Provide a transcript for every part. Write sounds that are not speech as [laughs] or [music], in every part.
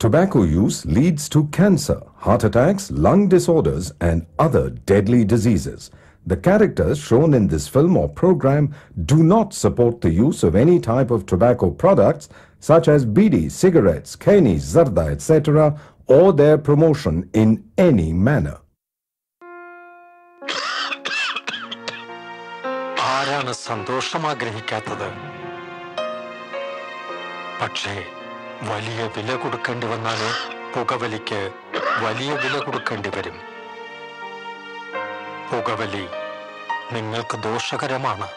Tobacco use leads to cancer, heart attacks, lung disorders, and other deadly diseases. The characters shown in this film or program do not support the use of any type of tobacco products such as bidi, cigarettes, keni, zarda, etc., or their promotion in any manner. ആരാണ് സന്തോഷം ആഗ്രഹിക്കാത്തത് പക്ഷേ വലിയ വില കൊടുക്കേണ്ടി വന്നാൽ പുകവലിക്ക് വലിയ വില കൊടുക്കേണ്ടി വരും. പുകവലി നിങ്ങൾക്ക് ദോഷകരമാണ്.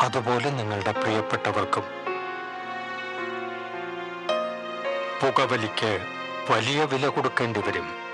അതുപോലെ നിങ്ങളുടെ പ്രിയപ്പെട്ടവർക്കും. പുകവലിക്ക് വലിയ വില കൊടുക്കേണ്ടി വരും.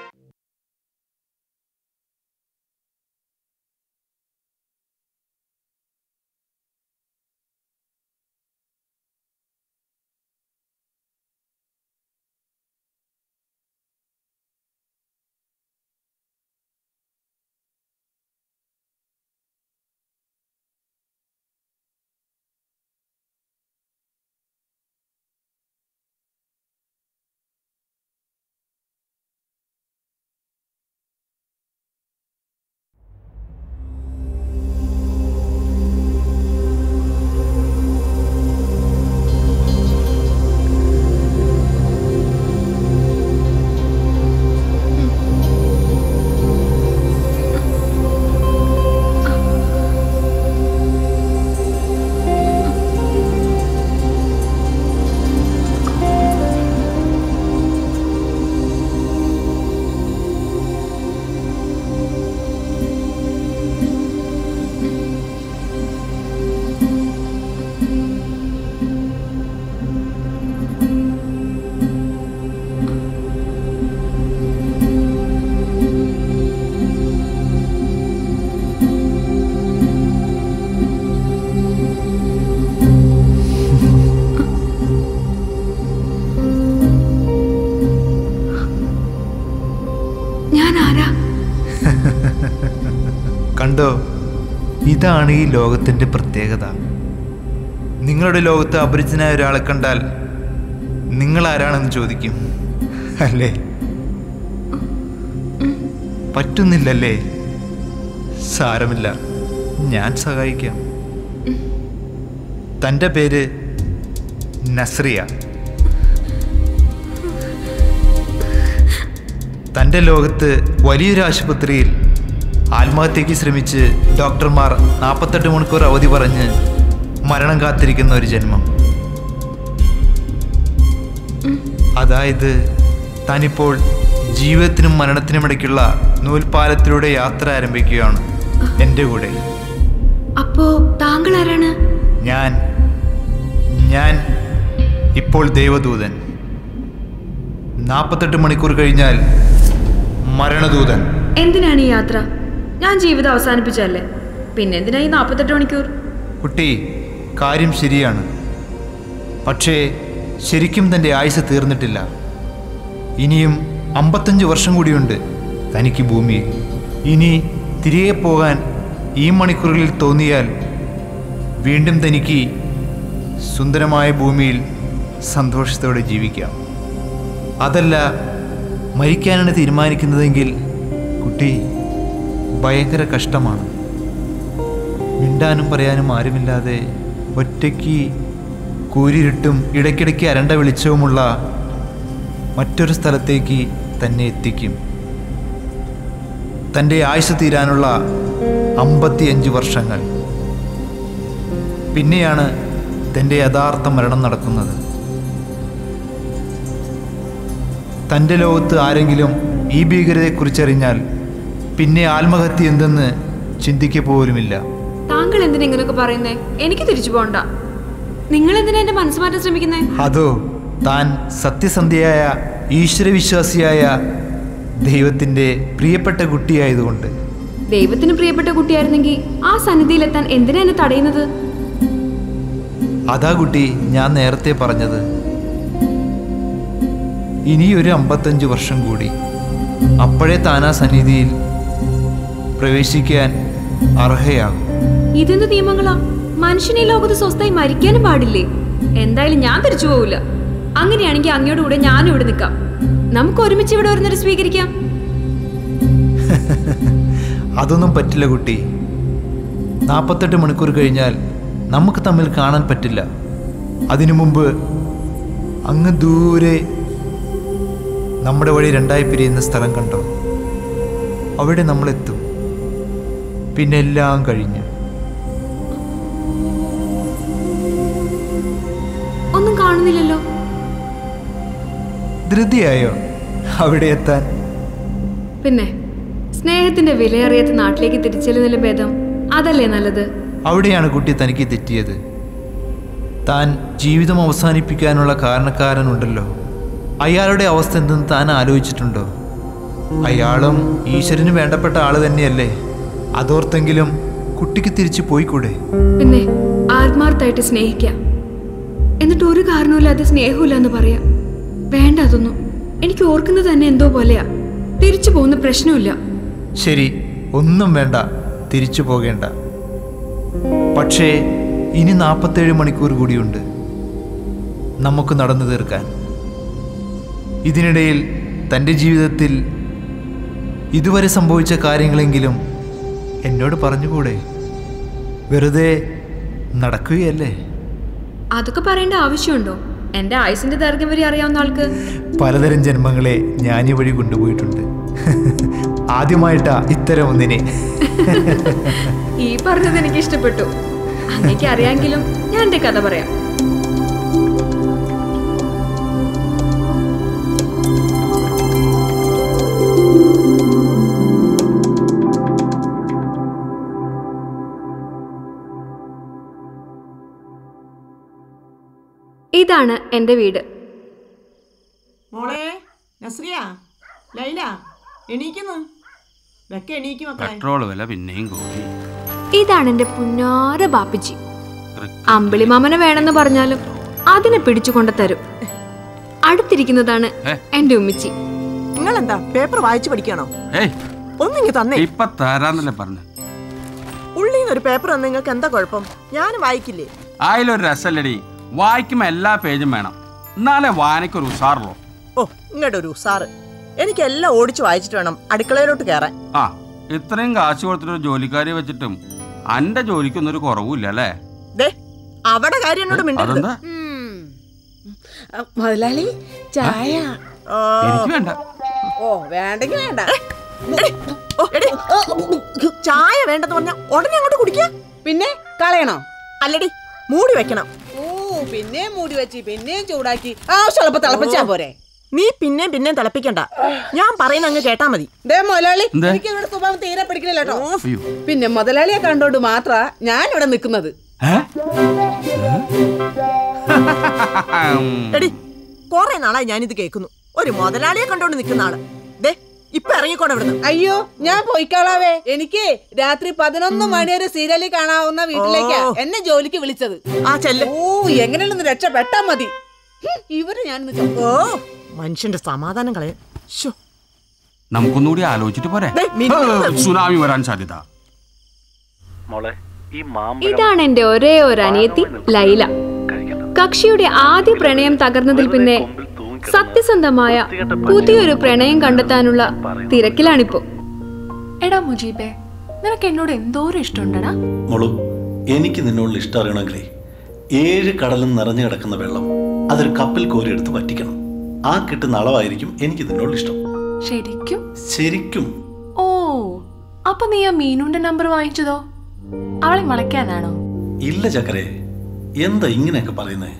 കണ്ടോ ഇതാണ് ഈ ലോകത്തിന്റെ പ്രത്യേകത. നിങ്ങളുടെ ലോകത്ത് അപരിചിതനായ ഒരാളെ കണ്ടാൽ നിങ്ങൾ ആരാണെന്ന് ചോദിക്കും. അല്ലേ? പറ്റുന്നില്ലല്ലേ? സാരമില്ല. ഞാൻ സഹായിക്കാം. തന്റെ പേര് നസ്രിയ. തന്റെ ലോകത്ത് വലിയൊരു ആശുപത്രിയിൽ ആത്മഹത്യയ്ക്ക് ശ്രമിച്ച് ഡോക്ടർമാർ നാൽപ്പത്തെട്ട് മണിക്കൂർ അവധി പറഞ്ഞ് മരണം കാത്തിരിക്കുന്ന ഒരു ജന്മം. അതായത് താനിപ്പോൾ ജീവിതത്തിനും മരണത്തിനും ഇടയ്ക്കുള്ള നൂൽപാലത്തിലൂടെ യാത്ര ആരംഭിക്കുകയാണ് എന്റെ കൂടെ. അപ്പോ താങ്കൾ ആരാണ് ഞാൻ ഞാൻ ഇപ്പോൾ ദൈവദൂതൻ. നാൽപ്പത്തെട്ട് മണിക്കൂർ കഴിഞ്ഞാൽ മരണദൂതൻ. എന്തിനാണ് ഈ യാത്ര? ഞാൻ ജീവിതം അവസാനിപ്പിച്ചല്ലേ പിന്നെ എന്തിനാ ഈ നാൽപ്പത്തെട്ട് മണിക്കൂർ? കുട്ടി കാര്യം ശരിയാണ്. പക്ഷേ ശരിക്കും തന്റെ ആയുസ് തീർന്നിട്ടില്ല. ഇനിയും അമ്പത്തഞ്ച് വർഷം കൂടിയുണ്ട് തനിക്ക് ഭൂമിയിൽ. ഇനി തിരികെ പോകാൻ ഈ മണിക്കൂറുകളിൽ തോന്നിയാൽ വീണ്ടും തനിക്ക് സുന്ദരമായ ഭൂമിയിൽ സന്തോഷത്തോടെ ജീവിക്കാം. അതല്ല മരിക്കാനാണ് തീരുമാനിക്കുന്നതെങ്കിൽ കുട്ടി ഭയങ്കര കഷ്ടമാണ്. മിണ്ടാനും പറയാനും ആരുമില്ലാതെ ഒറ്റയ്ക്ക് കൂരിരുട്ടും ഇടയ്ക്കിടയ്ക്ക് അരണ്ട വെളിച്ചവുമുള്ള മറ്റൊരു സ്ഥലത്തേക്ക് തന്നെ എത്തിക്കും. തന്റെ ആയുസ് തീരാനുള്ള അമ്പത്തിയഞ്ച് വർഷങ്ങൾ. പിന്നെയാണ് തന്റെ യഥാർത്ഥ മരണം നടക്കുന്നത്. തന്റെ ലോകത്ത് ആരെങ്കിലും ഈ ഭീകരതയെക്കുറിച്ചറിഞ്ഞാൽ പിന്നെ ആത്മഹത്യ എന്തെന്ന് ചിന്തിക്ക പോലുമില്ല. താങ്കൾ എന്തിനാ ഇങ്ങനെയൊക്കെ പറയുന്നേ? എനിക്ക് തിരിച്ചു പോണ്ട. നിങ്ങൾ എന്തിനാ എന്റെ മനസ്സ് മാറ്റാൻ ശ്രമിക്കുന്നേ? അതോ താൻ സത്യസന്ധ്യയായ ഈശ്വരവിശ്വാസിയായ ദൈവത്തിന്റെ പ്രിയപ്പെട്ട കുട്ടിയായതുകൊണ്ട്? ദൈവത്തിന് പ്രിയപ്പെട്ട കുട്ടിയായിരുന്നെങ്കിൽ ആ സന്നിധിയിലെത്താൻ എന്തിനാ എന്നെ തടയുന്നത്? അതാ കുട്ടി ഞാൻ നേരത്തെ പറഞ്ഞത്. ഇനിയൊരു അമ്പത്തഞ്ച് വർഷം കൂടി. അപ്പോഴേ താനാ സന്നിധിയിൽ പ്രവേശിക്കാൻ അർഹയാകും. ഇതെന്ത് നിയമങ്ങളാ? മനുഷ്യനെ ലോകത്ത് സ്വസ്ഥായി മരിക്കാനും പാടില്ലേ? എന്തായാലും ഞാൻ തിരിച്ചു പോവില്ല. അങ്ങനെയാണെങ്കിൽ അങ്ങയുടെ കൂടെ ഞാനും ഇവിടെ നിൽക്കാം. നമുക്ക് ഒരുമിച്ച് ഇവിടെ വരുന്നൊരു സ്വീകരിക്കാം. [laughs] അതൊന്നും പറ്റില്ല കുട്ടി. നാൽപ്പത്തെട്ട് മണിക്കൂർ കഴിഞ്ഞാൽ നമുക്ക് തമ്മിൽ കാണാൻ പറ്റില്ല. അതിനു മുമ്പ് അങ്ങ് ദൂരെ നമ്മുടെ വഴി രണ്ടായി പിരിയുന്ന സ്ഥലം കണ്ടോ? അവിടെ നമ്മളെത്തും. പിന്നെ എല്ലാം കഴിഞ്ഞു. ഒന്നും കാണുന്നില്ലല്ലോ. ധൃതിയായോ അവിടെ എത്താൻ? പിന്നെ സ്നേഹത്തിന്റെ വിലയറിയാത്ത നാട്ടിലേക്ക് തിരിച്ചെല്ലുന്നതിലും ഭേദം അതല്ലേ നല്ലത്? അവിടെയാണ് കുട്ടി തനിക്ക് തെറ്റിയത്. താൻ ജീവിതം അവസാനിപ്പിക്കാനുള്ള കാരണക്കാരനുണ്ടല്ലോ. അയാളുടെ അവസ്ഥ എന്തെന്ന് താൻ ആലോചിച്ചിട്ടുണ്ടോ? അയാളും ഈശ്വരന് വേണ്ടപ്പെട്ട ആൾ തന്നെയല്ലേ? അതോർത്തെങ്കിലും കുട്ടിക്ക് തിരിച്ചു പോയിക്കൂടെ? പിന്നെ ആത്മാർത്ഥമായിട്ട് സ്നേഹിക്കാം. എന്നിട്ട് ഒരു കാരണവുമില്ലാതെ സ്നേഹമില്ല എന്ന് പറയാം. വേണ്ട അതൊന്നും. എനിക്ക് ഓർക്കുന്നത് തന്നെ എന്തോ പോലെയാ. തിരിച്ചു പോകുന്ന പ്രശ്നമില്ല ശരി ഒന്നും വേണ്ട. തിരിച്ചു പോകേണ്ട. പക്ഷേ ഇനി നാൽപ്പത്തേഴ് മണിക്കൂർ കൂടിയുണ്ട്. നമുക്ക് നടന്നു തീർക്കാൻ. ഇതിനിടയിൽ തന്റെ ജീവിതത്തിൽ ഇതുവരെ സംഭവിച്ച കാര്യങ്ങളെങ്കിലും എന്നോട് പറഞ്ഞുകൂടെ? വെറുതെ നടക്കുകയല്ലേ? അതൊക്കെ പറയേണ്ട ആവശ്യമുണ്ടോ? എന്റെ ആയുസിന്റെ ദൈർഘ്യം വരെ അറിയാവുന്ന ആൾക്ക്. പലതരം ജന്മങ്ങളെ ഞാൻ വഴി കൊണ്ടുപോയിട്ടുണ്ട്. ആദ്യമായിട്ടാ ഇത്തരം ഒന്നിനെ. ഈ പറഞ്ഞത് എനിക്ക് ഇഷ്ടപ്പെട്ടു അങ്ങേക്ക് അറിയാമെങ്കിലും ഞാൻ എന്റെ കഥ പറയാം. ഇതാണ് എന്റെ വീട്. മോളെ നസ്രിയ ലൈല എണീക്കുന്നു. വെക്ക എണീക്ക് മക്കളെ. പെട്രോൾ വില പിന്നെയും കൂടി. ഇതാണ് എന്റെ പുന്നാര ബാപ്പിജി അമ്പിളി മാമനെ വേണമെന്ന് പറഞ്ഞാലും അതിനെ പിടിച്ചു കൊണ്ട് തരും. അടുത്തിരിക്കുന്നതാണ് എന്റെ ഉമ്മിച്ചി. നിങ്ങളെന്താ പേപ്പർ വായിച്ചു പഠിക്കണോ ഏയ്. ഒന്നിങ്ങി തന്നേ. ഇപ്പൊ തരാന്നല്ലേ പറഞ്ഞു. ഉള്ളിൽ ഒരു പേപ്പർ നിങ്ങൾക്ക് എന്താ കുഴപ്പം? ഞാൻ വായിക്കില്ലേ? അതിലൊരു രസല്ലടി. വായിക്കുമ്പോ എല്ലാ പേജും വേണം. എന്നാലേ വായനയ്ക്കൊരു ഉസാറുള്ളൂ ഓ ഇങ്ങോട്ടൊരു ഉസാറ് എനിക്ക് എല്ലാം ഓടിച്ചു വായിച്ചിട്ട് വേണം അടുക്കളയിലോട്ട് കയറാൻ ആ ഇത്രയും കാശ് കൊടുത്തിട്ട് ജോലിക്കാരെ വെച്ചിട്ടും അന്റെ ജോലിക്കൊന്നും ഒരു കുറവുമില്ല അല്ലേ? ദേ അവിടെ കാര്യം എന്നോട് മിണ്ടരുത്. അതെന്താ? മുതലാളി ചായ. എനിക്ക് വേണ്ട. ഓ വേണ്ടെങ്കിൽ വേണ്ട. ചായ വേണ്ടെന്ന് പറഞ്ഞ ഉടനെ അങ്ങോട്ട് കുടിക്കുക പിന്നെ കളയണോ? അല്ലടി മൂടി വെക്കണം. ഓ പിന്നെ മൂടി വെച്ച് പിന്നെയും ചൂടാക്കി. ആവശ്യമുള്ളപ്പോ തിളപ്പിച്ചാ പോരെ. നീ പിന്നെയും പിന്നെയും തിളപ്പിക്കണ്ട. ഞാൻ പറയുന്ന അങ്ങ് കേട്ടാ മതി. ദേ മുതലാളി എനിക്ക് ഇവിടെ സ്വഭാവം തീരെ പിടിക്കണില്ല കേട്ടോ. പിന്നെ മുതലാളിയെ കണ്ടോണ്ട് മാത്ര ഞാൻ ഇവിടെ നിൽക്കുന്നത്? എടി കൊറേ നാളായി ഞാനിത് കേൾക്കുന്നു. ഒരു മുതലാളിയെ കണ്ടോണ്ട് നിൽക്കുന്ന ആൾ. ഇപ്പൊ ഇറങ്ങിക്കോടെ അയ്യോ ഞാൻ പോയിക്കോളാവേ. എനിക്ക് രാത്രി പതിനൊന്ന് മണി ഒരു സീരിയലിൽ കാണാവുന്ന വീട്ടിലേക്കാ എന്നെ ജോലിക്ക് വിളിച്ചത്. ആ ചെല്ല. ഓ എങ്ങനെയൊന്ന് രക്ഷപ്പെട്ടാ മതി. ഹും, ഇവർ ഞാനിന്ന് ഓ മനുഷ്യന്റെ സമാധാനം കളയാൻ. നമുക്കൊന്നുകൂടി ആലോചിച്ചിട്ട് പോരെ? ദേ, സുനാമി വരാൻ സാധ്യത. മോളെ ഇതാണ് എന്റെ ഒരേ ഒരു അനിയത്തി ലൈല. കക്ഷിയുടെ ആദ്യ പ്രണയം തകർന്നതിൽ പിന്നെ സത്യസന്ധമായ പുതിയൊരു പ്രണയം കണ്ടെത്താനുള്ള തിരക്കിലാണിപ്പോ. എടാ മുജീബേ നിനക്ക് എന്നോട് എന്തോരം ഇഷ്ടമുണ്ടടാ? മോളു എനിക്ക് നിന്നോട് ഇഷ്ടം അറിയണമെങ്കിലേ ഏഴ് കടലും നിറഞ്ഞു കിടക്കുന്ന വെള്ളം അതൊരു കപ്പിൽ കോരിയെടുത്ത് പറ്റിക്കണം ആ കിട്ടുന്ന അളവായിരിക്കും എനിക്ക് നിന്നോട് ഇഷ്ടം. ശരിക്കും? ശരിക്കും. ഓ അപ്പൊ നീ ആ മീനുന്റെ നമ്പർ വാങ്ങിച്ചതോ? അവളെ മളയ്ക്കാനാണോ ഇല്ല ചക്കരെ എന്താ ഇങ്ങനെയൊക്കെ പറയുന്നേ?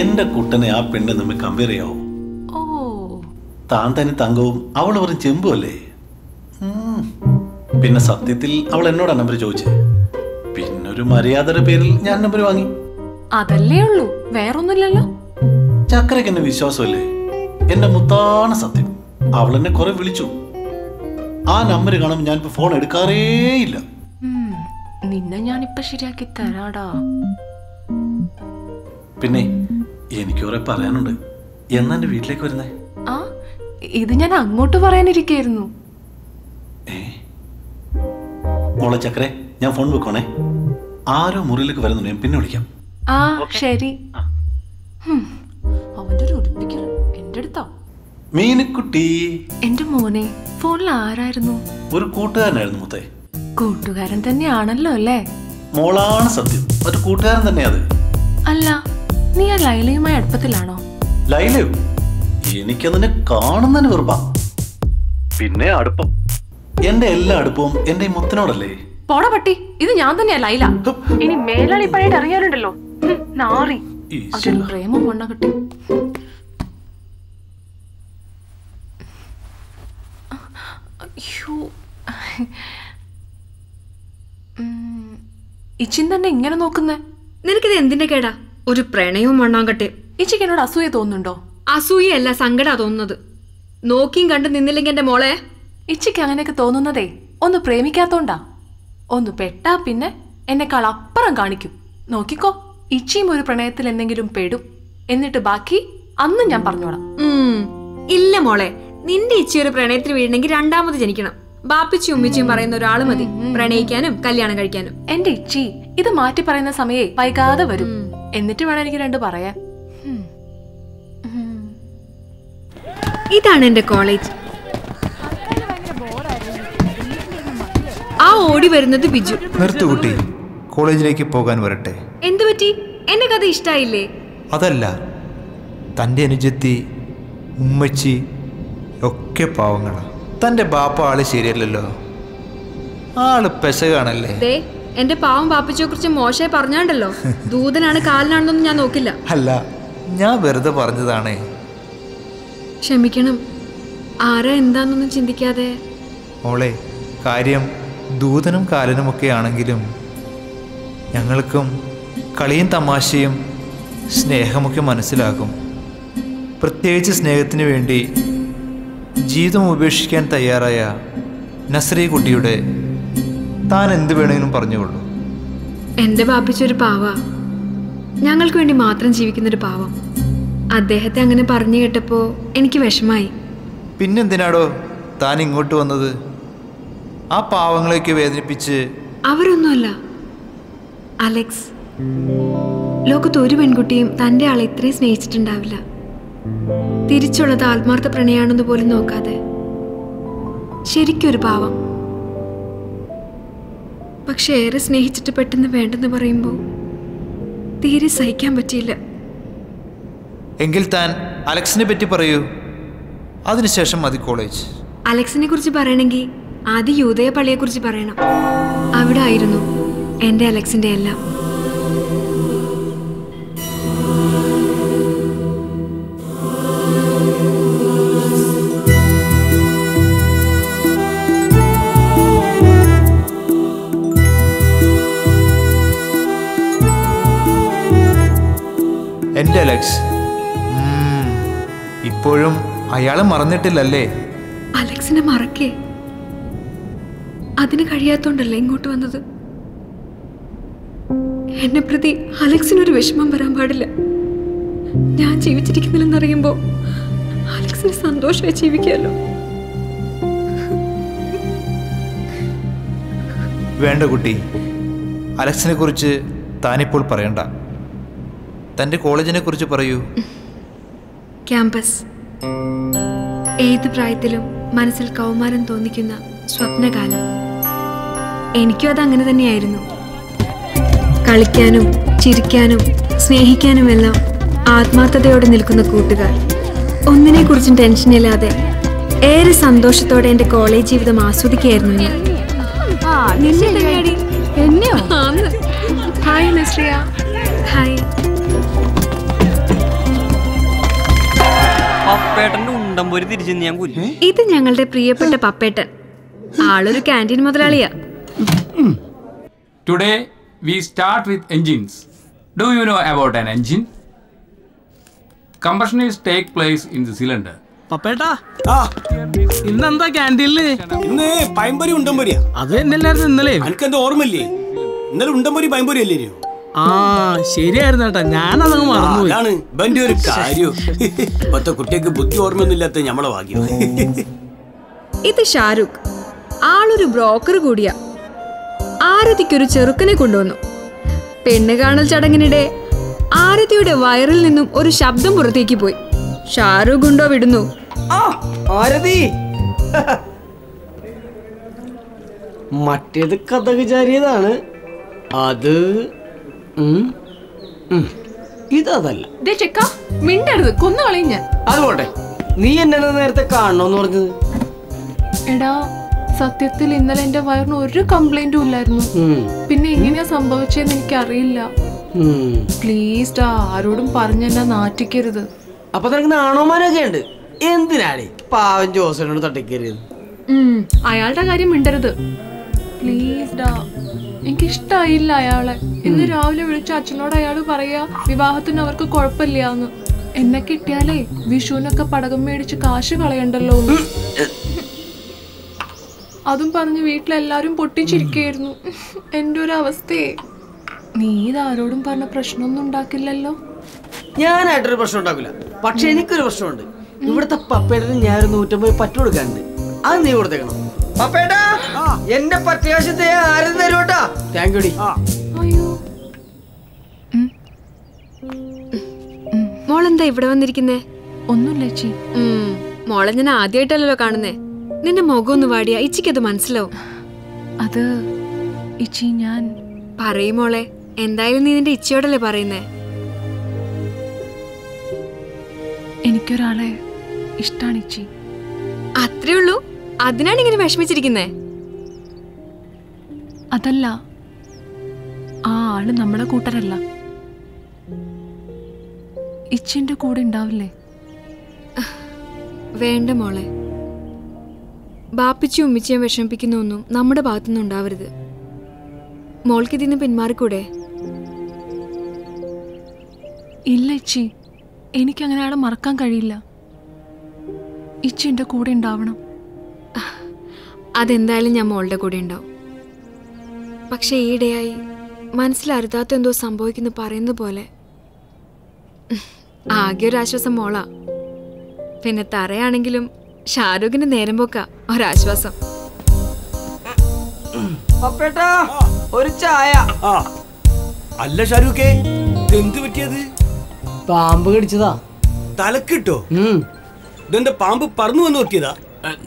എന്റെ കുട്ടനെ ആ പെണ്ണ് നമ്മെ കമ്പയർ ചെയ്യാവോ? താൻ തന്നെ തങ്കവും അവൾ വെറും ചെമ്പും അല്ലേ? പിന്നെ സത്യത്തിൽ അവൾ എന്നോടാ നമ്പർ ചോദിച്ചേ? പിന്നെ ഒരു മര്യാദയുടെ പേരിൽ ഞാൻ നമ്പർ വാങ്ങി. അതല്ലേ ഉള്ളൂ. വേറൊന്നുമില്ലല്ലോ. ചക്കരയ്ക്ക് എന്നെ വിശ്വാസമല്ലേ? എന്റെ മുത്താണ സത്യം. അവൾ എന്നെ കുറെ വിളിച്ചു. ആ നമ്പർ കാണുമ്പോൾ ഞാനിപ്പോ ഫോൺ എടുക്കാറേയില്ല നിന്നെ ഞാനിപ്പൊ ശരിയാക്കി തരാടാ. പിന്നെ എനിക്ക് കുറെ പറയാനുണ്ട്. എന്നാ എന്റെ വീട്ടിലേക്ക് വരുന്നേ? ആ ഇത് ഞാൻ അങ്ങോട്ട് പറയാനിരിക്കായിരുന്നു. മോളെ ചക്കരെ ഞാൻ ഫോൺ വെക്കണേ ആരോ മുറിയിലേക്ക് വരുന്നുണ്ട് ഞാൻ പിന്നെ വിളിക്കാം. ആ ശരി. ഹും, അവൻ അടുത്താ? മീനുക്കുട്ടി. എന്റെ മോനെ ഫോണിൽ ആരായിരുന്നു? ഒരു കൂട്ടുകാരനായിരുന്നു മുത്തേ. കൂട്ടുകാരൻ തന്നെയാണല്ലോ അല്ലേ? മോളാണ് സത്യം. ഒരു കൂട്ടുകാരൻ തന്നെയാ അത്. അല്ല നീ ആ ലൈലയുമായി അടുപ്പത്തിലാണോ? ലൈലയോ എനിക്കതിനെ കാണുന്നതിന് വെറുപ്പ. പിന്നെ അടുപ്പം. എന്റെ എല്ലാ അടുപ്പവും എന്റെ ഈ മുത്തനോടല്ലേ? പോടാ പട്ടി ഇത് ഞാൻ തന്നെയാ ലൈല. ഇനി മേലാളി പണിയുടെ അറിയാറുണ്ടല്ലോ നാറി. അതൊരു പ്രേമം കൊണ്ട കിട്ടി. ഇച്ചിൻ തന്നെ ഇങ്ങനെ നോക്കുന്നേ? നിനക്കിത് എന്തിന്റെ കേടാ? ഒരു പ്രണയവും മണ്ണാങ്കട്ടെ. ഏച്ചിക്ക് എന്നോട് അസൂയ തോന്നുന്നുണ്ടോ? അസൂയല്ല സങ്കടാ തോന്നുന്നത്. നോക്കിയും കണ്ടു നിന്നില്ലെങ്കിൽ എന്റെ മോളെ. ഇച്ചിക്ക് അങ്ങനെയൊക്കെ തോന്നുന്നതേ ഒന്ന് പ്രേമിക്കാത്തോണ്ടാ. ഒന്ന് പെട്ടാ പിന്നെ എന്നെക്കാൾ അപ്പുറം കാണിക്കും. നോക്കിക്കോ ഇച്ചിയും ഒരു പ്രണയത്തിൽ എന്തെങ്കിലും പെടും. എന്നിട്ട് ബാക്കി അന്നും ഞാൻ പറഞ്ഞോളാം. ഇല്ല മോളെ. നിന്റെ ഇച്ചി ഒരു പ്രണയത്തിൽ വീഴണമെങ്കിൽ രണ്ടാമത് ജനിക്കണം. ബാപ്പിച്ചും ഉമ്മിച്ചിയും പറയുന്ന ഒരാൾ മതി. പ്രണയിക്കാനും കല്യാണം കഴിക്കാനും. എന്റെ ഇച്ചി ഇത് മാറ്റി പറയുന്ന സമയേ വൈകാതെ വരും. എന്നിട്ട് വേണം എനിക്ക് രണ്ട് പറയാൻ. ഇതാണ് എന്റെ കോളേജ്. ആ ഓടി വരുന്നത് ബിജു. നിർത്തു കുട്ടി. കോളേജിലേക്ക് പോകാൻ വരട്ടെ. എന്തു പറ്റി? എന്റെ കഥ ഇഷ്ടായില്ലേ? അതല്ല തന്റെ അനുജത്തി ഉമ്മച്ചി ഒക്കെ പാവങ്ങളാ. തന്റെ ബാപ്പ ആൾ ശരിയല്ലല്ലോ. ആൾ പെശകാണല്ലേ. എന്റെ പാവം പാപ്പിച്ചെ കുറിച്ച് മോശമായി പറഞ്ഞാണ്ടല്ലോ. ദൂതനാണ് കാലിനാണെന്നൊന്നും ഞാൻ നോക്കില്ല. അല്ല ഞാൻ വെറുതെ പറഞ്ഞതാണേ. ക്ഷമിക്കണം. ആരാ എന്താണെന്നൊന്നും ചിന്തിക്കാതെ. മോളെ കാര്യം ദൂതനും കാലനുമൊക്കെ ആണെങ്കിലും ഞങ്ങൾക്കും കളിയും തമാശയും സ്നേഹമൊക്കെ മനസ്സിലാകും. പ്രത്യേകിച്ച് സ്നേഹത്തിന് വേണ്ടി ജീവിതം ഉപേക്ഷിക്കാൻ തയ്യാറായ നസ്രി കുട്ടിയുടെ താൻ എന്ത് വേണമെങ്കിലും പറഞ്ഞുകൊള്ളൂ. എന്റെ ബാപ്പിച്ചൊരു പാവ. ഞങ്ങൾക്ക് വേണ്ടി മാത്രം ജീവിക്കുന്നൊരു പാവം. അദ്ദേഹത്തെ അങ്ങനെ പറഞ്ഞു കേട്ടപ്പോ എനിക്ക് വിഷമായി. പിന്നെന്തിനാടോ താൻ ഇങ്ങോട്ട് വന്നത്? ആ പാവങ്ങളെയൊക്കെ വേദനിപ്പിച്ച് അവരൊന്നുമല്ല. അലക്സ് ലോകത്ത് ഒരു പെൺകുട്ടിയും തന്റെ ആളെ ഇത്രയും സ്നേഹിച്ചിട്ടുണ്ടാവില്ല. തിരിച്ചുള്ളത് ആത്മാർത്ഥ പ്രണയാണെന്ന് പോലും നോക്കാതെ ശരിക്കൊരു പാവം. പക്ഷെ ഏറെ സ്നേഹിച്ചിട്ട് പെട്ടെന്ന് വേണ്ടെന്ന് പറയുമ്പോൾ തീരെ സഹിക്കാൻ പറ്റിയില്ല. എങ്കിൽ താൻ അലക്സിനെ പറ്റി പറയൂ. അതിനുശേഷം മതി കോളേജ്. അലക്സിനെ കുറിച്ച് പറയണമെങ്കിൽ ആദ്യം യൂതയ പള്ളിയെ കുറിച്ച് പറയണം. അവിടെ ആയിരുന്നു എന്റെ അലക്സിന്റെ എല്ലാം. എന്റെ അലക്സ്. ഇപ്പോഴും അയാളെ മറന്നിട്ടില്ലല്ലേ? അലക്സിനെ മറക്കേ. അതിന് കഴിയാത്തോണ്ടല്ലേ ഇങ്ങോട്ട് വന്നത്? എന്നെ പ്രതി അലക്സിനൊരു വിഷമം വരാൻ പാടില്ല. ഞാൻ ജീവിച്ചിരിക്കുന്നില്ലെന്നറിയുമ്പോ അലക്സിന് സന്തോഷമായി ജീവിക്കാമല്ലോ വേണ്ട കുട്ടി. അലക്സിനെ കുറിച്ച് താനിപ്പോൾ പറയണ്ട. തന്റെ കോളേജിനെ കുറിച്ച് പറയൂ. ക്യാമ്പസ്. ഏത് പ്രായത്തിലും മനസ്സിൽ കൗമാരം തോന്നിക്കുന്ന സ്വപ്നകാലം എനിക്കും അത് അങ്ങനെ തന്നെയായിരുന്നു. കളിക്കാനും ചിരിക്കാനും സ്നേഹിക്കാനുമെല്ലാം ആത്മാർത്ഥതയോടെ നിൽക്കുന്ന കൂട്ടുകാർ. ഒന്നിനെ കുറിച്ചും ടെൻഷനില്ലാതെ ഏറെ സന്തോഷത്തോടെ എന്റെ കോളേജ് ജീവിതം ആസ്വദിക്കുകയായിരുന്നു ഞാൻ. എന്നെയോ ഹായ് പപ്പേട്ടന്റെ ഉണ്ടംപൊരി തിരിച്ചു ഞാൻ കുല്ലി. ഇത് ഞങ്ങളുടെ പ്രിയപ്പെട്ട പപ്പേട്ടൻ. ആളൊരു canteen മുതലാളിയാ. Today we start with engines do you know about an engine combustion is take place in the cylinder പപ്പേട്ടാ ഇന്നെന്താ ക്യാന്റീനിൽ? ഇന്ന് പയമ്പൊരി ഉണ്ടംപൊരിയാ അത് തന്നെയല്ലായിരുന്നു ഇന്നലെ. എനിക്കെന്താ ഓർമ്മയില്ലേ? ഇന്നലെ ഉണ്ടംപൊരി പയമ്പൊരി അല്ലേ ആ ശരിയായിരുന്നു ഞാൻ ഞാനതങ്ങ് മറന്നുപോയി. അതാണ് ഇവന്റെ ഒരു കാര്യം. ഇപ്പത്തെ കുട്ടിക്ക് ബുദ്ധി ഓർമ്മയൊന്നുമില്ലാത്ത നമ്മളെ ഭാഗ്യം. ഇത് ഷാരൂഖ്. ആളൊരു ബ്രോക്കർ കൂടിയാ. ആരതിക്കൊരു ചെറുക്കനെ കൊണ്ടുവന്നു. പെണ്ണ് കാണൽ ചടങ്ങിനിടെ ആരതിയുടെ വയറിൽ നിന്നും ഒരു ശബ്ദം പുറത്തേക്ക് പോയി. ഷാരൂഖ് ഉണ്ടോ വിടുന്നു. ആരതി. മറ്റേത് കഥ വിചാരിയതാണ് അത് ചെക്ക മിണ്ടരുത് കൊന്നു കളയും ഞാൻ. അത് നീ എന്നെ നേരത്തെ കാണണോന്ന് പറഞ്ഞത്? എടാ സത്യത്തിൽ ഇന്നലെ എന്റെ വയറിന് ഒരു കംപ്ലൈന്റും ഇല്ലായിരുന്നു. പിന്നെ എങ്ങനെയാ സംഭവിച്ചതെന്ന് എനിക്ക് അറിയില്ല പ്ലീസ് ഡാ ആരോടും പറഞ്ഞെന്നെ നാറ്റിക്കരുത്. അപ്പൊ നിനക്ക് നാണോമാരൊക്കെ ഉണ്ട്? എന്തിനാണ് പാവൻ ജോസനോട് തട്ടിക്കരുത്? അയാളുടെ കാര്യം മിണ്ടരുത്. പ്ലീസ് ഡാ എനിക്ക് ഇഷ്ടായില്ല അയാളെ. ഇന്ന് രാവിലെ വിളിച്ച അച്ഛനോട് അയാൾ പറയാ വിവാഹത്തിന് അവർക്ക് കുഴപ്പമില്ലാന്ന്. എന്നെ കിട്ടിയാലേ വിഷുവിനൊക്കെ പടകം മേടിച്ച് കാശ് കളയണ്ടല്ലോ അതും പറഞ്ഞ് വീട്ടിലെല്ലാരും പൊട്ടിച്ചിരിക്കയായിരുന്നു എന്റെ ഒരു അവസ്ഥയെ നീ ഇതാരോടും പറഞ്ഞ പ്രശ്നമൊന്നും ഉണ്ടാക്കില്ലല്ലോ? ഞാനായിട്ടൊരു പ്രശ്നം ഉണ്ടാക്കില്ല. പക്ഷെ എനിക്കൊരു പ്രശ്നമുണ്ട്. ഇവിടുത്തെ പപ്പയുടെ ഞാനൊരു നൂറ്റമ്പത് പറ്റു കൊടുക്കാനുണ്ട്. അത് നീ കൊടുത്തേക്കണം. പപ്പേട്ടാ എന്റെ പത്യാവശ്യത്തെ ആരും തരൂട്ടാ. താങ്ക് മോളെന്താ ഇവിടെ വന്നിരിക്കുന്നേ? ഒന്നും ചേച്ചി. മോളെ ഞാൻ ആദ്യമായിട്ടല്ലല്ലോ കാണുന്നേ. നിന്റെ മുഖം ഒന്ന് വാടിയാ ഇച്ചിക്കത് മനസ്സിലാവും. അത് ഇച്ചി ഞാൻ പറയും മോളെ എന്തായാലും നീ നിന്റെ ഇച്ചയോടല്ലേ പറയുന്നേ? എനിക്കൊരാളെ ഇഷ്ടാണ് ഇച്ചി. അത്രേ ഉള്ളൂ? അതിനാണ് ഇങ്ങനെ വിഷമിച്ചിരിക്കുന്നേ? അതല്ല. ആ ആൾ നമ്മുടെ കൂട്ടരല്ല. ഇച്ചിന്റെ കൂടെ ഉണ്ടാവില്ലേ? വേണ്ട മോളെ. ബാപ്പിച്ചും ഉമ്മിച്ചിയും വിഷമിപ്പിക്കുന്ന ഒന്നും നമ്മുടെ ഭാഗത്തുനിന്ന് ഉണ്ടാവരുത്. മോൾക്ക് ഇതിന്ന് പിന്മാറിക്കൂടെ? ഇല്ല ഇച്ചി. എനിക്കങ്ങനെ ആളെ മറക്കാൻ കഴിയില്ല. ഇച്ചി എന്റെ കൂടെ ഉണ്ടാവണം. അതെന്തായാലും ഞാൻ മോളുടെ കൂടെ ഉണ്ടാവും. പക്ഷെ ഈയിടെയായി മനസ്സിലരുതാത്ത എന്തോ സംഭവിക്കുന്നു പറയുന്ന പോലെ. ആകെ ഒരു ആശ്വാസം മോളാ. പിന്നെ തറയാണെങ്കിലും ഷാരൂഖിന്റെ നേരം പോക്ക ഒരാശ്വാസം. ഒരു ചായ. ആ അല്ല ഷാരൂഖേ എന്ത് പറ്റിയത്? പാമ്പ് കടിച്ചതാ. തലക്കിട്ടോ? ഇതെന്താ പാമ്പ് പറന്നു വന്ന് നോക്കിയതാ?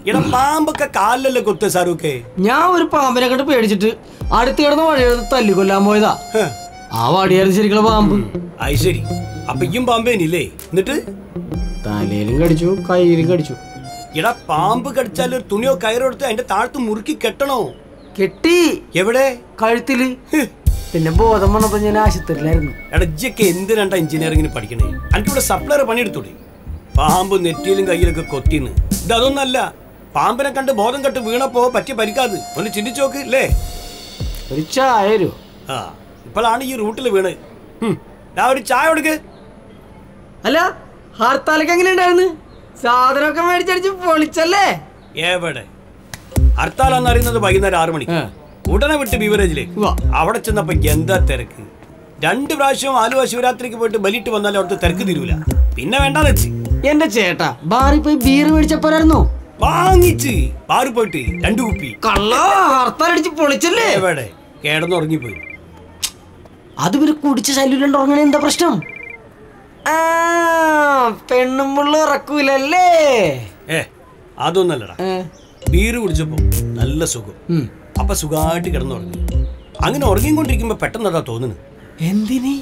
എടാ പാമ്പൊക്കെ കാലിലല്ലേ കുത്ത ഷാരൂഖേ ഞാൻ ഒരു പാമ്പിനെ കണ്ട് പേടിച്ചിട്ട് അടുത്ത് കിടന്ന് വഴിയെടുത്ത് തല്ലിക്കൊല്ലാൻ പോയതാ. ആ വടിയായിരുന്നു ശരിക്കുള്ള പാമ്പ്. അത് ശരി. അപ്പൊ ഇയും പാമ്പേനില്ലേ എന്നിട്ട്? തലയിലും കടിച്ചു കയ്യിലും കടിച്ചു. എടാ പാമ്പ് കടിച്ചാൽ ഒരു തുണിയോ കയറോ എടുത്ത് അതിന്റെ താഴത്ത് മുറുക്കി കെട്ടണോ? കെട്ടി. എവിടെ? കഴുത്തിൽ. പിന്നെ ബോധം വന്നപ്പോ ഞാൻ ആശുപത്രിയിലായിരുന്നു. എടാ ഇജ്ജൊക്കെ എന്തിനാണ്ടാ എഞ്ചിനീയറിംഗിന് പഠിക്കണേ? അനക്കിവിടെ സപ്ലയർ പണിയെടുത്തൂടെ? പാമ്പ് നെറ്റിയിലും കയ്യിലൊക്കെ കൊത്തിന്ന്. ഇത് അതൊന്നല്ല. പാമ്പിനെ കണ്ട് ബോധം കെട്ട് വീണപ്പോ പറ്റി പരിക്കാത്. ഒന്ന് ചിന്തിച്ചു നോക്ക് അല്ലേ ഒരു ചായ ആ ഇപ്പോഴാണ് ഈ റൂട്ടിൽ വീണ്. ഞാൻ ഒരു ചായ കൊടുക്ക്. അല്ല ഹർത്താലൊക്കെ എങ്ങനെ ഉണ്ടായിരുന്നു? സാധനമൊക്കെ മേടിച്ചടിച്ച് പൊളിച്ചല്ലേ? എവിടെ? ഹർത്താൽ അറിയുന്നത് വൈകുന്നേരം ആറു മണി ഉടനെ വിട്ട് ബീവറേജിലേക്ക് അവിടെ ചെന്നപ്പോ എന്താ തിരക്ക്? രണ്ട് പ്രാവശ്യം ആലുവ ശിവരാത്രിക്ക് പോയിട്ട് ബലിട്ട് വന്നാലും അവിടുത്തെ തിരക്ക് തീരൂല. പിന്നെ വേണ്ടാന്ന് വെച്ച്. എന്റെ ചേട്ടാ ബാറിൽ പോയി ബീർ മേടിച്ചപ്പോഴായിരുന്നു വാങ്ങിച്ച്. ബാറി പോയിട്ട് രണ്ടു കുപ്പി. കള്ളാ പൊളിച്ചല്ലേ? എവിടെ? കിടന്നുറങ്ങിപ്പോയി അത് പിന്നെ കുടിച്ച ശല്യം ഉറങ്ങണ എന്താ പ്രശ്നം? പെണ്ണും പുള്ള ഇറക്കൂലല്ലേ? ഏ അതൊന്നല്ലടാ. ബീറ് കുടിച്ചപ്പോ നല്ല സുഖം. അപ്പൊ സുഖമായിട്ട് കിടന്നുറങ്ങി. അങ്ങനെ ഉറങ്ങിക്കൊണ്ടിരിക്കുമ്പോ പെട്ടെന്നതാ തോന്നുന്നു. എന്തിനി?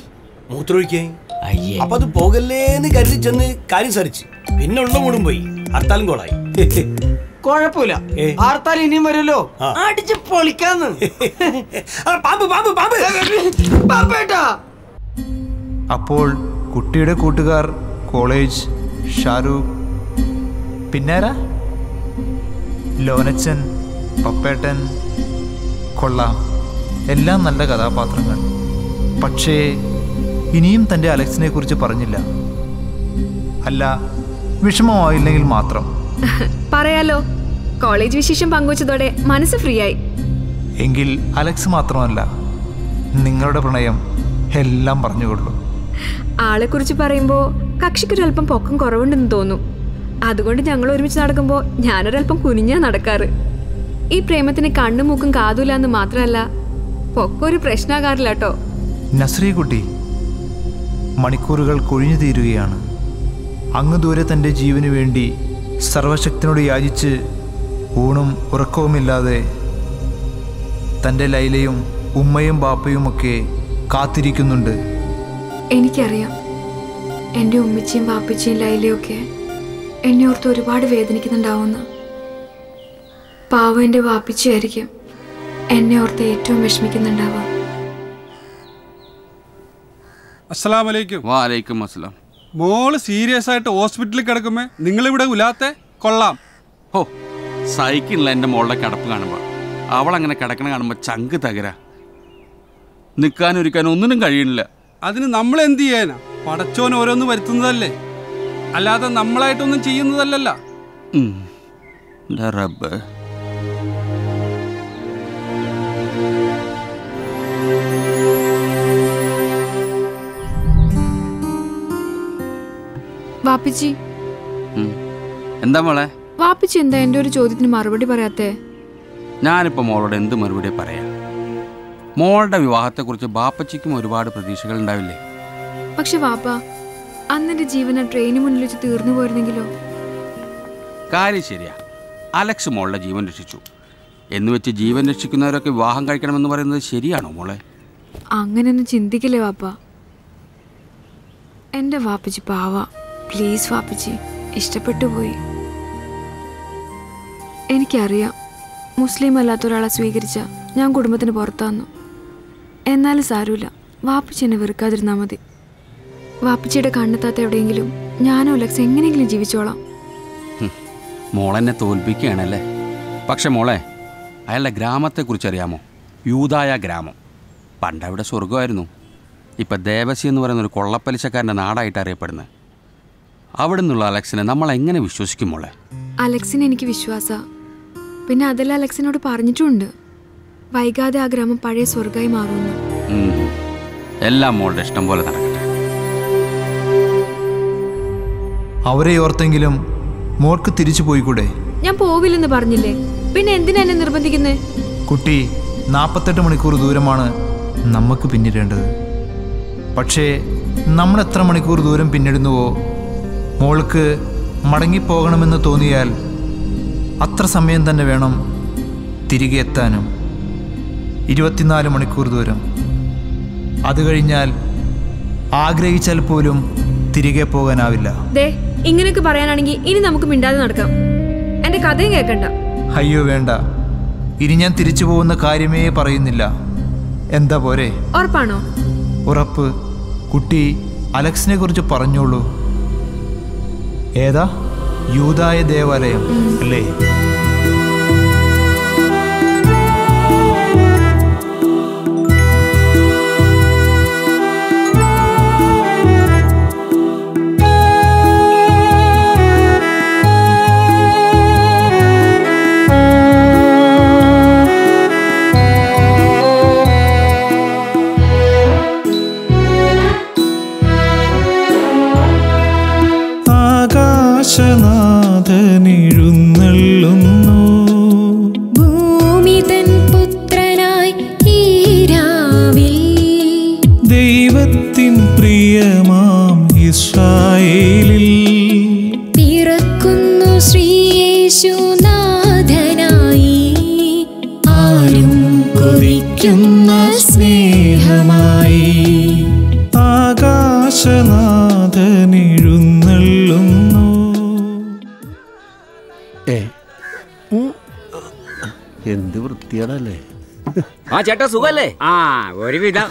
മൂത്രമൊഴിക്കേ. അപ്പൊ അത് പോകല്ലേന്ന് കരുതി ചെന്ന് കാര്യം സരിച്ച് പിന്നെ ഉള്ള മൂടും പോയി. ഹർത്താലും കോളായി കുഴപ്പമില്ല. ഹർത്താൽ ഇനിയും വരുമല്ലോ. അടിച്ച് പൊളിക്കാന്ന്. പാമ്പ് പാമ്പ് പാമ്പ്. പാപ്പേട്ടാ അപ്പോൾ കുട്ടിയുടെ കൂട്ടുകാർ കോളേജ് ഷാരൂഖ്. പിന്നാരാ? ലോനച്ചൻ പപ്പേട്ടൻ കൊള്ളാം. എല്ലാം നല്ല കഥാപാത്രങ്ങൾ. പക്ഷേ ഇനിയും തന്റെ അലക്സിനെ കുറിച്ച് പറഞ്ഞില്ല. അല്ല വിഷമമായില്ലെങ്കിൽ മാത്രം. [laughs] പറയാലോ. കോളേജ് വിശേഷം പങ്കുവച്ചതോടെ മനസ്സ് ഫ്രീ ആയി എങ്കിൽ അലക്സ് മാത്രമല്ല നിങ്ങളുടെ പ്രണയം എല്ലാം പറഞ്ഞുകൊള്ളൂ. ആളെ കുറിച്ച് പറയുമ്പോ കക്ഷിക്കൊരല്പം പൊക്കം കുറവുണ്ടെന്ന് തോന്നും. അതുകൊണ്ട് ഞങ്ങൾ ഒരുമിച്ച് നടക്കുമ്പോൾ ഞാനൊരല്പം കുനിഞ്ഞാ നടക്കാറ്. ഈ പ്രേമത്തിന് കണ്ണും മൂക്കും കാതൂല എന്ന് മാത്രമല്ല പൊക്കൊരു പ്രശ്നമാകാറില്ല കേട്ടോ നസ്രീ കുട്ടി മണിക്കൂറുകൾ കൊഴിഞ്ഞു തീരുകയാണ്. അങ്ങ് ദൂരെ തന്റെ ജീവന് വേണ്ടി സർവശക്തിനോട് യാചിച്ച് ഊണും ഉറക്കവുമില്ലാതെ തന്റെ ലൈലയും ഉമ്മയും ബാപ്പയുമൊക്കെ കാത്തിരിക്കുന്നുണ്ട്. എനിക്കറിയാം. എന്റെ ഉമ്മച്ചിയും ബാപ്പച്ചിയും ലൈലയൊക്കെ എന്നെ ഓർത്ത് ഒരുപാട് വേദനിക്കുന്നുണ്ടാവുമെന്ന്. പാവ എന്റെ വാപ്പിച്ചിയായിരിക്കും എന്നെ ഓർത്ത് ഏറ്റവും വിഷമിക്കുന്നുണ്ടാവുക. അസ്സലാം വലൈക്കും വാലൈക്കും അസ്സലാം. മോൾ സീരിയസ് ആയിട്ട് ഹോസ്പിറ്റലിൽ കിടക്കുമ്പോ നിങ്ങൾ ഇവിടെ ഉലാത്തെ കൊള്ളാം. ഹോ സഹിക്കില്ല എന്റെ മോളുടെ കിടപ്പ് കാണുമ്പോൾ അങ്ങനെ കിടക്കണ കാണുമ്പോൾ ചങ്ക് തകര. നിൽക്കാനൊരുക്കാനും ഒന്നിനും കഴിയണില്ല അതിന് നമ്മൾ എന്ത് ചെയ്യാനാ? പടച്ചോൻ ഓരോന്ന് വരുത്തുന്നതല്ലേ? അല്ലാതെ നമ്മളായിട്ടൊന്നും ചെയ്യുന്നതല്ലല്ലോ. റബ്ബ്. വാപ്പിച്ചി. എന്താ മോളെ? വാപ്പിച്ചി എന്താ എന്റെ ഒരു ചോദ്യത്തിന് മറുപടി പറയാത്തേ? ഞാനിപ്പോ മോളോട് എന്ത് മറുപടി പറയാം? മോളുടെ വിവാഹത്തെക്കുറിച്ച് ബാപ്പച്ചിക്കും ഒരുപാട് പ്രതീക്ഷകൾ ഉണ്ടാവില്ലേ? പക്ഷെ വാപ്പ അന്നെന്റെ ജീവന ട്രെയിന് മുന്നിൽ വെച്ച് തീർന്നു പോയിരുന്നെങ്കിലോ? കാര്യം ശരിയാ. അലക്സ് മോളുടെ ജീവൻ രക്ഷിച്ചു. എന്ന് വെച്ച് ജീവൻ രക്ഷിക്കുന്നവരൊക്കെ വിവാഹം കഴിക്കണമെന്ന് പറയുന്നത് ശരിയാണോ മോളെ? അങ്ങനെയൊന്നും ചിന്തിക്കില്ലേ വാപ്പ? എന്റെ വാപ്പച്ചി പാവ. പ്ലീസ് വാപ്പച്ചി ഇഷ്ടപ്പെട്ടു പോയി. എനിക്കറിയാം മുസ്ലിം അല്ലാത്ത ഒരാളെ സ്വീകരിച്ച ഞാൻ കുടുംബത്തിന് പുറത്താന്നു. എന്നാലും സാരമില്ല വാപ്പച്ചി എന്നെ വെറുക്കാതിരുന്നാൽ മതി. വാപ്പച്ചിയുടെ കണ്ണെത്താത്ത എവിടെയെങ്കിലും ഞാനോ ലക്സ് എങ്ങനെയെങ്കിലും ജീവിച്ചോളാം. മോളെന്നെ തോൽപ്പിക്കുകയാണല്ലേ? പക്ഷെ മോളെ അയാളുടെ ഗ്രാമത്തെക്കുറിച്ച് അറിയാമോ യൂതായ ഗ്രാമം. പണ്ടവിടെ സ്വർഗമായിരുന്നു ഇപ്പം ദേവസി എന്ന് പറയുന്ന ഒരു കൊള്ളപ്പലിശക്കാരന്റെ നാടായിട്ട് അറിയപ്പെടുന്നത് അവിടെ നിന്നുള്ള അലക്സിനെ നമ്മൾ എങ്ങനെ വിശ്വസിക്കും മോളെ? അലക്സിന് എനിക്ക് വിശ്വാസ. പിന്നെ അതെല്ലാം അലക്സിനോട് പറഞ്ഞിട്ടുണ്ട് വൈകാതെ ആ ഗ്രാമം പഴയ സ്വർഗമായി മാറുന്നു എല്ലാം മോളുടെ ഇഷ്ടം പോലെ നടക്കട്ടെ. അവരെ ഓർത്തെങ്കിലും മോൾക്ക് തിരിച്ചു പോയിക്കൂടെ? ഞാൻ പോവില്ലെന്ന് പറഞ്ഞില്ലേ? പിന്നെ എന്തിനാ എന്നെ നിർബന്ധിക്കുന്നേ? കുട്ടി നാൽപ്പത്തെട്ട് മണിക്കൂർ ദൂരമാണ് നമുക്ക് പിന്നിടേണ്ടത്. പക്ഷേ നമ്മൾ എത്ര മണിക്കൂർ ദൂരം പിന്നിടുന്നുവോ മോൾക്ക് മടങ്ങിപ്പോകണമെന്ന് തോന്നിയാൽ അത്ര സമയം തന്നെ വേണം തിരികെ എത്താനും. ഇരുപത്തിനാല് മണിക്കൂർ ദൂരം. അത് കഴിഞ്ഞാൽ ആഗ്രഹിച്ചാൽ പോലും തിരികെ പോകാനാവില്ല. ഇങ്ങനെയൊക്കെ പറയാനാണെങ്കിൽ ഇനി നമുക്ക് മിണ്ടാതെ നടക്കാം. എന്റെ കഥയും കേൾക്കണ്ട. അയ്യോ വേണ്ട. ഇനി ഞാൻ തിരിച്ചു പോകുന്ന കാര്യമേ പറയുന്നില്ല. എന്താ പോരെ? ഉറപ്പാണോ? ഉറപ്പ്. കുട്ടി അലക്സിനെ കുറിച്ച് പറഞ്ഞോളൂ. ഏതാ? യൂതായ ദേവാലയം അല്ലേ? എന്ത് ആ ചേട്ടാ സുഖല്ലേ? ആ ഒരുവിധം.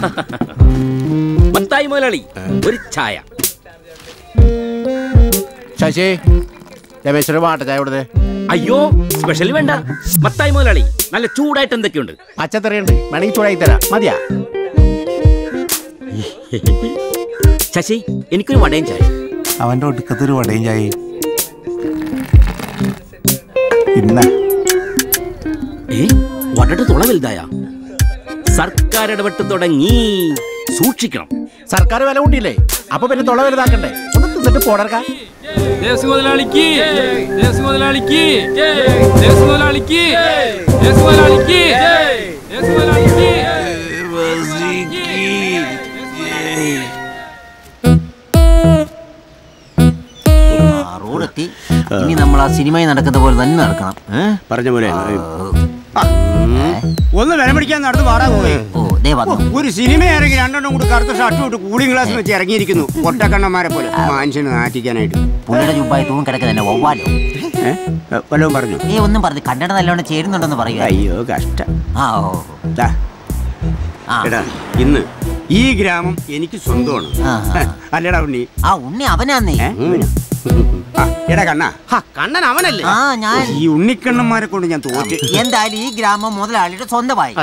മത്തായി മുതലാളി ഒരു ചായ ശശി രമേശ്വര വാട്ട ചായ കൊടുത്തേ. അയ്യോ സ്പെഷ്യൽ വേണ്ട. മത്തായി മുതലാളി നല്ല ചൂടായിട്ട് എന്തൊക്കെയുണ്ട്? പച്ചത്തറിയുണ്ട് വേണമെങ്കിൽ ചൂടായി തരാം. മതിയാ. ശശി എനിക്കൊരു വടയും ചായ അവന്റെ ഒടുക്കത്തൊരു വടയും ചായ ഇന്ന. ഏ? വടട്ട് തുള വലുതായ. സർക്കാർ ഇടപെട്ട് തുടങ്ങി. സൂക്ഷിക്കണം. സർക്കാർ വില കൂട്ടിയില്ലേ? അപ്പൊ പിന്നെ തുള വലുതാക്കണ്ടേ? ഒന്ന് തിന്നിട്ട് പോടർക്ക. ദേശ് മുതലാളിക്ക് ദേശ് മുതലാളിക്ക് ദേശ് മുതലാളിക്ക് ദേശ് മുതലാളിക്ക് ദേശ് മുതലാളിക്ക്. റോഡെത്തി ഇനി നമ്മൾ ആ സിനിമയിൽ നടക്കുന്ന പോലെ തന്നെ നടക്കണം? പറഞ്ഞ പോലെ. ഒന്ന് വില പിടിക്കാൻ നടന്ന് വാറാ പോയി. ഒരു സിനിമ ഇറങ്ങി രണ്ടെണ്ണം കൂടി കറുത്ത ഷർട്ട് ഇട്ട് കൂളിംഗ് ഗ്ലാസ് വെച്ച് ഇറങ്ങിയിരിക്കുന്നു. ഒറ്റക്കണ്ണന്മാരെ പോലെ. മനുഷ്യനെ നാറ്റിക്കാനായിട്ട്. പുള്ളിയുടെ ചുമ്പായി തൂങ്ങി കിടക്കുന്നതന്നെ ഒവ്വാലോ വല്ലതും പറഞ്ഞു? ഏ ഒന്നും പറഞ്ഞു കണ്ടിട്ട് നല്ലോണം ചേരുന്നുണ്ടെന്ന് പറയുക അയ്യോ കഷ്ടം. ആ ഓ. എടാ ഇന്ന് ഈ ഗ്രാമം എനിക്ക് സ്വന്തമാണ്. അല്ലടാ ഉണ്ണി? ആ ഉണ്ണി അവനാന്നേ. എടാ കണ്ണാ. കണ്ണൻ അവനല്ലേ? ആ ഞാൻ ഈ ഉണ്ണിക്കണ്ണന്മാരെ കൊണ്ട് ഞാൻ തോറ്റ്. എന്തായാലും ഈ ഗ്രാമം മുതലാളിയുടെ സ്വന്തമായി.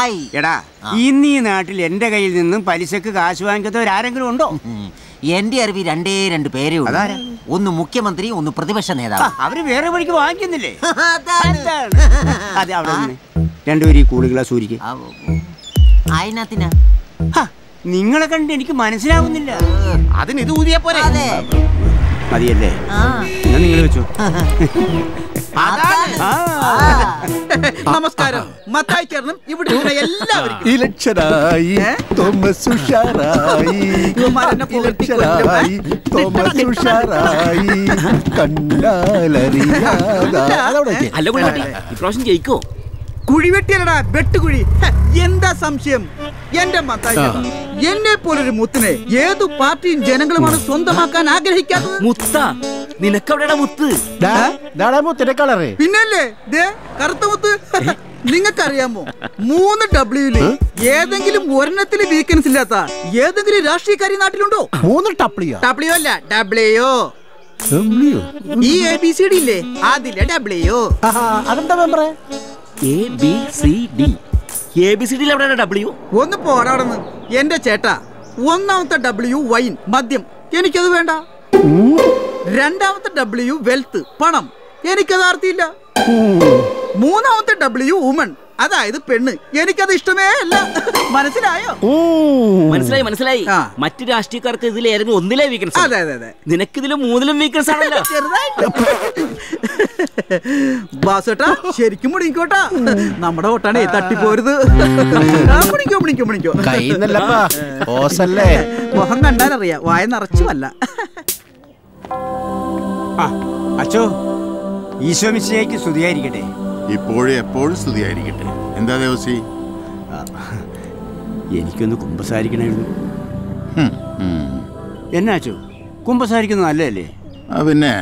ആയി. എടാ ഇന്ന് ഈ നാട്ടിൽ എന്റെ കയ്യിൽ നിന്നും പലിശക്ക് കാശ് വാങ്ങിക്കാത്തവരാരെങ്കിലും ഉണ്ടോ? എന്റെ അറിവ് രണ്ടേ രണ്ട് പേരേ ഉള്ളൂ. ഒന്ന് മുഖ്യമന്ത്രി ഒന്ന് പ്രതിപക്ഷ നേതാവ്. അവർ വേറെ വഴിക്ക് വാങ്ങിക്കുന്നില്ലേ. [laughs] അതെ അവിടെ രണ്ടുപേരും ഈ കൂളിംഗ് ഗ്ലാസ് ഊരിക്ക് നിങ്ങളെ കണ്ട് എനിക്ക് മനസ്സിലാവുന്നില്ല. അതിന് ഇത് ഊതിയാ പോരെ? മതിയല്ലേ? എന്നാ നിങ്ങൾ വെച്ചു. [laughs] [laughs] നമസ്കാരം. മത്തായി ചേർന്നും ഇവിടെ എല്ലാവർക്കും. ഇലക്ഷനായി തോമസ് ഉഷാറായി. ഇലക്ഷനായി തോമസ് ഉഷാറായി. കണ്ടാലറിയാതാ. ഇപ്രാവശ്യം ജയിക്കോ? കുഴിവെട്ടിയല്ലടാ വെട്ടുകുഴി. എന്താ സംശയം? എന്റെ മത്തായി എന്നെ പോലൊരു മുത്തിനെ ഏതു പാർട്ടിയും ജനങ്ങളുമാണ് സ്വന്തമാക്കാൻ ആഗ്രഹിക്കാത്തത്? മുത്ത മുത്തിന്റെ കളറ്. പിന്നല്ലേ? ദേ കറുത്ത മുത്ത്. നിങ്ങൾക്കറിയാമോ? മൂന്ന് ഡബ്ല്യൂൽ ഏതെങ്കിലും ഒരെണ്ണത്തിൽ വീക്കൻസ് ഇല്ലാത്ത ഏതെങ്കിലും രാഷ്ട്രീയക്കാരി നാട്ടിലുണ്ടോ? മൂന്ന് ടപ്ലിയോ ഡബ്ല്യു അല്ല ഡബ്ല്യു ഈ എ ബി സി ഡി ഇല്ലേ? അതിലെ ഡബ്ല്യു അതെന്താ മെമ്പറേ A B C D A B C ഡിയിൽ എവിടെയാണ് ഡബ്ല്യു ഒന്ന് പോരാടന്ന്. എന്റെ ചേട്ടാ ഒന്നാമത്തെ ഡബ്ല്യു വൈൻ മദ്യം. എനിക്കത് വേണ്ട. രണ്ടാമത്തെ ഡബ്ല്യു വെൽത്ത് പണം. എനിക്കത് ആർത്തിയില്ല. മൂന്നാമത്തെ ഡബ്ല്യു ഉമൺ അതായത് പെണ്ണ്. എനിക്കത് ഇഷ്ടമേ അല്ല. മനസ്സിലായോ? മനസ്സിലായി മനസ്സിലായി. മറ്റു രാഷ്ട്രീയക്കാർക്ക് ഇതിൽ ഏതെങ്കിലും ഒന്നിലേ വീക്കൻസ് അതെ അതെ അതെ. നിനക്ക് ഇതിൽ മൂന്നിലും വീക്കൻസ് ആണല്ലോ. [laughs] ബാസുട്ടാ ശരിക്കും മുടിക്കോട്ടാ നമ്മുടെ ഒട്ടാണേ തട്ടിപ്പോരുത്. ആ, മുടിക്കോ മുടിക്കോ മുടിക്കോ മുഖം കണ്ടാലറിയാം വായ നിറച്ചുമല്ല. ആ അച്ചോ ഈശോ മിശ്രയ്ക്ക് സ്തുതിയായിരിക്കട്ടെ. ഇപ്പോഴും എപ്പോഴും സ്തുതിയായിരിക്കട്ടെ. എന്താ ദേവസി എനിക്കൊന്ന് കുമ്പസാരിക്കണമായിരുന്നു എന്നാച്ചു കുമ്പസാരിക്കുന്നത് നല്ലതല്ലേ? പിന്നെ?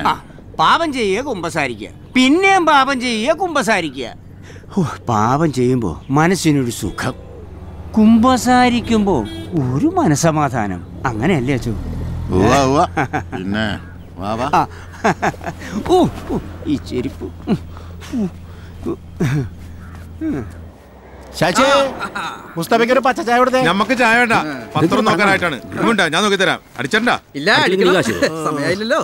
പാപം ചെയ്യുക കുമ്പസാരിക്കുക പിന്നെയും പാപം ചെയ്യുക കുമ്പസാരിക്കുക ഓ, പാപം ചെയ്യുമ്പോൾ മനസ്സിനൊരു സുഖം. കുമ്പസാരിക്കുമ്പോൾ ഒരു മനസമാധാനം. അങ്ങനെയല്ലേ അച്ചു. പിന്നെ? ഓ, ഈ ചെരുപ്പ്. ശശി മുസ്തഫയ്ക്ക് ഒരു പച്ച ചായ കൊടുത്തേ. നമുക്ക് ചായ വേണ്ട. പത്രം നോക്കാനായിട്ടാണ്. ഇങ്ങോട്ടാ ഞാൻ നോക്കി തരാം അടിച്ചണ്ട? ഇല്ല അടിക്കണം. സമയായില്ലല്ലോ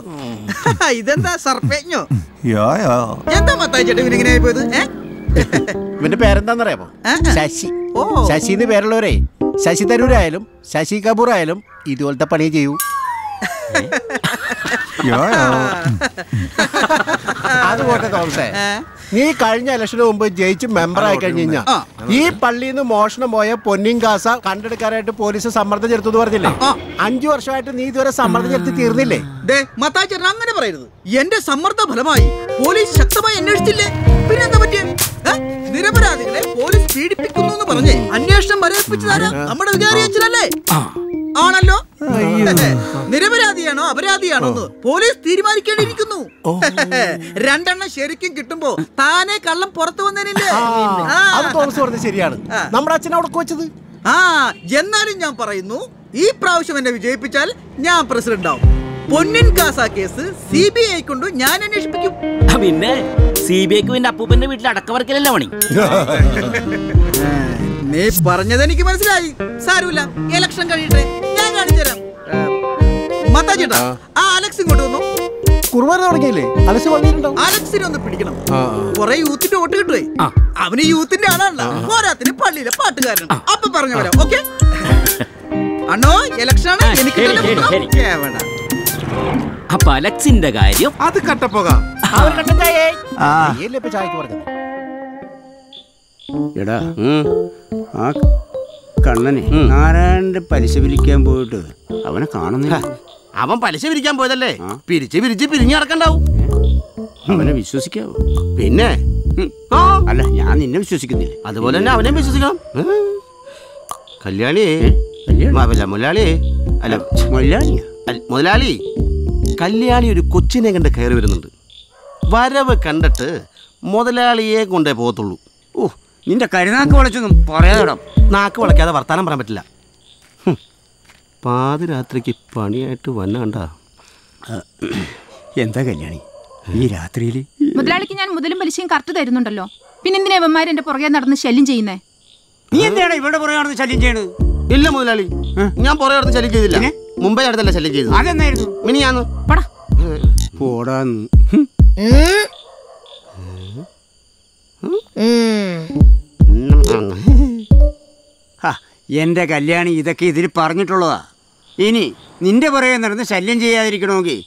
ഇതെന്താ സർപ്പേഞ്ഞോ യോ യോ. എന്താ മത്തായി ചേട്ടൻ ഇങ്ങനെ ആയി പോയത്? ഇവന്റെ പേരെന്താന്നറിയാമോ? ശശി. ശശി എന്ന് പേരുള്ളവരെ. ശശി തരൂരായാലും ശശി കപൂർ ആയാലും ഇതുപോലത്തെ പണി ചെയ്യൂ. യോ, യോ. തോമസേ നീ കഴിഞ്ഞ ഇലക്ഷന് മുമ്പ് ജയിച്ച് മെമ്പർ ആയി കഴിഞ്ഞു കഴിഞ്ഞാ ഈ പള്ളിയിൽ നിന്ന് മോഷണം പോയ പൊന്നിങ്കാസ കണ്ടെടുക്കാനായിട്ട് പോലീസ് സമ്മർദ്ദം ചെലുത്തു പറഞ്ഞില്ലേ? അഞ്ചു വർഷമായിട്ട് നീ ഇതുവരെ സമ്മർദ്ദം ചെലുത്തി തീർന്നില്ലേ? ദേ അങ്ങനെ പറയരുത്. എന്റെ സമ്മർദ്ദ ഫലമായി പോലീസ് ശക്തമായി അന്വേഷിച്ചില്ലേ? പിന്നെന്താ പറ്റിയ? നിരപരാധികളെ പോലീസ് പീഡിപ്പിക്കുന്നു എന്ന് പറഞ്ഞ് അന്വേഷണം മരവിപ്പിച്ചതാരാ നമ്മുടെ വികാരി അച്ഛനല്ലേ ആണല്ലോ? നിരപരാധിയാണോ അപരാധിയാണോ എന്ന് പോലീസ് തീരുമാനിക്കേണ്ടിയിരിക്കുന്നു. രണ്ടെണ്ണം ശരിക്കും കിട്ടുമ്പോ താനെ കള്ളം പുറത്തു വന്നതിനില്ലേ ശരിയാണ്. നമ്മുടെ അച്ഛൻ അവിടെ വെച്ചത് ആ എന്നാലും ഞാൻ പറയുന്നു ഈ പ്രാവശ്യം എന്നെ വിജയിപ്പിച്ചാൽ ഞാൻ പ്രസിഡന്റ് ആവും. പൊന്നിൻ കാസ കേസ് സി ബി ഐ കൊണ്ട് ഞാൻ അന്വേഷിപ്പിക്കും. പിന്നെ സി ബി ഐക്ക് പിന്നെ അപ്പൂപ്പന്റെ വീട്ടിൽ അടക്കവർക്കലല്ല പണി? [laughs] നീ പറഞ്ഞത് എനിക്ക് മനസ്സിലായി. സാരമില്ല ഇലക്ഷൻ കഴിയട്ടെ. ഞാൻ കാണിച്ചുതരാം മത്താജിട്ടാ ആ. അലക്സ് ഇങ്ങോട്ട് വന്നു. കുർബാന തുടങ്ങിയില്ലേ? അലക്സ് വന്നിട്ടുണ്ടാവും അലക്സിനെ ഒന്ന് പിടിക്കണം. കൊറേ യൂത്തിന്റെ വോട്ട് കിട്ടുവേ. അവന് യൂത്തിന്റെ ആളാണല്ലോ. പോരാത്തിന് പള്ളിയിലെ പാട്ടുകാരൻ അപ്പൊ പറഞ്ഞു വരാം ഓക്കെ? അണ്ണോ ഇലക്ഷൻ എനിക്ക്. അപ്പൊ അലക്സിന്റെ കാര്യം അത് കട്ടപ്പോകാം. ആ. ചായക്ക് പറഞ്ഞത്. എടാ ആ കണ്ണനെ നാരായണന്റെ പലിശ പിരിക്കാൻ പോയിട്ട് അവനെ കാണുന്നില്ല. അവൻ പലിശ പിരിക്കാൻ പോയതല്ലേ? പിരിച്ച് പിരിച്ച് പിരിഞ്ഞു നടക്കണ്ടാവും. അവനെ വിശ്വസിക്കാവോ? പിന്നെ? അല്ല ഞാൻ നിന്നെ വിശ്വസിക്കുന്നില്ല. അതുപോലെ തന്നെ അവനെ വിശ്വസിക്കണം? കല്യാണി മുതലാളി അല്ല മുതലാളി മുതലാളി കല്യാണി ഒരു കൊച്ചിനെ കണ്ട് കയറി വരുന്നുണ്ട്. വരവ് കണ്ടിട്ട് മുതലാളിയെ കൊണ്ടേ പോകത്തുള്ളൂ. നിന്റെ കരുനാക്ക് വളച്ചൊന്നും പറയാതെടാ. നാക്ക് വളയ്ക്കാതെ വർത്താനം പറയാൻ പറ്റില്ല. പാതിരാത്രിക്ക് പണിയായിട്ട് വന്നണ്ട. എന്താ കല്യാണി? ഈ രാത്രിയിൽ മുതലാളിക്ക് ഞാൻ മുതലും പലിശയും കറക്റ്റ് തരുന്നുണ്ടല്ലോ. പിന്നെ എന്തിനാ ഇവന്മാർ എന്റെ പുറകെ നടന്ന് ശല്യം ചെയ്യുന്നേ? നീ എന്താണ് ഇവിടെ പുറകെ നടന്ന് ശല്യം ചെയ്യണത്? ഇല്ല മുതലാളി. ഞാൻ പുറകെ നടന്ന് ശല്യം ചെയ്തില്ല. മുംബൈ അടുത്തല്ല ശല്യം ചെയ്തു അതെന്നായിരുന്നു? മിനിയാന്ന് പോടാന്ന്. ഹാ, എന്റെ കല്യാണി ഇതൊക്കെ ഇതിൽ പറഞ്ഞിട്ടുള്ളതാ. ഇനി നിന്റെ പുറകെ നടന്ന് ശല്യം ചെയ്യാതിരിക്കണമെങ്കിൽ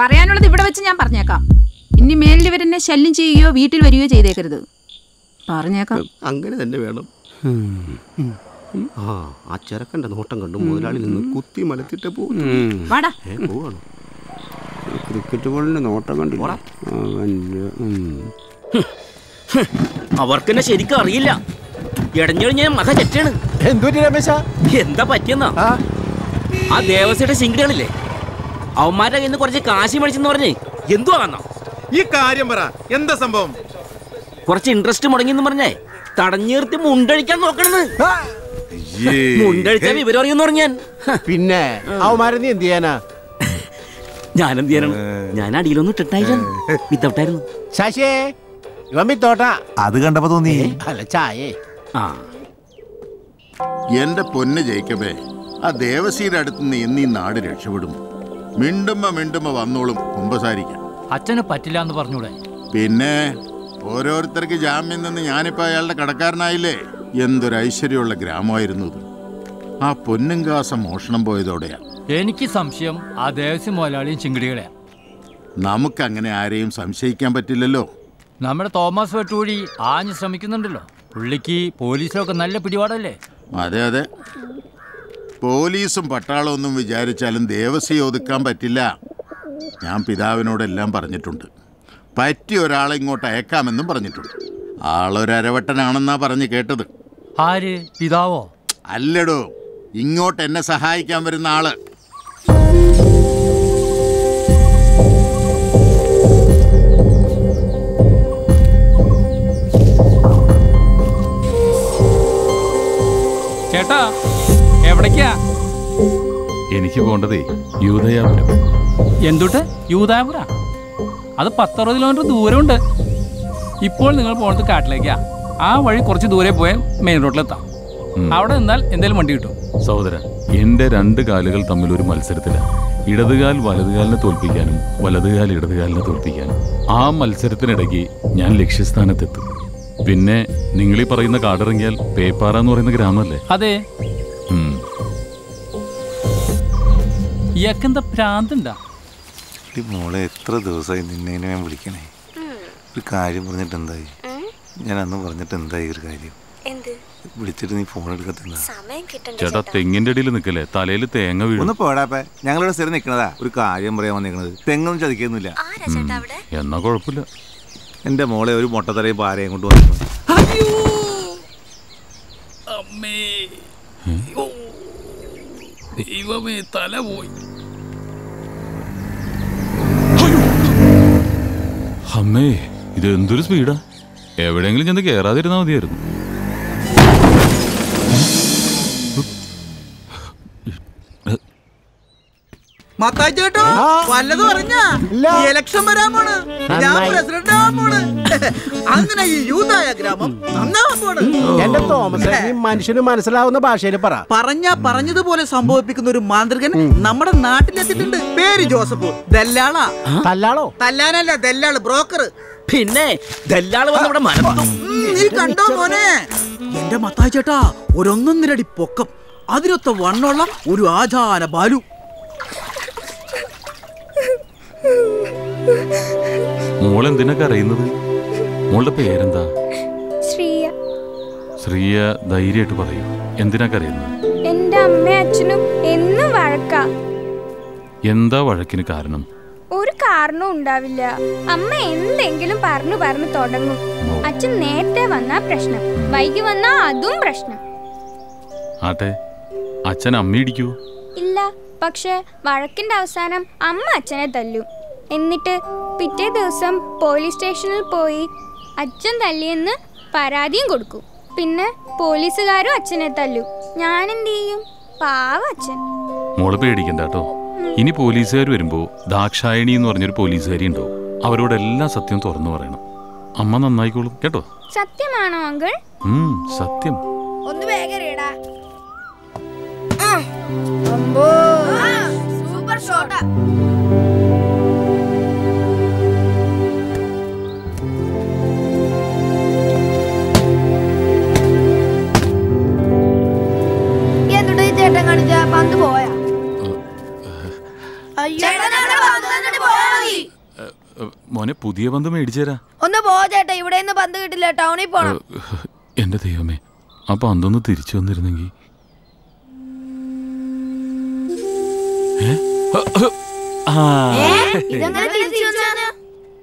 പറയാനുള്ളത് ഇവിടെ വെച്ച് ഞാൻ പറഞ്ഞേക്കാം. ഇനി മേലിൽ വരുന്ന ശല്യം ചെയ്യുകയോ വീട്ടിൽ വരികയോ ചെയ്തേക്കരുത്. പറഞ്ഞേക്കാം. അങ്ങനെ തന്നെ വേണം. ആ ആ ചെറുക്കന്റെ നോട്ടം കണ്ടു. മുതലാളി നിന്ന് കുത്തി മലത്തിട്ട് പോകും പോവാണ്? ക്രിക്കറ്റ് ബോളിന്റെ നോട്ടം കണ്ടില്ല? അവർക്കെന്നെ ശരിക്കും അറിയില്ല. ഇടഞ്ഞിടഞ്ഞ മക ചെറ്റാണ് എന്താ പറ്റിയെന്നാ? ആ. ദേവസ്വയുടെ ശിങ്കിടികളില്ലേ അവന്മാരുടെ കയ്യിൽ നിന്ന് കുറച്ച് കാശി മേടിച്ചെന്ന് പറഞ്ഞേ എന്തുവാ വന്നോ ഈ കാര്യം പറ. എന്താ സംഭവം? കുറച്ച് ഇൻട്രസ്റ്റ് മുടങ്ങി എന്ന് പറഞ്ഞേ തടഞ്ഞീർത്തി മുണ്ടഴിക്കാൻ നോക്കണെന്ന് മുണ്ടഴിച്ച വിവരം അറിയുന്നു പറഞ്ഞാൻ പിന്നെ അവന്മാരെ നീ എന്ത് ചെയ്യാനാ? ഞാൻ എന്ത് ചെയ്യാനാണ് ഞാൻ അടിയിലൊന്നും ഇട്ടിട്ടായിരുന്നു വിത്തൗട്ടായിരുന്നു. ശശിയേ ഇവൻ വിത്തോട്ട. അത് കണ്ടപ്പോ തോന്നി. അല്ല ചായേ. ആ. എന്റെ പൊന്ന് ജയിക്കബേ ആ ദേവസിയുടെ അടുത്ത് നിന്ന് എന്നീ നാട് രക്ഷപ്പെടും. മിണ്ടുമ്പ മിണ്ടുമ്പ വന്നോളും കുമ്പസാരിക്കാം. അച്ഛന് പറ്റില്ല എന്ന് പറഞ്ഞൂടെ. പിന്നെ ഓരോരുത്തർക്ക് ജാമ്യം നിന്ന് ഞാനിപ്പോ അയാളുടെ കടക്കാരനായില്ലേ? എന്തൊരു ഐശ്വര്യമുള്ള ഗ്രാമമായിരുന്നു ഇത്. ആ പൊന്നുംകാസ മോഷണം പോയതോടെയാ. എനിക്ക് സംശയം ആ ദേവസ്വം മുതലാളിയും ചിങ്കിടികളെയാ. നമുക്കങ്ങനെ ആരെയും സംശയിക്കാൻ പറ്റില്ലല്ലോ. നമ്മുടെ തോമസ് വെട്ടൂഴി ആഞ്ഞു ശ്രമിക്കുന്നുണ്ടല്ലോ. പുള്ളിക്ക് പോലീസിലൊക്കെ നല്ല പിടിപാടല്ലേ? അതെ അതെ. പോലീസും പട്ടാളവും ഒന്നും വിചാരിച്ചാലും ദേവസ്വം ഒതുക്കാൻ പറ്റില്ല. ഞാൻ പിതാവിനോടെല്ലാം പറഞ്ഞിട്ടുണ്ട്. പറ്റിയ ഒരാളെ ഇങ്ങോട്ട് അയക്കാമെന്നും പറഞ്ഞിട്ടുണ്ട്. ആളൊരരവട്ടനാണെന്നാ പറഞ്ഞ് കേട്ടത്. ആര്? പിതാവോ? അല്ലടോ ഇങ്ങോട്ട് എന്നെ സഹായിക്കാൻ വരുന്ന ആൾ. ചേട്ടാ എവിടേക്കാ? എനിക്ക് പോണ്ടതേ യൂതയാപുരം എന്തുട്ട്? യൂതാപുര അത് പത്തറുപത് കിലോമീറ്റർ ദൂരമുണ്ട്. ഇപ്പോൾ നിങ്ങൾ പോണത് കാട്ടിലേക്കാ. ആ വഴി കുറച്ച് ദൂരെ പോയാൽ മെയിൻ റോഡിലെത്താം അവിടെ നിന്നാൽ എന്തെങ്കിലും വണ്ടി കിട്ടും. സഹോദര എന്റെ രണ്ട് കാലുകൾ തമ്മിൽ ഒരു മത്സരത്തിലാണ് ഇടതുകാൽ വലതുകാലിനെ തോൽപ്പിക്കാനും വലതുകാൽ ഇടതുകാലിനെ തോൽപ്പിക്കാനും. ആ മത്സരത്തിനിടയ്ക്ക് ഞാൻ ലക്ഷ്യസ്ഥാനത്തെത്തും. പിന്നെ നിങ്ങൾ ഈ പറയുന്ന കാടിറങ്ങിയാൽ പേപ്പാറ എന്ന് പറയുന്ന ഗ്രാമമല്ലേ? അതെ. ഇയാക്കെന്താ ഭ്രാന്തുണ്ടാ മോളെ എത്ര ദിവസമായി നിന്നെ ഞാൻ വിളിക്കണേ? ഒരു കാര്യം പറഞ്ഞിട്ട് എന്തായി ഞാൻ അന്ന് പറഞ്ഞിട്ട് ഈ ഒരു കാര്യം? എന്ത്? വിളിച്ചിട്ട് നീ ഫോൺ എടുക്കത്തില്ല. ചേട്ടാ തെങ്ങിന്റെ അടിയിൽ നിക്കല്ലേ? തലയിൽ തേങ്ങ വീഴും. ഒന്ന് പോടാപ്പേ ഞങ്ങളിവിടെ സ്ഥിരം നിക്കണതാ. ഒരു കാര്യം പറയാൻ വന്നിരിക്കണത് തെങ്ങൊന്നും ചതിക്കുന്നില്ല. എന്നാ കുഴപ്പമില്ല. എന്റെ മോളെ ഒരു മൊട്ടത്തലയും പാരയും കൊണ്ട് വന്നു. അമ്മേ. ദൈവമേ തല പോയി. അമ്മേ ഇത് എന്തൊരു സ്പീഡാ? എവിടെയെങ്കിലും ചെന്ന് കയറാതിരുന്നാൽ മതിയായിരുന്നു. മത്തായി ചേട്ടോ വല്ലത് പറഞ്ഞാ. ഇലക്ഷൻ വരാൻ പോണ്. ഞാൻ. പ്രസിഡന്റ് ആവാൻ പോണ്. [laughs] അങ്ങനെ ഈ യൂതായ ഗ്രാമം നന്നാവാൻ പോണ്. എന്റെ തോമസ് ഈ മനുഷ്യന് മനസ്സിലാവുന്ന ഭാഷയിൽ പറ. പറഞ്ഞ പറഞ്ഞതുപോലെ സംഭവിപ്പിക്കുന്ന ഒരു മാന്ത്രികൻ നമ്മുടെ നാട്ടിലെത്തിയിട്ടുണ്ട്. പേര് ജോസഫ്. ദല്ലാളാ. തല്ലാളോ? തല്ലാനല്ല ദല്ലാൾ ബ്രോക്കർ പിന്നെ ദല്ലാൾ നമ്മുടെ ഇവിടെ മരത്തും നീ കണ്ടോ മോനെ? എന്റെ മത്തായി ചേട്ടാ ഒരൊന്നൊന്നിരടി പൊക്കം. അതിനൊത്ത വണ്ണുള്ള ഒരു ആചാര ബാലു. മോൾ എന്തിനാ കരയുന്നത്? മോളുടെ പേരെന്താ? ശ്രീയ. ശ്രീയ ധൈര്യമായിട്ട് പറയൂ. എന്തിനാ കരയുന്നത്? എന്റെ അമ്മയും അച്ഛനും എന്നും വഴക്ക. എന്താ വഴക്കിന് കാരണം? ഒരു കാരണവും ഉണ്ടാവില്ല. അമ്മ എന്തെങ്കിലും പറഞ്ഞു പറഞ്ഞു തുടങ്ങും. അച്ഛൻ നേരത്തെ വന്നാ പ്രശ്നം. വൈകി വന്നാ അതും പ്രശ്നം. ആട്ടെ അച്ഛൻ അമ്മ ഇടിക്കൂ. ഇല്ല പക്ഷെ വഴക്കിന്റെ അവസാനം അമ്മ അച്ഛനെ തല്ലും. എന്നിട്ട് പിറ്റേ ദിവസം പോലീസ് സ്റ്റേഷനിൽ പോയി അച്ഛൻ തല്ലിയെന്ന് പരാതിയും കൊടുക്കും. പിന്നെ പോലീസുകാരും അച്ഛനെ തല്ലും. ഞാൻ എന്ത് ചെയ്യും പാവ അച്ഛൻ. മോൾ പേടിക്കണ്ട കേട്ടോ. ഇനി പോലീസുകാർ വരുമ്പോൾ ദാക്ഷായണി എന്ന് പറഞ്ഞൊരു പോലീസുകാരി ഉണ്ടാവും അവരോട് എല്ലാ സത്യം തുറന്നു പറയണം. അമ്മ നന്നായിക്കോളും കേട്ടോ. സത്യമാണോ അങ്കിൾ? സത്യം. ഒന്ന് വേഗം സൂപ്പർ ഷോട്ടാ പന്ത് പോയാ? മോനെ പുതിയ പന്ത് മേടിച്ചേരാ ഒന്ന് പോ ചേട്ടാ ഇവിടെ നിന്ന് പന്ത് കിട്ടില്ല ടൗണിൽ പോണം. എന്റെ ദൈവമേ ആ പന്തൊന്ന് തിരിച്ചു വന്നിരുന്നെങ്കിൽ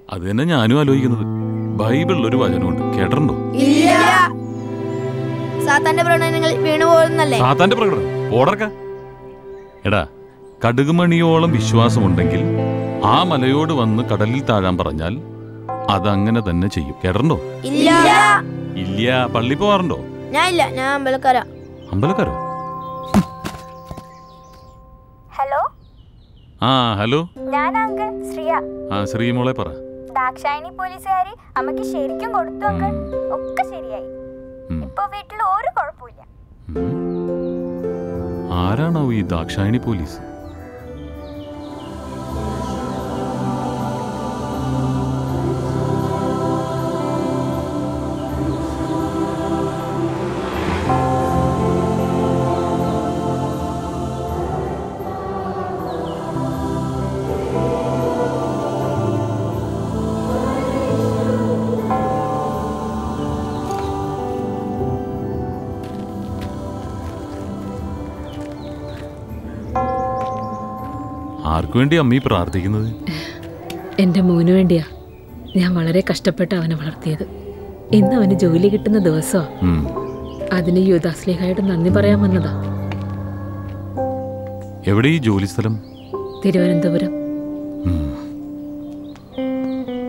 അത് തന്നെ ഞാനും ആലോചിക്കുന്നത്. ബൈബിളിൽ ഒരു വചനമുണ്ട്. കേട്ടിട്ടുണ്ടോ? സാത്താന്റെ വീണുപോകുന്നല്ലേ സാത്താന്റെ പ്രകടനം. ഓടർക്ക എടാ കടുകുമണിയോളം വിശ്വാസമുണ്ടെങ്കിൽ ആ മലയോട് വന്ന് കടലിൽ താഴാൻ പറഞ്ഞാൽ അതങ്ങനെ തന്നെ ചെയ്യും. കേട്ടിട്ടുണ്ടോ? ഇല്ല. ഇല്ല. പള്ളി പോവാറുണ്ടോ? ഞാൻ ഇല്ല ഞാൻ അമ്പലക്കാര. അമ്പലക്കാരോ? ഹലോ? ആ ഹലോ? ഞാൻ അങ്കിൾ ശ്രീയ. ആ ശ്രീ മോളെ പറ. ദാക്ഷായണി പോലീസുകാരി അമ്മയ്ക്ക് ശരിക്കും കൊടുത്തു അങ്കിൾ. ഒക്കെ ശരിയായി. ഇപ്പൊ വീട്ടിൽ ഒരു കുഴപ്പമില്ല ആരാണോ ഈ ദാക്ഷായണി പോലീസ്? ആർക്കു വേണ്ടി അമ്മീ പ്രാർത്ഥിക്കുന്നത്? എന്റെ മോന് വേണ്ടിയാ. ഞാൻ വളരെ കഷ്ടപ്പെട്ട് അവനെ വളർത്തിയത്. ഇന്ന് അവന് ജോലി കിട്ടുന്ന ദിവസമാ. അതിന് യുദാസ്ലിഹായിട്ട് നന്ദി പറയാൻ വന്നതാ. എവിടെ ഈ ജോലി സ്ഥലം? തിരുവനന്തപുരം.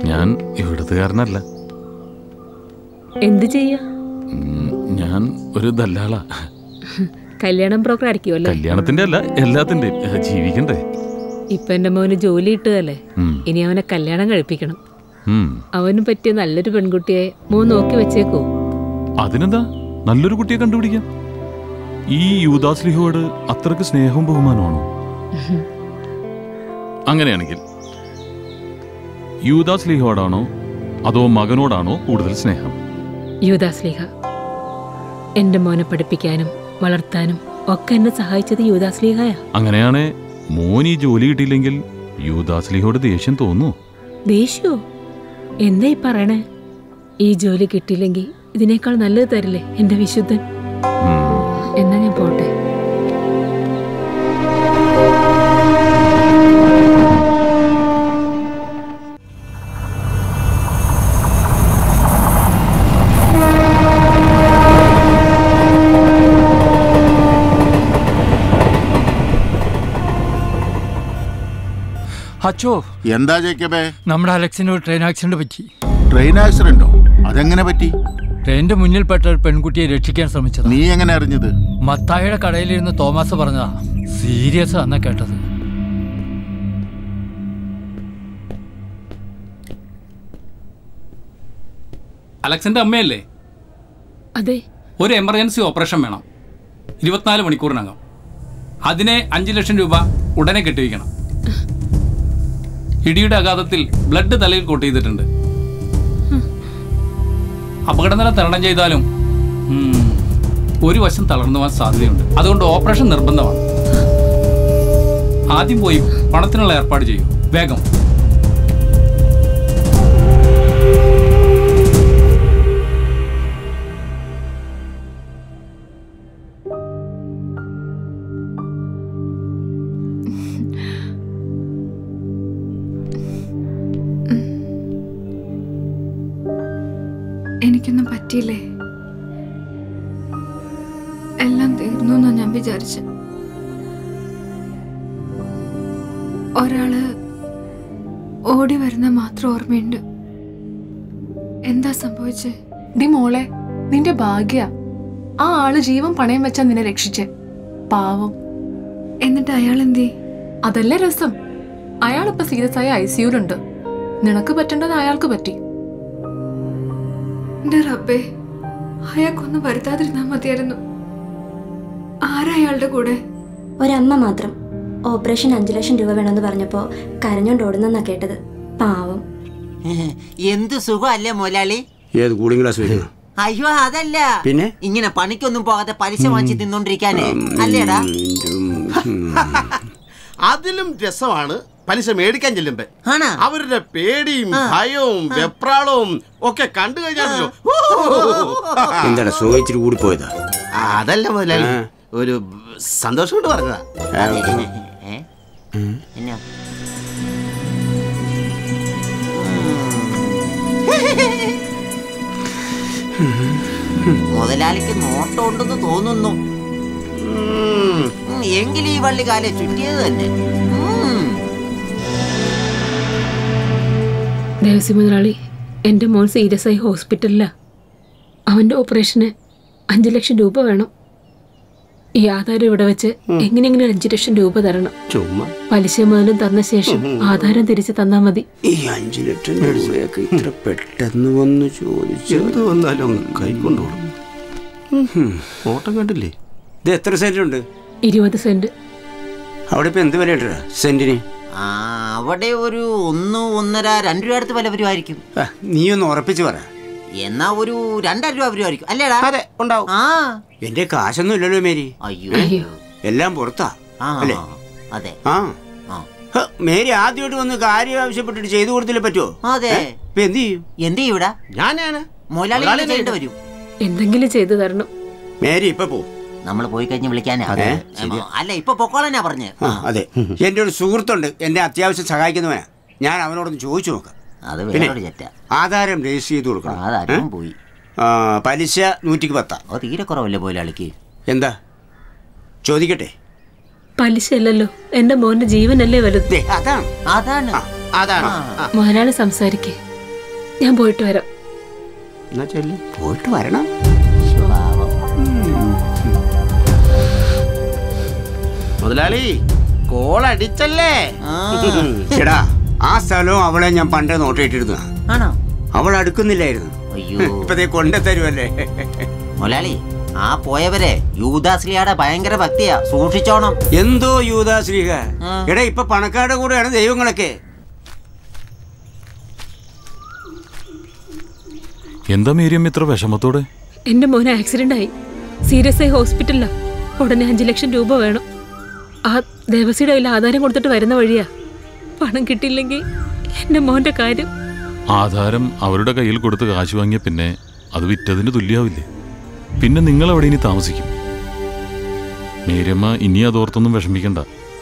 ഞാൻ ഇവിടുത്തുകാരനല്ല. എന്ത് ചെയ്യാ? ഞാൻ ഒരു ദല്ലാളാ. കല്യാണം ബ്രോക്കർ ആയിരിക്കുമല്ലോ കല്യാണത്തിന്റെ അല്ല എല്ലാത്തിന്റെയും ജീവിക്കണ്ടേ? ഇപ്പൊ എന്റെ മോന് ജോലി കിട്ടുകയല്ലേ? ഇനി അവനെ കല്യാണം കഴിപ്പിക്കണം. അവന് പറ്റിയ നല്ലൊരു പെൺകുട്ടിയെ മോൻ നോക്കി വെച്ചേക്കോ. അതിനെന്താ? നല്ലൊരു കുട്ടിയെ കണ്ടുപിടിക്കാം ഈ യൂദാസ്ലിഹോട് അത്രയ്ക്ക് സ്നേഹവും ബഹുമാനമാണോ അങ്ങനെയാണെങ്കിൽ യൂദാസ്ലിഹോടാണോ അതോ മകനോടാണോ കൂടുതൽ സ്നേഹം? യൂദാസ്ലിഹ എന്റെ മോനെ പഠിപ്പിക്കാനും വളർത്താനും ഒക്കെ എന്നെ സഹായിച്ചത് യുദാസ്ലിഹയാ അങ്ങനെയാണേ മോൻ ഈ ജോലി കിട്ടിയില്ലെങ്കിൽ യൂദാസ്ലിഹോട് ദേഷ്യം തോന്നുന്നു. ദേഷ്യോ? എന്താ ഈ പറയണേ? ഈ ജോലി കിട്ടിയില്ലെങ്കിൽ ഇതിനേക്കാൾ നല്ലത് തരില്ലേ എന്റെ വിശുദ്ധൻ? എന്നാ ഞാൻ പോട്ടെ. അച്ചോ എന്താ ജേക്കബേ? നമ്മുടെ അലക്സിന് ഒരു ട്രെയിൻ ആക്സിഡന്റ് പറ്റി. ട്രെയിൻ ആക്സിഡന്റോ അതെങ്ങനെ പറ്റി? ട്രെയിനിന്റെ മുന്നിൽപ്പെട്ട ഒരു പെൺകുട്ടിയെ രക്ഷിക്കാൻ ശ്രമിച്ചത്. നീ എങ്ങനെ അറിഞ്ഞത്? മത്തായിയുടെ കടയിലിരുന്ന് തോമസ് പറഞ്ഞതാ. സീരിയസ് എന്നാ കേട്ടത്. അലക്സിന്റെ അമ്മയല്ലേ? അതെ. ഒരു എമർജൻസി ഓപ്പറേഷൻ വേണം. ഇരുപത്തിനാല് മണിക്കൂറിനകം. അതിനെ അഞ്ച് ലക്ഷം രൂപ ഉടനെ കെട്ടിവയ്ക്കണം ഇടിയുടെ ആഘാതത്തിൽ ബ്ലഡ് തലയിൽ കോട്ട് ചെയ്തിട്ടുണ്ട്. അപകടനില തരണം ചെയ്താലും ഒരു വശം തളർന്നു പോകാൻ സാധ്യതയുണ്ട്. അതുകൊണ്ട് ഓപ്പറേഷൻ നിർബന്ധമാണ്. ആദ്യം പോയി പണത്തിനുള്ള ഏർപ്പാട് ചെയ്യും. വേഗം. പറ്റിയില്ലേ? എല്ലാം തീർന്നു എന്നാ ഞാൻ വിചാരിച്ചു. ഒരാൾ ഓടി വരുന്ന മാത്രം ഓർമ്മയുണ്ട്. എന്താ സംഭവിച്ചേ? നീ മോളെ നിന്റെ ഭാഗ്യ. ആ ആൾ ജീവൻ പണയം വെച്ചാ നിന്നെ രക്ഷിച്ചേ. പാവം. എന്നിട്ട് അയാൾ എന്തേ അതല്ല രസം. അയാളിപ്പോ ഇപ്പൊ സീരിയസ് ആയ ഐ സിയുലുണ്ട് നിനക്ക് പറ്റേണ്ടത് അയാൾക്ക് പറ്റി. എന്റെ റബ്ബേ അയാൾക്കൊന്നും വരുത്താതിരുന്നാ മതിയായിരുന്നു. ആരയാളുടെ അയാളുടെ കൂടെ? ഒരമ്മ മാത്രം. ഓപ്പറേഷൻ അഞ്ചു ലക്ഷം രൂപ വേണമെന്ന് പറഞ്ഞപ്പോ കരഞ്ഞോണ്ട് ഓടുന്നെന്നാ കേട്ടത്. പാവം. എന്ത് സുഖമല്ലേ മുതലാളി ഏത് കൂളിംഗ് ഗ്ലാസ് വരുന്നു അയ്യോ അതല്ല. പിന്നെ? ഇങ്ങനെ പണിക്കൊന്നും പോകാതെ പലിശ വാങ്ങിച്ച് തിന്നോണ്ടിരിക്കാനേ. അല്ലേടാ? [laughs] അതിലും രസമാണ് പലിശ മേടിക്കാൻ ചെല്ലുമ്പോ. അവരുടെ പേടിയും ഭയവും വെപ്രാളവും ഒക്കെ കണ്ടു കഴിഞ്ഞാണല്ലോ എന്താടാ സുഖിച്ചിട്ട് കൂടി പോയതാ അതല്ല മുതലാളി ഒരു സന്തോഷം കൊണ്ട് പറഞ്ഞതാ മുതലാലിക്ക് മുതലാളിക്ക് നോട്ടം ഉണ്ടെന്ന് തോന്നുന്നു എങ്കിലും എങ്കിൽ ഈ വള്ളി കാലെ ചുറ്റിയത് തന്നെ ഉം. ദേവസ്വം മുതലാളി എന്റെ മോൻ സീരിയസ് ആയി ഹോസ്പിറ്റലിലാണ് അവന്റെ ഓപ്പറേഷന് അഞ്ച് ലക്ഷം രൂപ വേണം. ഈ ആധാരം ഇവിടെ വെച്ച് എങ്ങനെയെങ്കിലും അഞ്ചു ലക്ഷം രൂപ തരണം. ചുമ്മാ. പലിശ മുതലും തന്ന ശേഷം ആധാരം തിരിച്ച് തന്നാ മതി. ഈ അഞ്ചു ലക്ഷം രൂപയൊക്കെ ഇത്ര പെട്ടെന്ന് വന്ന് ചോദിച്ചു എന്ത് വന്നാലും കൈക്കൊണ്ടോളും ഓട്ടം കണ്ടില്ലേ? ഇത് എത്ര സെന്റ് ഉണ്ട്? ഇരുപത് സെന്റ്. അവിടെ ഇപ്പൊ എന്ത് വില ഇട്ടാ സെന്റിന്? അവിടെ ഒരു ഒന്ന് ഒന്നര രണ്ട് രൂപ അടുത്ത് വില വരുമായിരിക്കും നീ ഒന്ന് ഉറപ്പിച്ചു പറ. എന്നാ ഒരു രണ്ടര രൂപ വരുമായിരിക്കും അല്ലേടാ? അതെ ഉണ്ടാവും. ആ. എന്റെ കാശൊന്നും ഇല്ലല്ലോ മേരി. അയ്യോ. എല്ലാം പുറത്താ. അല്ലേ? അതെ. ആ. മേരി ആദ്യമായിട്ട് വന്ന് കാര്യം ആവശ്യപ്പെട്ടിട്ട് ചെയ്തു കൊടുത്തില്ലേ പറ്റുമോ അതെ. എന്ത് ചെയ്യും? എന്ത് ചെയ്യൂടാ ഞാനാണ്. മുതലാളി വരും. എന്തെങ്കിലും ചെയ്തു തരണം. മേരി ഇപ്പൊ പോ. നമ്മൾ പോയി കഴിഞ്ഞ് വിളിക്കാനാ. അതെ, അല്ല ഇപ്പൊ പൊക്കോളനാ പറഞ്ഞേ. അതെ. എന്റെ ഒരു സുഹൃത്തുണ്ട് എന്നെ അത്യാവശ്യം സഹായിക്കുന്നവനാ. ഞാൻ അവനോടൊന്ന് ചോദിച്ചു നോക്കാം. അത് പിന്നെ ആധാരം രജിസ്റ്റർ ചെയ്ത് കൊടുക്കണം. ആധാരം പോയി. പലിശ നൂറ്റിക്ക് പത്താ അത് തീരെ കുറവല്ലേ ആളിക്ക് എന്താ? ചോദിക്കട്ടെ. പലിശ അല്ലല്ലോ എന്റെ മോന്റെ ജീവനല്ലേ വലുത്. അതാണ്. അതാണ്. അതാണ്. മുതലാളി സംസാരിക്കേ. ഞാൻ പോയിട്ട് വരാം. പോയിട്ട് വരണം. മുതലാളി കോൾ അടിച്ചല്ലേ ചേടാ ആ സ്ഥലവും അവളെ ഞാൻ പണ്ടേ നോട്ടിട്ടിരുന്നു ആണോ? അവൾ അടുക്കുന്നില്ലായിരുന്നു. അയ്യോ. [laughs] ഇപ്പതേ കൊണ്ടുതരുമല്ലേ മുതലാളി ആ പോയവരെ യൂദാശ്രീയുടെ ഭയങ്കര ഭക്തിയാ. സൂക്ഷിച്ചോണം. എന്തോ യൂദാശ്രീക? എടാ ഇപ്പൊ പണക്കാരുടെ കൂടെയാണ് ദൈവങ്ങളൊക്കെ. എന്താ മീരിയം ഇത്ര വിഷമത്തോടെ? എന്റെ മോന് ആക്സിഡന്റ് ആയി. സീരിയസ് ആയി ഹോസ്പിറ്റലിലാ. ഉടനെ അഞ്ചു ലക്ഷം രൂപ വേണം. ആ ദേവസിയുടെ കയ്യിൽ ആധാരം കൊടുത്തിട്ട് വരുന്ന വഴിയാ. പണം കിട്ടിയില്ലെങ്കിൽ എന്റെ മോന്റെ കാര്യം. ആധാരം അവരുടെ കയ്യിൽ കൊടുത്ത് കാശ് വാങ്ങിയ പിന്നെ അത് വിറ്റതിന് തുല്യാവില്ലേ? പിന്നെ നിങ്ങൾ അവിടെ ഇനി താമസിക്കും? മേരമ്മ ഇനി അതോർത്തൊന്നും വിഷമിക്കണ്ട.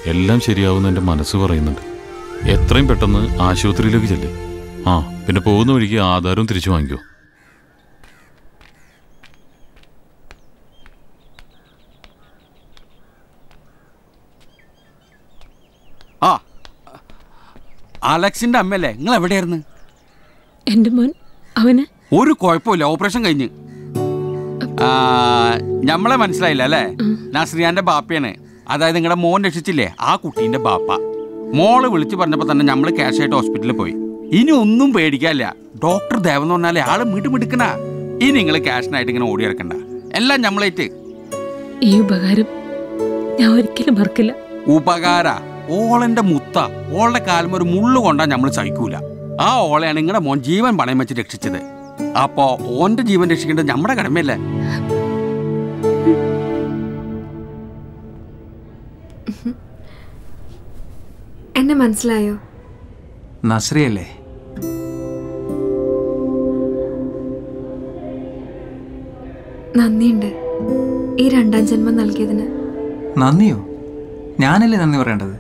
എല്ലാം ശരിയാവുന്ന എന്റെ മനസ്സ് പറയുന്നുണ്ട്. എത്രയും പെട്ടെന്ന് ആശുപത്രിയിലേക്ക് ചെല്ലേ. ആ പിന്നെ പോകുന്ന വഴിക്ക് ആധാരവും തിരിച്ചു വാങ്ങിക്കോ. അലക്സിന്റെ അമ്മയല്ലേ? നിങ്ങൾ എവിടെയായിരുന്നു? എന്റെ മോൻ അവന്? ഒരു കുഴപ്പമില്ല ഓപ്പറേഷൻ കഴിഞ്ഞ്. ആ, ഞമ്മളെ മനസ്സിലായില്ല അല്ലേ? നസ്രിയാന്റെ ബാപ്പയാണ്. അതായത് നിങ്ങളുടെ മോൻ രക്ഷിച്ചില്ലേ? ആ കുട്ടീന്റെ ബാപ്പ. മോൾ വിളിച്ചു പറഞ്ഞപ്പോൾ തന്നെ നമ്മൾ ക്യാഷ് ആയിട്ട് ഹോസ്പിറ്റലിൽ പോയി. ഇനി ഒന്നും പേടിക്കാല്ല ഡോക്ടർ ദേവൻ എന്ന് പറഞ്ഞാലേ ആൾ മിടുമിടുക്കണ. ഇനി നിങ്ങൾ ക്യാഷിനായിട്ട് ഇങ്ങനെ ഓടി ഇറക്കണ്ട എല്ലാം ഞമ്മളേറ്റ് ഈ ഉപകാരം ഞാൻ ഒരിക്കലും മറക്കില്ല. ഉപകാര. ഓളന്റെ മുത്ത ഓളുടെ കാലം ഒരു മുള്ളു കൊണ്ടാ നമ്മൾ സഹിക്കൂല. ആ ഓളയാണ് നിങ്ങളുടെ മോൻ ജീവൻ പണയം വെച്ച് രക്ഷിച്ചത്. അപ്പോ ഓന്റെ ജീവൻ രക്ഷിക്കേണ്ടത് നമ്മുടെ കടമയല്ലേ? എന്നെ മനസ്സിലായോ? നസ്രിയല്ലേ? നന്ദിയുണ്ട്. ഈ രണ്ടാം ജന്മം നൽകിയതിന്. നന്ദിയോ? ഞാനല്ലേ നന്ദി പറയേണ്ടത്?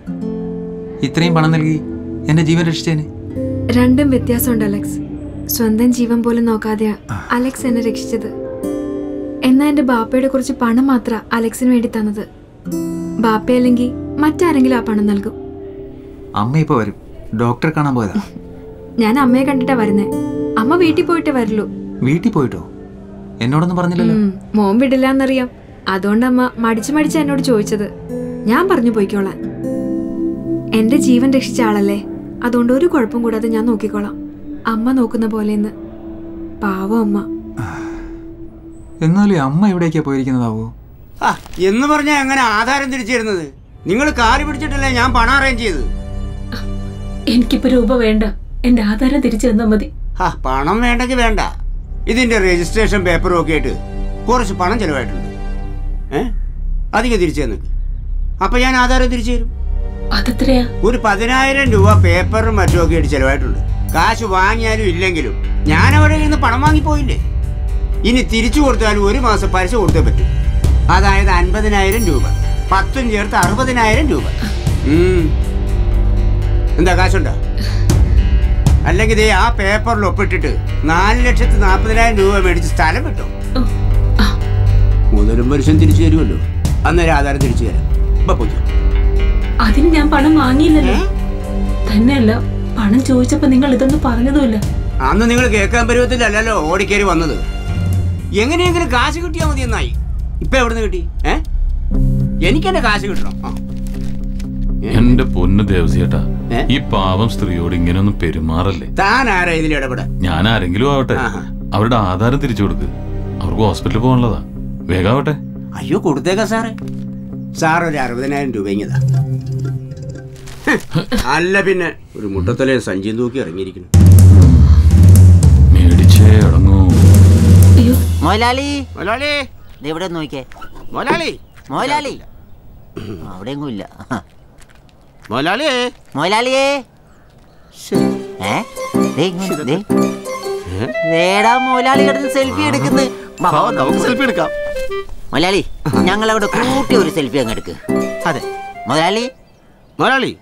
ഇത്രയും പണം നൽകി എന്റെ ജീവൻ രക്ഷിച്ചതിന് രണ്ടും വ്യത്യാസമുണ്ട് അലക്സ്. സ്വന്തം ജീവൻ പോലും നോക്കാതെയാ അലക്സ് എന്നെ രക്ഷിച്ചത്. എന്നാ എന്റെ ബാപ്പയുടെ കുറച്ച് പണം മാത്ര അലക്സിന് വേണ്ടി തന്നത്. ബാപ്പയല്ലെങ്കിൽ മറ്റാരെങ്കിലും ആ പണം നൽകും. അമ്മ ഇപ്പൊ വരും. ഡോക്ടറെ കാണാൻ പോയതാ. ഞാൻ അമ്മയെ കണ്ടിട്ടാ വരുന്നേ. അമ്മ വീട്ടിൽ പോയിട്ടേ വരുള്ളൂ. വീട്ടിൽ പോയിട്ടോ? എന്നോടൊന്നും പറഞ്ഞില്ലല്ലോ. മോൻ വിടില്ല എന്നറിയാം അതുകൊണ്ട് അമ്മ മടിച്ചു മടിച്ച് എന്നോട് ചോദിച്ചത്. ഞാൻ പറഞ്ഞു പോയിക്കോളാൻ. എന്റെ ജീവൻ രക്ഷിച്ച ആളല്ലേ? അതുകൊണ്ട് ഒരു കുഴപ്പം കൂടാതെ ഞാൻ നോക്കിക്കോളാം. അമ്മ നോക്കുന്ന പോലെന്ന് പാവം അമ്മ. എന്നാലും അമ്മ എവിടേക്കാ പോയിരിക്കുന്നതാവോ? ആ എന്ന് പറഞ്ഞാൽ എങ്ങനെ ആധാരം തിരിച്ചിരുന്നത്. നിങ്ങൾ കാറി പിടിച്ചിട്ടല്ലേ ഞാൻ പണം അറേഞ്ച് ചെയ്ത് എനിക്കിപ്പോ രൂപ വേണ്ട. എന്റെ ആധാരം തിരിച്ചു തന്നാ മതി. ആ പണം വേണ്ടെങ്കിൽ വേണ്ട. ഇതിന്റെ രജിസ്ട്രേഷൻ പേപ്പറും ഒക്കെ ആയിട്ട് കുറച്ച് പണം ചെലവായിട്ടുണ്ട്. ഏ? അധികം തിരിച്ചു തന്നിട്ട് അപ്പൊ ഞാൻ ആധാരം തിരിച്ചു തരും. ഒരു പതിനായിരം രൂപ പേപ്പറും മറ്റും ഒക്കെ ആയിട്ട് ചെലവായിട്ടുണ്ട്. കാശ് വാങ്ങിയാലും ഇല്ലെങ്കിലും ഞാൻ അവിടെ നിന്ന് പണം വാങ്ങിപ്പോയില്ലേ? ഇനി തിരിച്ചു കൊടുത്താലും ഒരു മാസം പലിശ കൊടുത്തേ പറ്റും. അതായത് അൻപതിനായിരം രൂപ. പത്തും ചേർത്ത് അറുപതിനായിരം രൂപ. എന്താ കാശുണ്ടോ? അല്ലെങ്കിൽ ദേ ആ പേപ്പറിൽ ഒപ്പിട്ടിട്ട് നാല് ലക്ഷത്തി നാൽപ്പതിനായിരം രൂപ മേടിച്ച് സ്ഥലം കിട്ടും മുതലും പലിശം തിരിച്ചു തരുമല്ലോ. അന്നേരം ആധാരം തിരിച്ചു തരാം. അതിന് ഞാൻ പണം വാങ്ങിയില്ലല്ലോ. തന്നെയല്ല പണം ചോദിച്ചപ്പോ നിങ്ങൾ ഇതൊന്നും പറഞ്ഞതുമില്ല. അന്ന് നിങ്ങൾ കേൾക്കാൻ പരുവത്തിലല്ലല്ലോ ഓടിക്കേറി വന്നത്. എങ്ങനെയെങ്കിലും കാശ് കിട്ടിയാൽ മതി എന്നായി. ഇപ്പൊ എവിടുന്ന് കിട്ടി? ഏ? എനിക്ക് എന്റെ കാശ് കിട്ടണം. എന്റെ പൊന്ന് ദേവസിയേട്ടാ ഈ പാവം സ്ത്രീയോട് ഇങ്ങനെയൊന്നും പെരുമാറല്ലേ? താൻ ആരാ ഇതിൽ ഇടപെടാ ഞാൻ ആരെങ്കിലും ആവട്ടെ. അവരുടെ ആധാരം തിരിച്ചു കൊടുക്ക്. അവർക്ക് ഹോസ്പിറ്റലിൽ പോകാനുള്ളതാ. വേഗാവട്ടെ അയ്യോ കൊടുത്തേക്കാ സാറേ. സാർ ഒരു അറുപതിനായിരം രൂപ അല്ല പിന്നെ ഒരു മുട്ടത്തലേ സഞ്ചി തൂക്കി ഇറങ്ങിയിരിക്കുന്നു. മൊലാലി. മൊലാലി. മോലാളി നോക്കിയേ. മൊലാലി. മൊലാലി. അവിടെ അവിടെയെങ്ങും ഇല്ല. മൊലാലി. മൊലാലിയേ. ഏടാ മൊലാലി കിടന്ന് സെൽഫി എടുക്കുന്നു. നമുക്ക് സെൽഫി എടുക്കാം. മോലാളി ഞങ്ങൾ അവിടെ കൂട്ടി ഒരു സെൽഫി അങ്ങ് എടുക്ക് അതെ മൊലാലി മൊലാളി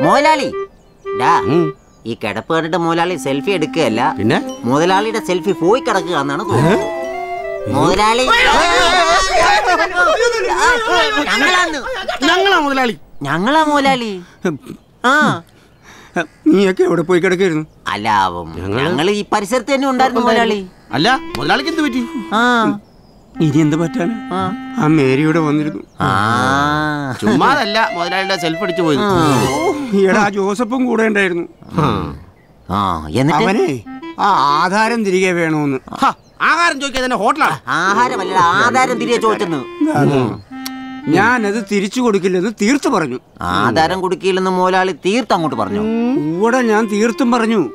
മൊലാലി ഡാ ഈ കിടപ്പ് കണ്ടിട്ട് മുതലാളി സെൽഫി എടുക്കുകയല്ല പിന്നെ മുതലാളിയുടെ സെൽഫി പോയി കിടക്കുക എന്നാണ് തോന്നുന്നത് മുതലാളി ഞങ്ങളാ മുതലാളി ഞങ്ങളാ മുതലാളി ആ നീയൊക്കെ എവിടെ പോയി കിടക്കായിരുന്നു അല്ല ഞങ്ങൾ ഈ പരിസരത്ത് തന്നെ ഉണ്ടായിരുന്നു മുതലാളി അല്ല മുതലാളിക്ക് എന്ത് പറ്റി ആ ഇനി എന്ത് പറ്റാൻ? ആ. മേരിയുടെ വന്നിരുന്നു. ചുമ്മാതല്ല മുതലാളിയുടെ സെൽഫ് അടിച്ചു പോയി. ഈടാ ജോസഫും കൂടെ ഉണ്ടായിരുന്നു. ആ. എന്നിട്ട്? അവനെ ആ ആധാരം തിരികെ വേണോന്ന്. ആഹാരം ചോദിക്കാൻ തന്നെ ഹോട്ടലാണ് ആഹാരമല്ല ആധാരം തിരികെ ചോദിച്ചെന്ന്. ഞാനത് തിരിച്ചു കൊടുക്കില്ലെന്ന് തീർത്തു പറഞ്ഞു. ആധാരം കൊടുക്കില്ലെന്ന് മോലാളി തീർത്ത് അങ്ങോട്ട് പറഞ്ഞു. ഇവിടെ ഞാൻ തീർത്തും പറഞ്ഞു.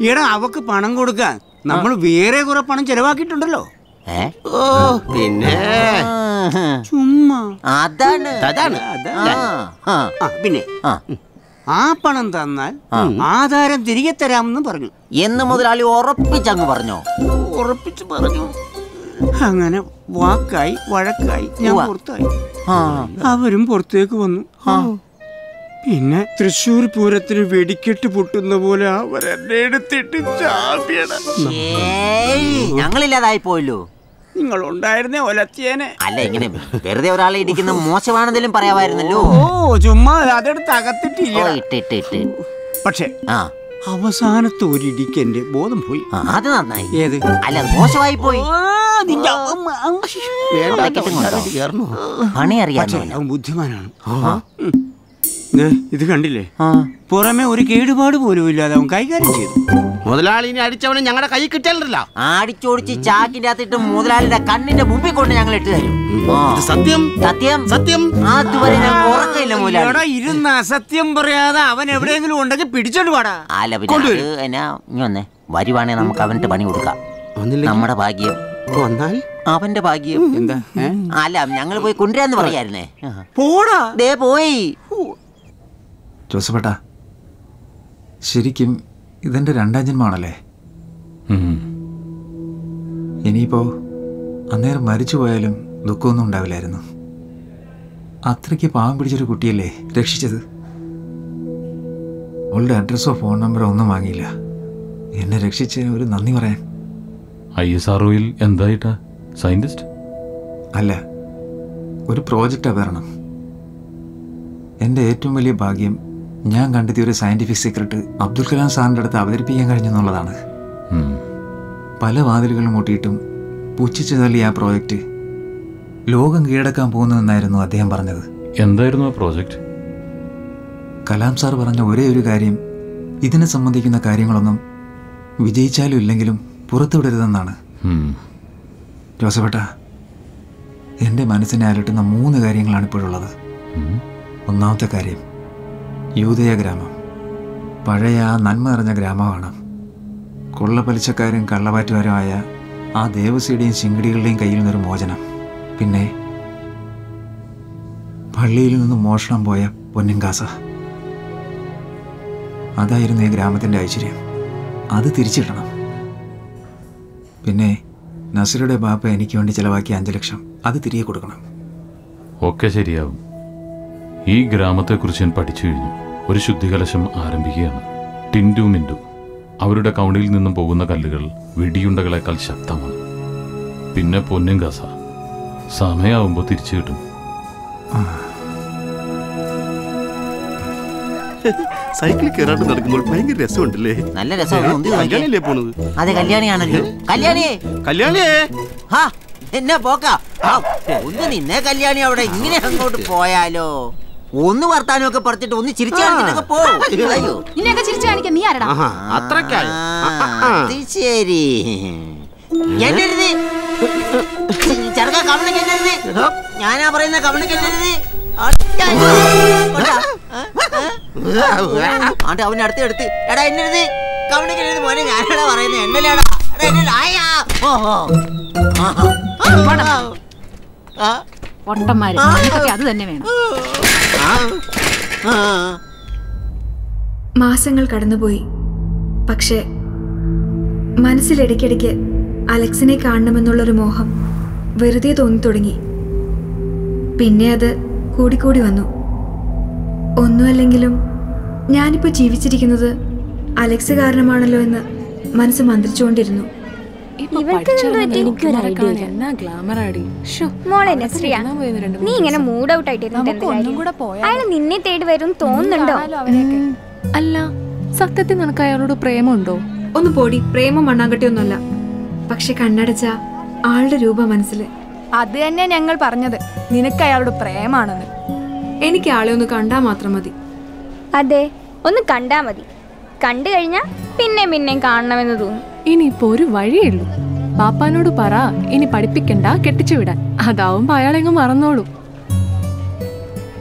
എടാ അവക്ക് പണം കൊടുക്കാൻ നമ്മൾ വേറെ കുറെ പണം ചെലവാക്കിയിട്ടുണ്ടല്ലോ. ഓ പിന്നെ. ചുമ്മാ. അതാണ്. അതാണ്. പിന്നെ. ആ. ആ പണം തന്നാൽ ആധാരം തിരികെ തരാമെന്ന് പറഞ്ഞു. എന്ന് മുതലാളി ഉറപ്പിച്ചങ്ങ് പറഞ്ഞോ? ഉറപ്പിച്ചു പറഞ്ഞു. അങ്ങനെ വാക്കായി വഴക്കായി ഞാൻ. പുറത്തായി. അവരും പുറത്തേക്ക് വന്നു. പിന്നെ തൃശൂർ പൂരത്തിന് വെടിക്കെട്ട് പൊട്ടുന്ന പോലെ അവരെന്നെ എടുത്തിട്ട് ചാമ്പ്യണ ഏയ്, ഞങ്ങളില്ലാതായി പോയല്ലോ. നിങ്ങൾ ഉണ്ടായിരുന്നേ ഒലത്തിയേനെ. അല്ല ഇങ്ങനെ വെറുതെ ഒരാളെ ഇടിക്കുന്ന മോശമാണെന്നെങ്കിലും പറയാമായിരുന്നല്ലോ. ഓ ചുമ്മാ അതെടുത്ത് അകത്തിട്ടില്ല. പക്ഷെ ആ. അവസാനത്തെ ഒരു ഇടിക്ക് എന്റെ ബോധം പോയി. അത് നന്നായി. ഏത്? അല്ല മോശമായി പോയി. പണി അവൻ ബുദ്ധിമാനാണ്. ഇത് കണ്ടില്ലേ? പുറമെ ഒരു കേടുപാട് പോലും ഇല്ലാതെ അവൻ കൈകാര്യം ചെയ്തു. മുതലാളിനെ അടിച്ചവനെ ഞങ്ങളുടെ കൈ കിട്ടിയാലല്ല ആടിച്ചോടിച്ച് ചാക്കിന്റെ അകത്തിട്ട് മുതലാളിയുടെ കണ്ണിന്റെ മുമ്പിൽ കൊണ്ട് ഞങ്ങൾ ഇട്ട് തരും. സത്യം? സത്യം. സത്യം? അതുവരെ ഞാൻ മുതലാളി. എടാ, ഇരുന്ന് അസത്യം പറയാതെ അവൻ എവിടെയെങ്കിലും ഉണ്ടെങ്കിൽ പിടിച്ചോണ്ട് പാടാ അല്ല പിന്നെ അത് എന്നാ ഇനി വന്നേ. വരുവാണെ നമുക്ക് അവനിട്ട് പണി കൊടുക്കാം. നമ്മുടെ ഭാഗ്യം. വന്നാൽ അവന്റെ ഭാഗ്യം. എന്താ? അല്ല ഞങ്ങൾ പോയി കൊണ്ടുവരാന്ന് പറയായിരുന്നേ. പോടാ. ദേ പോയി. ജോസഫേട്ടാ ശരിക്കും ഇതെന്റെ രണ്ടാം ജന്മമാണല്ലേ? ഇനിയിപ്പോ അന്നേരം മരിച്ചു പോയാലും ദുഃഖമൊന്നും ഉണ്ടാവില്ലായിരുന്നു. അത്രയ്ക്ക് പാവം പിടിച്ചൊരു കുട്ടിയല്ലേ രക്ഷിച്ചത്? അവളുടെ അഡ്രസ്സോ ഫോൺ നമ്പറോ ഒന്നും വാങ്ങിയില്ല. എന്നെ രക്ഷിച്ചതിന് ഒരു നന്ദി പറയാൻ. ഐ എസ് ആർഒയിൽ എന്തായിട്ടാ? സയന്റിസ്റ്റ് അല്ല ഒരു പ്രോജക്റ്റ് അവതരണം. എന്റെ ഏറ്റവും വലിയ ഭാഗ്യം ഞാൻ കണ്ടെത്തിയ ഒരു സയന്റിഫിക് സീക്രട്ട് അബ്ദുൽ കലാം സാറിന്റെ അടുത്ത് അവതരിപ്പിക്കാൻ കഴിഞ്ഞെന്നുള്ളതാണ് പല വാതിലുകളും മുട്ടിയിട്ടും പുച്ഛിച്ചു തള്ളി ആ പ്രോജക്റ്റ് ലോകം കീഴടക്കാൻ പോകുന്നുവെന്നായിരുന്നു അദ്ദേഹം പറഞ്ഞത്. എന്തായിരുന്നു ആ പ്രോജക്റ്റ്? കലാം സാർ പറഞ്ഞ ഒരേ ഒരു കാര്യം ഇതിനെ സംബന്ധിക്കുന്ന കാര്യങ്ങളൊന്നും വിജയിച്ചാലും ഇല്ലെങ്കിലും പുറത്തുവിടരുതെന്നാണ്. ജോസഫേട്ട എന്റെ മനസ്സിനെ അലട്ടുന്ന മൂന്ന് കാര്യങ്ങളാണ് ഇപ്പോഴുള്ളത്. ഒന്നാമത്തെ കാര്യം യൂതയ ഗ്രാമം. പഴയ നന്മ നിറഞ്ഞ ഗ്രാമമാണ്. കൊള്ളപ്പലിശക്കാരും കള്ളവാറ്റുകാരുമായ ആ ദേവസിയുടെയും ശിങ്കിടികളുടെയും കയ്യിൽ നിന്നൊരു മോചനം. പിന്നെ പള്ളിയിൽ നിന്ന് മോഷണം പോയ പൊന്നിങ്കാസ അതായിരുന്നു ഈ ഗ്രാമത്തിന്റെ ഐശ്വര്യം. അത് തിരിച്ചിടണം. പിന്നെ നസറുടെ ബാപ്പ എനിക്ക് വേണ്ടി ചിലവാക്കിയ അഞ്ച് ലക്ഷം. അത് തിരികെ കൊടുക്കണം. ഒക്കെ ശരിയാവും. ഈ ഗ്രാമത്തെക്കുറിച്ച് ഞാൻ പഠിച്ചു കഴിഞ്ഞു. ഒരു ശുദ്ധികലശം ആരംഭിക്കുകയാണ്. ടിൻഡു മിൻഡു. അവരുടെ കൗണ്ടിയിൽ നിന്നും പോകുന്ന കല്ലുകൾ വെടിയുണ്ടകളെക്കാൾ ശക്തമാണ്. പിന്നെ പൊന്നും കാസ. സമയമാവുമ്പോൾ തിരിച്ചു കിട്ടും. സൈക്കിളിൽ കയറാണ്ട് നടക്കുമ്പോൾ ഭയങ്കര രസമുണ്ടല്ലേ? നല്ല രസമാണ്. കല്യാണിയല്ലേ പോണത്? അതെ കല്യാണിയാണല്ലോ കല്യാണിയേ. കല്യാണിയേ? ഹാ എന്നാ പോക്കാ. ഒന്ന് നിന്നെ കല്യാണി അവിടെ ഇങ്ങനെ അങ്ങോട്ട് പോയാലോ? ഒന്ന് വർത്താനമൊക്കെ പറഞ്ഞിട്ട് ഒന്ന് ചിരിച്ചു കാണിച്ചിട്ടൊക്കെ പോ. അയ്യോ. നിന്നെയൊക്കെ ചിരിച്ചു കാണിക്കാൻ നീ ആരടാ? അത്രക്കായി അത് ശരി. എന്നരുത് ചെറുക്ക കവണക്ക് എന്നരുത് ഞാനാ പറയുന്ന കവണക്ക് എന്നരുത് ആണ്ട് അവൻ അടുത്ത് എടുത്ത്. എടാ എന്നരുത് കവണക്ക് എന്നരുത് മോനെ ഞാനാടാ പറയുന്നത് എന്നല്ലേടാ? പൊട്ടന്മാര്. അത് തന്നെ വേണം. മാസങ്ങൾ കടന്നുപോയി. പക്ഷേ മനസ്സിലിടയ്ക്കിടയ്ക്ക് അലക്സിനെ കാണണമെന്നുള്ളൊരു മോഹം വെറുതെ തോന്നി തുടങ്ങി. പിന്നെ അത് കൂടിക്കൂടി വന്നു. ഒന്നുമല്ലെങ്കിലും ഞാനിപ്പോൾ ജീവിച്ചിരിക്കുന്നത് അലക്സ് കാരണമാണല്ലോ എന്ന് മനസ്സ് മന്ത്രിച്ചുകൊണ്ടിരുന്നു. നീ ഇങ്ങനെ മൂഡ് ഔട്ട് ആയിട്ട് അയാൾ നിന്നെ തേടി വരും തോന്നുന്നുണ്ടോ? അല്ല സത്യത്തിൽ നിനക്ക് അയാളോട് പ്രേമമുണ്ടോ? ഒന്ന് പോടി പ്രേമം മണ്ണാങ്കട്ടിയൊന്നുമല്ല പക്ഷെ കണ്ണടച്ച ആളുടെ രൂപ മനസ്സിൽ. അത് തന്നെ ഞങ്ങൾ പറഞ്ഞത്. നിനക്ക് അയാളുടെ പ്രേമാണെന്ന്. എനിക്ക് ആളെ ഒന്ന് കണ്ടാ മാത്രം മതി. അതെ ഒന്ന് കണ്ടാ മതി. കണ്ടു കഴിഞ്ഞാൽ പിന്നെ പിന്നെയും കാണണമെന്ന് തോന്നും. ഇനിയിപ്പോ ഒരു വഴിയേ ഉള്ളൂ. പാപ്പാനോട് പറ ഇനി പഠിപ്പിക്കണ്ട കെട്ടിച്ചു വിടാൻ. അതാവുമ്പോ അയാളെങ്ങ് മറന്നോളൂ.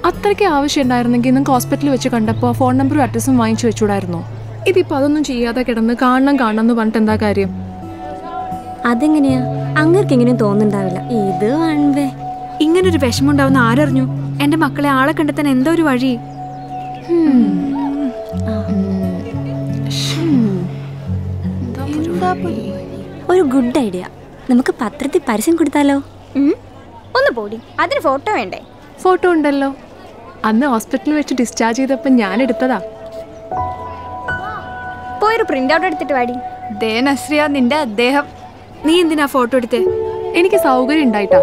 അത്രയ്ക്ക് ആവശ്യം ഉണ്ടായിരുന്നെങ്കിൽ നിങ്ങൾക്ക് ഹോസ്പിറ്റലിൽ വെച്ച് കണ്ടപ്പോൾ ഫോൺ നമ്പറും അഡ്രസ്സും വാങ്ങിച്ചു വെച്ചുകൂടായിരുന്നോ? ഇതിപ്പോൾ അതൊന്നും ചെയ്യാതെ കിടന്ന് കാണണം കാണണം എന്ന് പറഞ്ഞിട്ട് എന്താ കാര്യം? അതെങ്ങനെയാ? അങ്ങർക്ക് എങ്ങനെയും തോന്നുന്നുണ്ടാവില്ല. ഇത് വൺവേ. ഇങ്ങനെ ഒരു വിഷമം ഉണ്ടാവുന്ന ആരറിഞ്ഞു? എന്റെ മക്കളെ ആളെ കണ്ടെത്താൻ എന്തോ ഒരു വഴി. ഒരു ഗുഡ് ഐഡിയ. നമുക്ക് പത്രത്തിൽ പരസ്യം കൊടുത്താലോ? ഒന്ന് പോടി. അതിന് ഫോട്ടോ വേണ്ടേ? ഫോട്ടോ ഉണ്ടല്ലോ. അന്ന് ഹോസ്പിറ്റലിൽ വെച്ച് ഡിസ്ചാർജ് ചെയ്തപ്പോൾ ഞാൻ എടുത്തതാ. പോയൊരു പ്രിന്റ് ഔട്ട് എടുത്തിട്ട് വാടി. ദേ നസ്രിയ നിന്റെ അദ്ദേഹം. നീ എന്തിനാ ഫോട്ടോ എടുത്തേ? എനിക്ക് സൗകര്യം ഉണ്ടായിട്ടാ.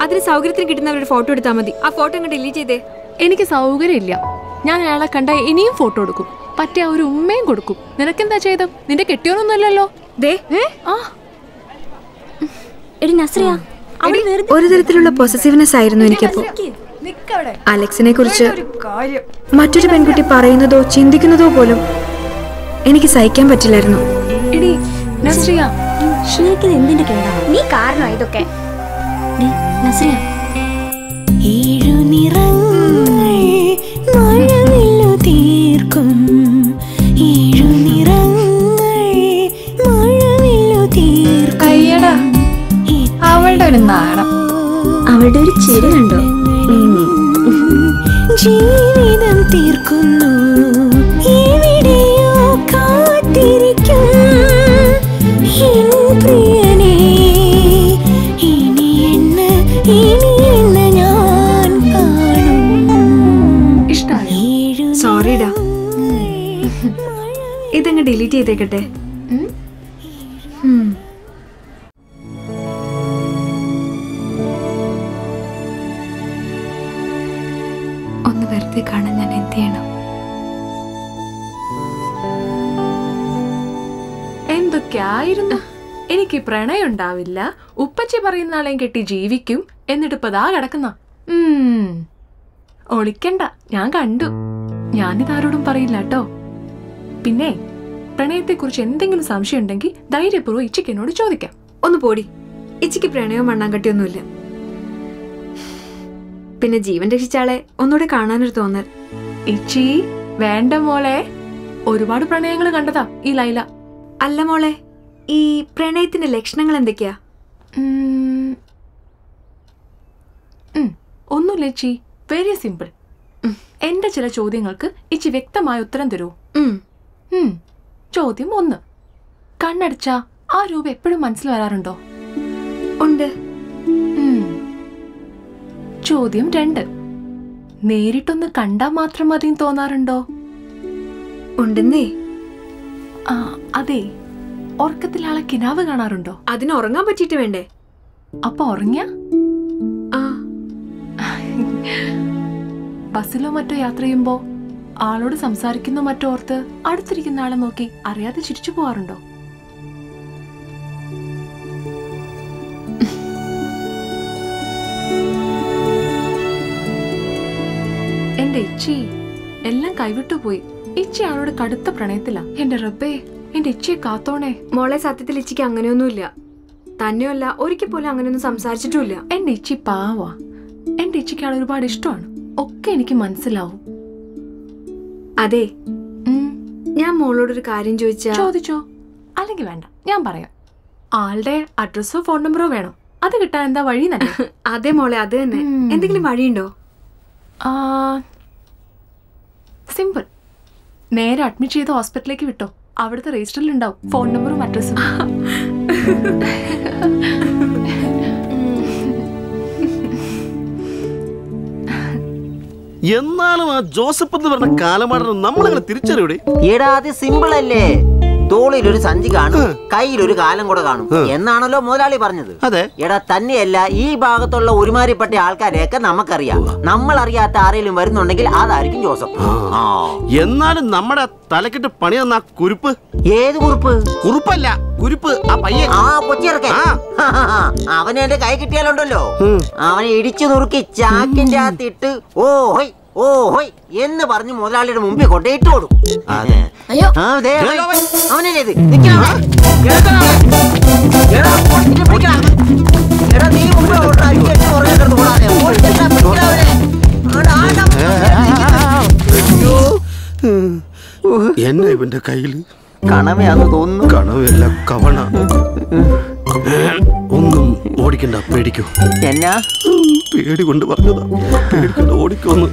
അതിന് സൗകര്യത്തിന് കിട്ടുന്നവരുടെ ഫോട്ടോ എടുത്താൽ മതി. ആ ഫോട്ടോ അങ്ങ് ഡിലീറ്റ് ചെയ്തേ. എനിക്ക് സൗകര്യമില്ല. ഞാൻ അയാളെ കണ്ട ഇനിയും ഫോട്ടോ എടുക്കും. പറ്റിയ ഒരു ഉമ്മയും കൊടുക്കും. നിനക്കെന്താ ചെയ്ത നിന്റെ കെട്ടിയോനൊന്നുമല്ലല്ലോ ദേ. ആ. എടി നസ്രിയ ഒരു തരത്തിലുള്ള പൊസസീവ്നെസ് ആയിരുന്നു എനിക്കപ്പോ. അലക്സിനെ കുറിച്ച് മറ്റൊരു പെൺകുട്ടി പറയുന്നതോ ചിന്തിക്കുന്നതോ പോലും എനിക്ക് സഹിക്കാൻ പറ്റില്ലായിരുന്നു. എടി നസ്രിയ ഷീക്കിത് എന്തിന്റെ കേടാ നീ കാരണം ഇതൊക്കെ? നസ്രിയ. ഏഴു നിറങ്ങൾ മഴവില്ലു തീർക്കും. ഏഴു നിറങ്ങൾ മഴവില്ലു തീർക്കും. അയ്യടാ അവളുടെ ഒരു നാണം. അവളുടെ ഒരു ചിരി കണ്ടോ? ജീവിതം തീർക്കുന്നു. ഇതങ്ങ് ഡിലീറ്റ് ചെയ്തേക്കട്ടെ. ഒന്ന് വെറുതെ കാണാൻ ഞാൻ എന്ത് ചെയ്യണം? എന്തൊക്കെയായിരുന്നു? എനിക്ക് പ്രണയം ഉണ്ടാവില്ല. ഉപ്പച്ചി പറയുന്ന ആളെയും കെട്ടി ജീവിക്കും. എന്നിട്ട് ഇപ്പൊ ദാ കിടക്കുന്ന. ഒളിക്കണ്ട. ഞാൻ കണ്ടു. ഞാനിതാരോടും പറയില്ല കേട്ടോ. പിന്നെ പ്രണയത്തെക്കുറിച്ച് എന്തെങ്കിലും സംശയം ഉണ്ടെങ്കിൽ ധൈര്യപൂർവം ഇച്ചിക്ക് എന്നോട് ചോദിക്കാം. ഒന്ന് പോടി. ഇച്ചിക്ക് പ്രണയവും മണ്ണാങ്കട്ടിയൊന്നുമില്ല പിന്നെ ജീവൻ രക്ഷിച്ചാളെ ഒന്നുകൂടെ കാണാനൊരു തോന്നൽ. ഇച്ചി വേണ്ട മോളെ. ഒരുപാട് പ്രണയങ്ങൾ കണ്ടതാ ഈ ലൈല. അല്ല മോളെ ഈ പ്രണയത്തിന്റെ ലക്ഷണങ്ങൾ എന്തൊക്കെയാ? ഒന്നുമില്ല ഇച്ചി. വെരി സിമ്പിൾ എന്റെ ചില ചോദ്യങ്ങൾക്ക് ഇച്ചി വ്യക്തമായ ഉത്തരം തരൂ. ഉം. ചോദ്യം ഒന്ന്. കണ്ണടച്ച ആ രൂപ എപ്പോഴും മനസ്സിൽ വരാറുണ്ടോ? ഉണ്ട്. ചോദ്യം രണ്ട്. നേരിട്ടൊന്ന് കണ്ടാ മാത്രം മതി തോന്നാറുണ്ടോ? ഉണ്ടെന്നേ. ആ അതെ. ഉറക്കത്തിൽ ആളെ കിനാവ് കാണാറുണ്ടോ? അതിന് ഉറങ്ങാൻ പറ്റിയിട്ട് വേണ്ടേ? അപ്പൊ ഉറങ്ങിയ? ആ. ബസ്സിലോ മറ്റോ യാത്ര ചെയ്യുമ്പോ? ആളോട് സംസാരിക്കുന്ന മറ്റോർത്ത് അടുത്തിരിക്കുന്ന ആളെ നോക്കി അറിയാതെ ചിരിച്ചു പോവാറുണ്ടോ? എന്റെ ഇച്ചി എല്ലാം കൈവിട്ടു പോയി. ഇച്ചി ആളോട് കടുത്ത പ്രണയത്തിലാ. എന്റെ റബ്ബേ എന്റെ ഇച്ചിയെ കാത്തോണേ. മോളെ സത്യത്തിൽ ഇച്ചിക്ക് അങ്ങനെയൊന്നുമില്ല. തന്നെയല്ല ഒരിക്കൽ പോലും അങ്ങനെയൊന്നും സംസാരിച്ചിട്ടുമില്ല. എന്റെ ഇച്ചി പാവാ. എന്റെ ഇച്ചിക്ക് ആൾ ഒരുപാട് ഇഷ്ടമാണ്. ഒക്കെ എനിക്ക് മനസ്സിലാവും. അതെ. ഞാൻ മോളോടൊരു കാര്യം ചോദിച്ചാ? ചോദിച്ചോ? അല്ലെങ്കിൽ വേണ്ട. ഞാൻ പറയാം. ആളുടെ അഡ്രസ്സോ ഫോൺ നമ്പറോ വേണം. അത് കിട്ടാൻ എന്താ വഴി തന്നെ [laughs] അതെ മോളെ അത് തന്നെ. എന്തെങ്കിലും വഴിയുണ്ടോ? സിമ്പിൾ നേരെ അഡ്മിറ്റ് ചെയ്ത് ഹോസ്പിറ്റലിലേക്ക് വിട്ടോ. അവിടുത്തെ രജിസ്റ്ററിൽ ഉണ്ടാവും. ഫോൺ നമ്പറും അഡ്രസ്സും എന്നാലും ആ ജോസഫ് എന്ന് പറഞ്ഞ കാലമാടൻ നമ്മളിങ്ങനെ തിരിച്ചറിയൂടെ? എടാ അത് സിമ്പിൾ അല്ലേ? തോളിൽ ഒരു സഞ്ചി കാണും കയ്യിൽ ഒരു കാലം കൂടെ കാണും. എന്നാണല്ലോ മുതലാളി പറഞ്ഞത്. അതെ. എടാ തന്നെയല്ല ഈ ഭാഗത്തുള്ള ഒരുമാരിപ്പെട്ട ആൾക്കാരെയൊക്കെ നമുക്കറിയാം. നമ്മൾ അറിയാത്ത ആരെങ്കിലും വരുന്നുണ്ടെങ്കിൽ അതായിരിക്കും ജോസഫ്. എന്നാലും നമ്മുടെ തലക്കിട്ട് പണി തന്ന കുരുപ്പ്? ഏത് കുറിപ്പ് കുറിപ്പല്ല കുരുപ്പ്. ആ പയ്യൻ. ആ കൊച്ചിറക്കൻ അവനെ എന്റെ കൈ കിട്ടിയാലുണ്ടല്ലോ. അവനെ ഇടിച്ചു നുറുക്കി ചാക്കിന്റെ അകത്തിട്ട് ഓ ഹൊയ്. ഓ ഹൊയ് എന്ന് പറഞ്ഞു മുതലാളിയുടെ മുമ്പിൽ കൊടുക്കും അവനെ. ആടാ, ആടാ. എന്നെ ഇവന്റെ കയ്യിൽ കണവയാന്ന് തോന്നുന്നു കണവല്ല കവണ ഒന്നും ഓടിക്കണ്ട പേടിക്കൂ. എന്നാ? പേടി കൊണ്ട് പറഞ്ഞതാ. പേടിക്കണ്ട ഓടിക്കോന്ന്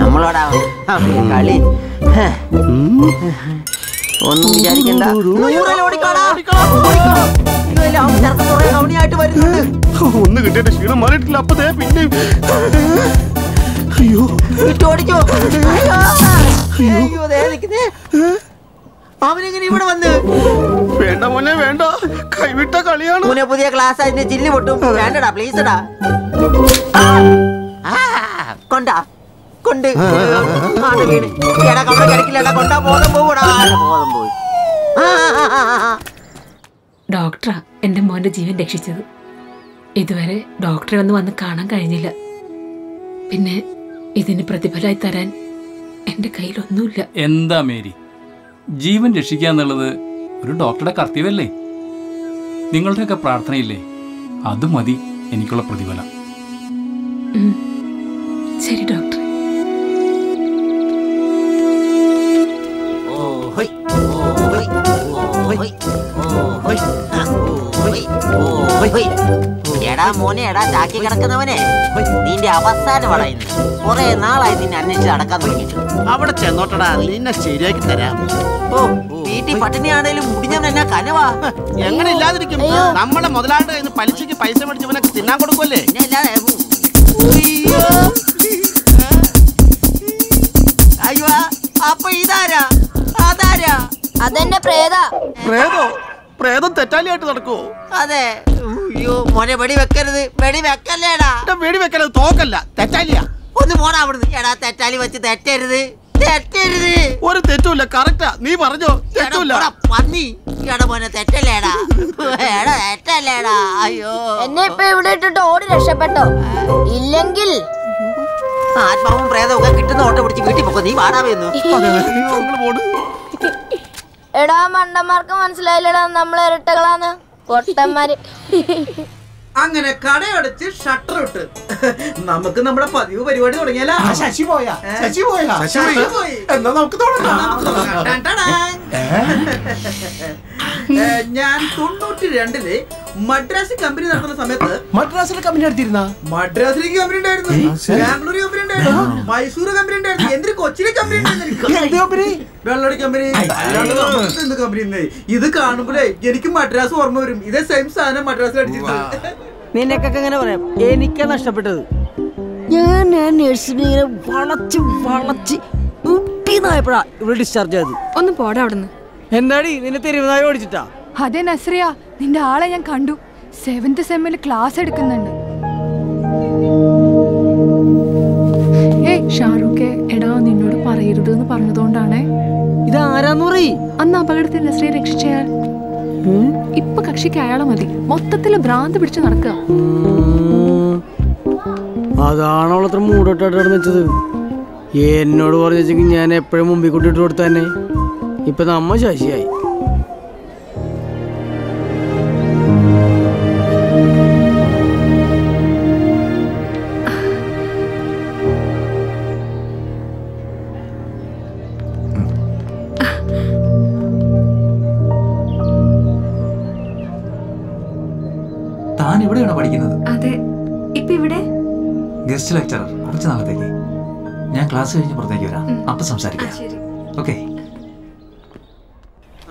നമ്മളോടാ. കളി. ഒന്നും വിചാരിക്കണ്ട. ഒന്ന് കിട്ടിയിട്ട് ക്ഷീണം മാറിയിട്ടില്ല. അപ്പൊ പിന്നെ അയ്യോ. ഓടിക്കോ അയ്യോ. അയ്യോ. അവനെങ്ങനെ ഇവിടെ വന്ന്? വേണ്ട മോനെ വേണ്ട. കൈവിട്ട കളിയാണ്. മോനെ പുതിയ ക്ലാസ് അതിന്റെ ചില്ല് പൊട്ടും. വേണ്ടടാ പ്ലീസടാ കൊണ്ടാ. കൊണ്ട്. ആണ്ട് വീണ്. എടാ കവള കിടക്കില്ലടാ കൊണ്ടാ ബോധം പോകൂടാ ബോധം പോയി. ഡോക്ടറാ എന്റെ മോന്റെ ജീവൻ രക്ഷിച്ചത്. ഇതുവരെ ഡോക്ടറെ ഒന്ന് വന്ന് കാണാൻ കഴിഞ്ഞില്ല. പിന്നെ ഇതിന് പ്രതിഫലമായി തരാൻ എന്റെ കയ്യിലൊന്നുമില്ല. എന്താ മേരി? ജീവൻ രക്ഷിക്കുക എന്നുള്ളത് ഒരു ഡോക്ടറുടെ കർത്തവ്യമല്ലേ? നിങ്ങളുടെയൊക്കെ പ്രാർത്ഥനയില്ലേ? അത് മതി എനിക്കുള്ള പ്രതിഫലം. ശരി ഡോക്ടർ ഹൊയ്, ഓ ഹൊയ്, ഓ ഹൊയ്, ഓ ഹൊയ്. എടാ മോനെ എടാ ചാക്കി കിടക്കുന്നവനെ. നിന്റെ അവസാനം അടയുന്നു കുറെ നാളായി നിന്നെ അന്വേഷിച്ച് നടക്കാൻ തുടങ്ങിയിട്ട് അവിടെ ചെന്നോട്ടടാ നിന്നെ ശരിയാക്കി തരാം. ഓ വീട്ടിൽ പട്ടിണിയാണേലും മുടിഞ്ഞവൻ എന്നാ കനവാ? എങ്ങനെ ഇല്ലാതിരിക്കും? നമ്മളെ മുതലാണ്ട് ഇന്ന് പലിശക്ക് പലിശയ്ക്ക് പൈസ മേടിച്ച് ഇവനെ തിന്നാൻ കൊടുക്കുമല്ലേ. അയ്യോ അപ്പൊ ഇതാരാ? അതാരാ? അതെന്നെ പ്രേത. പ്രേതോ? പ്രേതം തെറ്റാലിയായിട്ട് നടക്കുവോ? അതെ. അയ്യോ മോനെ വെടി വെക്കരുത്. വെടി വെക്കല്ലേടാ. വെടി വെക്കരുത് തോക്കല്ല. തെറ്റാലിയാ. ഒന്ന് പോടാ അവിടുന്ന് എടാ തെറ്റാലി വെച്ച് തെറ്റരുത്. തെറ്റരുത്. ഒരു തെറ്റുമില്ല കറക്റ്റാ നീ പറഞ്ഞോ തെറ്റുമില്ല. പന്നി എടാ മോനെ തെറ്റല്ലേടാ. എടാ തെറ്റല്ലേടാ. അയ്യോ. എന്നെ ഇപ്പൊ ഇവിടെ ഇട്ടിട്ട് ഓടി രക്ഷപ്പെട്ടോ? ഇല്ലെങ്കിൽ ആത്മാവും പ്രേതമൊക്കെ കിട്ടുന്ന ഓട്ടം പിടിച്ച് വീട്ടിൽ പോക്കോ. നീ വാടാവുന്നു എടാ മണ്ടന്മാർക്ക് മനസ്സിലായില്ലടാ നമ്മളെ ഇരട്ടകളാന്ന്. പൊട്ടന്മാര്. അങ്ങനെ കടയടച്ച് ഷട്ടർ ഇട്ട്. നമുക്ക് നമ്മുടെ പതിവ് പരിപാടി തുടങ്ങിയാലോ? ശശി പോയാ. ശശി പോയാ. ശശി പോയി. എന്നാ നമുക്ക് തുടങ്ങാം. ഞാൻ തൊണ്ണൂറ്റി രണ്ടിൽ മദ്രാസ് കമ്പനി നടത്തുന്ന സമയത്ത് മദ്രാസിലെ കമ്പനി നടത്തിയിരുന്ന? മദ്രാസിലേക്ക് കമ്പനി ഉണ്ടായിരുന്നു. ബാംഗ്ലൂർ കമ്പനി ഉണ്ടായിരുന്നു. മൈസൂർ കമ്പനി ഉണ്ടായിരുന്നു. എന്തിന് കൊച്ചിയിലെ കമ്പനി ഉണ്ടായിരുന്നു വെള്ളടി കമ്പനി എന്ത് കമ്പനി? ഇത് കാണുമ്പോഴേ എനിക്ക് മദ്രാസ് ഓർമ്മ വരും. ഇതേ സെയിം സാധനം മദ്രാസിൽ അടിച്ചിട്ടുണ്ട് നിനക്കൊക്കെ ഇങ്ങനെ പറയാം. എനിക്കാ നഷ്ടപ്പെട്ടത്. ഞാൻ ഞാൻ നഴ്സിനെ ഇങ്ങനെ വളച്ച് വളച്ച് ഉപ്പിന്നായപ്പോഴാ ഇവിടെ ഡിസ്ചാർജ് ചെയ്തു ഒന്ന് പോടാ അവിടുന്ന്. എന്താടി? നിന്നെ തെരുവുനായി ഓടിച്ചിട്ടാ? അതെ നസ്രിയ നിന്റെ ആളെ ഞാൻ കണ്ടു. സെവന്ത് സെമ്മിൽ ക്ലാസ് എടുക്കുന്നുണ്ട്. ഏയ് ഷാറൂഖെ എടാ നിന്നോട് പറയരുത് എന്ന് പറഞ്ഞതുകൊണ്ടാണേ. ഇത് ആരാന്ന് പറയ് അന്ന് അപകടത്തിൽ നസ്രിയെ രക്ഷിച്ചയാൾ ഇപ്പൊ കക്ഷിക്ക് അയാളെ മതി. മൊത്തത്തിൽ ഭ്രാന്ത് പിടിച്ച് നടക്കുക അതാണ് അവളത്ര മൂടോട്ടായിട്ട് വെച്ചത് എന്നോട് പറഞ്ഞെങ്കിൽ ഞാൻ എപ്പോഴും മുമ്പിൽ കൂട്ടിട്ട് കൊടുത്തന്നെ. ഇപ്പൊ നമ്മ ശശിയായി. ഗസ്റ്റ് ലെക്ചറർ കുറച്ച് നാളത്തേക്ക്. ഞാൻ ക്ലാസ് കഴിഞ്ഞ് പുറത്തേക്ക് വരാം. അപ്പൊ സംസാരിക്കാം. ഓക്കെ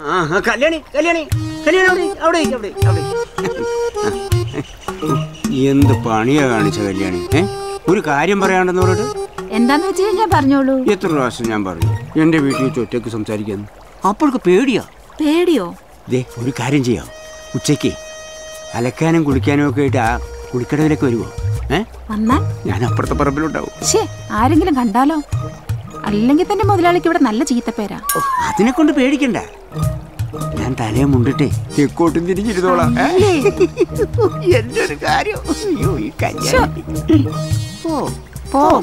ആ ആ, കല്യാണി കല്യാണി. കല്യാണി അവിടെ അവിടെ അവിടെ അവിടെ. എന്ത് പണിയാ കാണിച്ച കല്യാണി? ഏ? ഒരു കാര്യം പറയാണ്ടെന്ന് പറഞ്ഞിട്ട്? എന്താന്ന് വെച്ച് കഴിഞ്ഞാൽ പറഞ്ഞോളൂ. എത്ര പ്രാവശ്യം ഞാൻ പറഞ്ഞു? എന്റെ വീട്ടിൽ വെച്ച് ഒറ്റയ്ക്ക് സംസാരിക്കുന്നു. അപ്പോഴൊക്കെ പേടിയാ. പേടിയോ? ദേ ഒരു കാര്യം ചെയ്യാം. ഉച്ചയ്ക്ക് അലക്കാനും കുളിക്കാനും ഒക്കെ ആയിട്ട് ആ കുളിക്കടവിലേക്ക് വരുമോ വന്നാൽ ഞാൻ അപ്പുറത്തെ പറമ്പിലുണ്ടാവും. ആരെങ്കിലും കണ്ടാലോ? അല്ലെങ്കിൽ തന്നെ മുതലാളിക്ക് ഇവിടെ നല്ല ചീത്തപ്പേരാ. അതിനെ കൊണ്ട് പേടിക്കണ്ട. ഞാൻ തലയെ മുണ്ടിട്ടേ. തെക്കോട്ടും തിരിഞ്ഞിരുന്നോളാം. ഒരു കാര്യം? അയ്യോ ഈ കല്യാണി. പോ. പോ.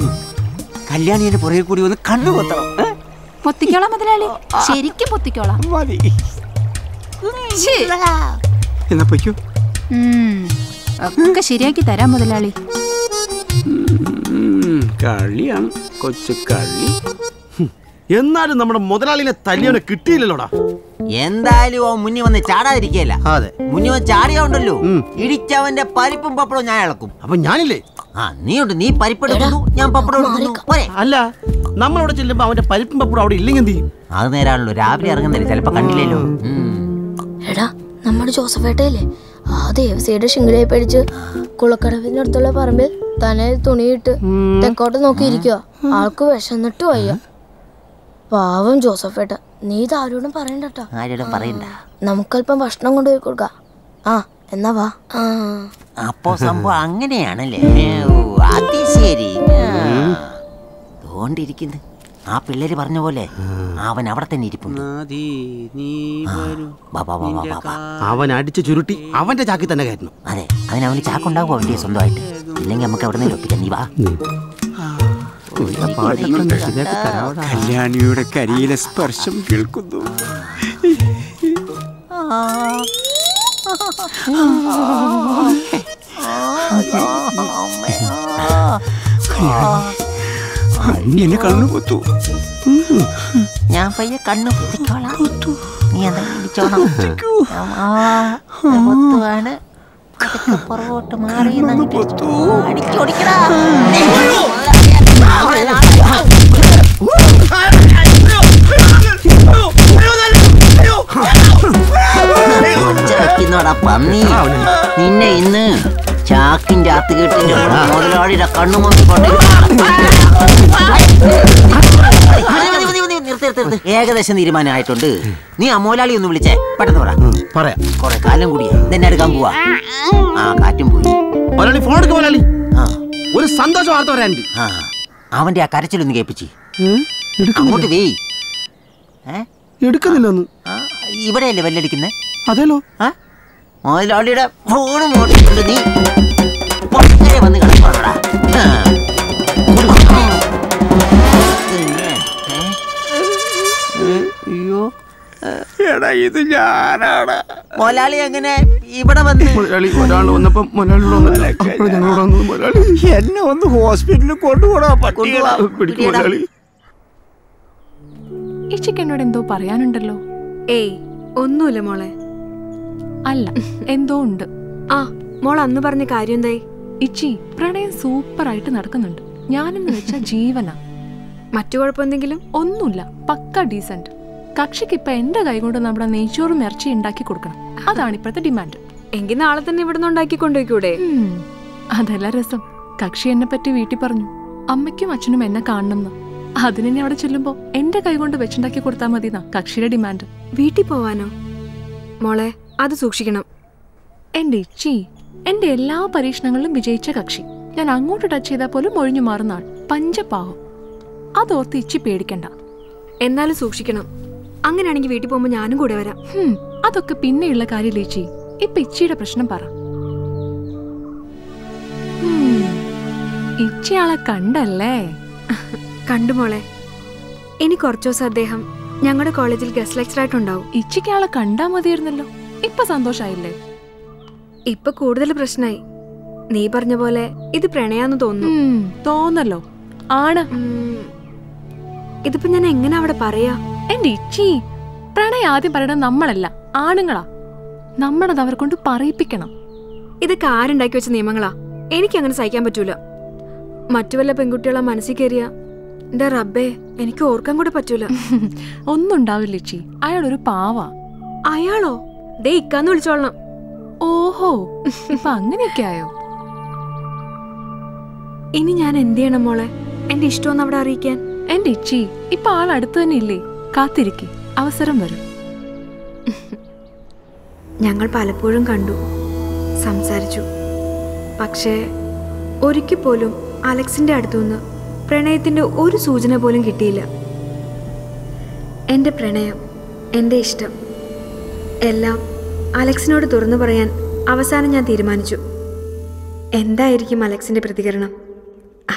കല്യാണിയുടെ പുറകെ കൂടി ഒന്ന് കണ്ണു കൊത്തണം. പൊത്തിക്കോളാം മുതലാളി. ശരിക്കും പൊത്തിക്കോളാം. മതി. എന്നാ പൊയ്ക്കോ. ഉം, ഒക്കെ ശരിയാക്കി തരാം മുതലാളി. കളിയാണ് കൊച്ചു കളി. എന്നാലും നമ്മുടെ മുതലാളിനെ തല്ലിയവനെ കിട്ടിയില്ലല്ലോടാ. എന്തായാലും ഓ മുന്നിൽ വന്ന് ചാടാതിരിക്കല്ല അതെ. മുന്നിൽ വന്ന് ചാടിയോണ്ടല്ലോ ഇടിച്ചവന്റെ പരിപ്പും പപ്പടവും ഞാൻ ഇളക്കും. അപ്പൊ ഞാനില്ലേ? ആ നീ ഉണ്ട് നീ പരിപ്പെടുക്കുന്നു ഞാൻ പപ്പടം അല്ല നമ്മളവിടെ ചെല്ലുമ്പോ അവന്റെ പരിപ്പും പപ്പടം അവിടെ ഇല്ലെങ്കിൽ എന്ത് ചെയ്യും? അത് നേരാണല്ലോ. രാവിലെ ഇറങ്ങുന്നില്ല? ചിലപ്പോ കണ്ടില്ലല്ലോ. എടാ നമ്മുടെ ജോസഫേട്ടയില്ലേ? ആ ദേവസിയുടെ ശിങ്കിടിയെ പേടിച്ച് കുളക്കടവിനടുത്തുള്ള പറമ്പിൽ തന്നെ തുണിയിട്ട് തെക്കോട്ട് നോക്കിയിരിക്കുക ആൾക്ക് വിശന്നിട്ട് വയ്യ. പാവം ജോസഫേട്ട നീ ഇത് ആരോടും പറയണ്ടട്ടോ. ആരോടും പറയണ്ട. നമുക്കല്പം ഭക്ഷണം കൊണ്ടുപോയി കൊടുക്ക. ആ എന്നാ വാ. അപ്പോ സംഭവം അങ്ങനെയാണല്ലേ? അത് ശരി. തോണ്ടിരിക്കുന്നു ആ പിള്ളേര് പറഞ്ഞ പോലെ അവൻ അവിടെ തന്നെ ഇരിപ്പുണ്ട്. അവൻ അടിച്ച് ചുരുട്ടി അവന്റെ ചാക്കി തന്നെ കയറ്റണം. അതെ അതിന് അവന് ചാക്കുണ്ടാവും അവന്റെ സ്വന്തമായിട്ട്. ഇല്ലെങ്കിൽ നമുക്ക് അവിടെ നിന്ന് ഒപ്പിക്കാം നീ വാ. കല്യാണിയുടെ കരിയിലെ സ്പർശം കേൾക്കുന്നു. നീ എന്നെ കണ്ണു കൊത്തു ഞാൻ പയ്യെ കണ്ണു കുത്തിക്കോളാം നീ എന്താ ഇടിച്ചോണം. പൊത്തുവാണ്. അതൊക്കെ പുറകോട്ട് മാറി അടിച്ചോടിക്കടാ പന്നി. നിന്നെ ഇന്ന് ചാക്കിന്റെ അകത്ത് കെട്ടിട്ട് മുതലാളിയുടെ കണ്ണു നോക്കി ഏകദേശം തീരുമാനമായിട്ടുണ്ട്. നീ അമോലാളി മോലാളി ഒന്ന് വിളിച്ചേ. പെട്ടെന്ന് പറ. പറയാം. കൊറേ കാലം കൂടിയാ ഇതെന്നെ എടുക്കാൻ പോവാ. ആ കാറ്റും പോയി. മുതലാളി ഫോൺ എടുക്ക മുതലാളി ഒരു സന്തോഷ വാർത്ത പറയാനുണ്ട് അവന്റെ ആ. കരച്ചിലൊന്ന് കേൾപ്പിച്ച്. അങ്ങോട്ട് വേ എടുക്കുന്നില്ലെന്ന് ഇവിടെയല്ലേ വല്ലടിക്കുന്നേ? അതേലോ. മുതലാളിയുടെ ഫോണ് മോട്ടിട്ടുണ്ട് നീ. പുറത്തേ വന്ന് കിടക്കണോടാ അയ്യോ. എടാ ഇത് ഞാനാടാ മുതലാളി എങ്ങനെ ഇവിടെ വന്ന്? മുതലാളി ഒരാൾ വന്നപ്പം മുതലാളി എന്നെ ഒന്ന് ഹോസ്പിറ്റലിൽ കൊണ്ടുപോടാ മുതലാളി എന്നോട് എന്തോ പറയാനുണ്ടല്ലോ. ഏയ് ഒന്നുമില്ല മോളെ. അല്ല എന്തോ ഉണ്ട്. ആ മോൾ അന്ന് പറഞ്ഞ കാര്യം എന്തായി? ഇച്ചി പ്രണയം സൂപ്പറായിട്ട് നടക്കുന്നുണ്ട്. ഞാനെന്ന് വെച്ച ജീവന. മറ്റു കുഴപ്പമെന്തെങ്കിലും? ഒന്നുമില്ല പക്ക ഡീസന്റ് കക്ഷിക്ക് ഇപ്പൊ എന്റെ കൈ കൊണ്ട് നമ്മുടെ നെയ്ച്ചോറും ഇറച്ചി ഉണ്ടാക്കി കൊടുക്കണം. അതാണ് ഇപ്പോഴത്തെ ഡിമാൻഡ്. എങ്കിൽ നാളെ തന്നെ ഇവിടുന്ന് ഉണ്ടാക്കി കൊണ്ടുപോയിക്കൂടെ? അതല്ല രസം. കക്ഷി എന്നെ പറ്റി വീട്ടിൽ പറഞ്ഞു. അമ്മയ്ക്കും അച്ഛനും എന്നെ കാണണമെന്ന് അതിനെ അവിടെ ചെല്ലുമ്പോ എന്റെ കൈ കൊണ്ട് വെച്ചുണ്ടാക്കി കൊടുത്താൽ മതി കക്ഷിയുടെ ഡിമാൻഡ്. വീട്ടിൽ പോവാനോ? മോളെ അത് സൂക്ഷിക്കണം. എന്റെ ഇച്ചി എന്റെ എല്ലാ പരീക്ഷണങ്ങളിലും വിജയിച്ച കക്ഷി. ഞാൻ അങ്ങോട്ട് ടച്ച് ചെയ്താൽ പോലും ഒഴിഞ്ഞു മാറുന്ന ആൾ പഞ്ചപാവം. അതോർത്ത് ഇച്ചി പേടിക്കണ്ട. എന്നാലും സൂക്ഷിക്കണം. അങ്ങനെയാണെങ്കിൽ വീട്ടിൽ പോകുമ്പോൾ ഞാനും കൂടെ വരാം. അതൊക്കെ പിന്നെയുള്ള കാര്യമില്ല ഇച്ചി ഇപ്പൊ ഇച്ചിയുടെ പ്രശ്നം പറ. ഇച്ചയാളെ കണ്ടല്ലേ? കണ്ടു മോളെ. ഇനി കുറച്ചു ദിവസം അദ്ദേഹം ഞങ്ങളുടെ കോളേജിൽ ഗസ്റ്റ് ലെക്ചർ ആയിട്ടുണ്ടാവും ഇച്ചിക്ക് ആളെ കണ്ടാ മതിയായിരുന്നല്ലോ. ഇപ്പൊ സന്തോഷായില്ലേ? ഇപ്പൊ കൂടുതൽ പ്രശ്നമായി നീ പറഞ്ഞ പോലെ ഇത് പ്രണയാന്ന് തോന്നുന്നു. തോന്നല്ലോ. ആണ്. ഇതിപ്പോ ഞാൻ എങ്ങനെ അവിടെ പറയാ? എന്റെ ഇച്ചി പ്രണയ ആദ്യം പറയണത് നമ്മളല്ല ആണുങ്ങളാ. നമ്മളത് അവർ കൊണ്ട് പറയിപ്പിക്കണം. ഇതൊക്കെ ആരുണ്ടാക്കി വെച്ച നിയമങ്ങളാ? എനിക്ക് അങ്ങനെ സഹിക്കാൻ പറ്റൂല. മറ്റു വല്ല പെൺകുട്ടികളെ മനസ്സിൽ കയറിയ എന്റെ റബ്ബേ എനിക്ക് ഓർക്കാൻ കൂടെ പറ്റൂല. [laughs] ഒന്നും ഉണ്ടാവില്ല ഇച്ചി. അയാൾ ഒരു പാവാ. അയാളോ? ദേ ഇക്കാന്ന് വിളിച്ചോളണം. ഓഹോ ഇപ്പൊ അങ്ങനെയൊക്കെ ആയോ? ഇനി ഞാൻ എന്ത് ചെയ്യണം മോളെ? എന്റെ ഇഷ്ടമൊന്ന് അവിടെ അറിയിക്കാൻ. എന്റെ ഇച്ചി ഇപ്പൊ ആൾ അടുത്ത് തന്നെ ഇല്ലേ? കാത്തിരിക്കെ അവസരം വരും. ഞങ്ങൾ പലപ്പോഴും കണ്ടു സംസാരിച്ചു. പക്ഷേ ഒരിക്കൽ പോലും അലക്സിന്റെ അടുത്തുനിന്ന് പ്രണയത്തിന്റെ ഒരു സൂചന പോലും കിട്ടിയില്ല. എന്റെ പ്രണയം എന്റെ ഇഷ്ടം. എല്ലാം അലക്സിനോട് തുറന്നു പറയാൻ അവസാനം ഞാൻ തീരുമാനിച്ചു. എന്തായിരിക്കും അലക്സിന്റെ പ്രതികരണം?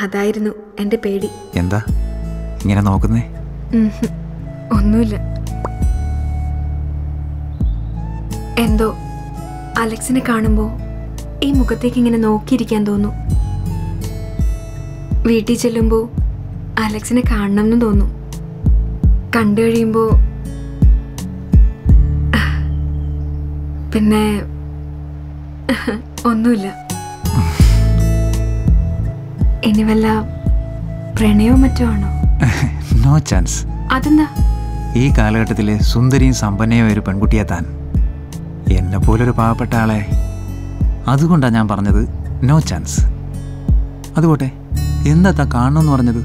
അതായിരുന്നു എന്റെ പേടി. എന്താ? ഇങ്ങനെ നോക്കുന്നേ? ഒന്നുമില്ല. എന്തോ അലക്സിനെ കാണുമ്പോൾ ഈ മുഖത്തേക്ക് ഇങ്ങനെ നോക്കിയിരിക്കാൻ തോന്നും. വീട്ടിൽ ചെല്ലുമ്പോൾ അലക്സിനെ കാണണം എന്ന് തോന്നും. കണ്ടു കഴിയുമ്പോൾ പിന്നെ ഒന്നുമില്ല. ഇനി വല്ല പ്രണയവും മറ്റോ ആണോ? നോ ചാൻസ് അതെന്താ? ഈ കാലഘട്ടത്തിലെ സുന്ദരിയും സമ്പന്നയും ഒരു പെൺകുട്ടിയെ താൻ. എന്നെ പോലൊരു പാവപ്പെട്ട ആളെ. അതുകൊണ്ടാണ് ഞാൻ പറഞ്ഞത് നോ ചാൻസ് അതുപോട്ടെ എന്താ താ കാണണമെന്ന് പറഞ്ഞത്?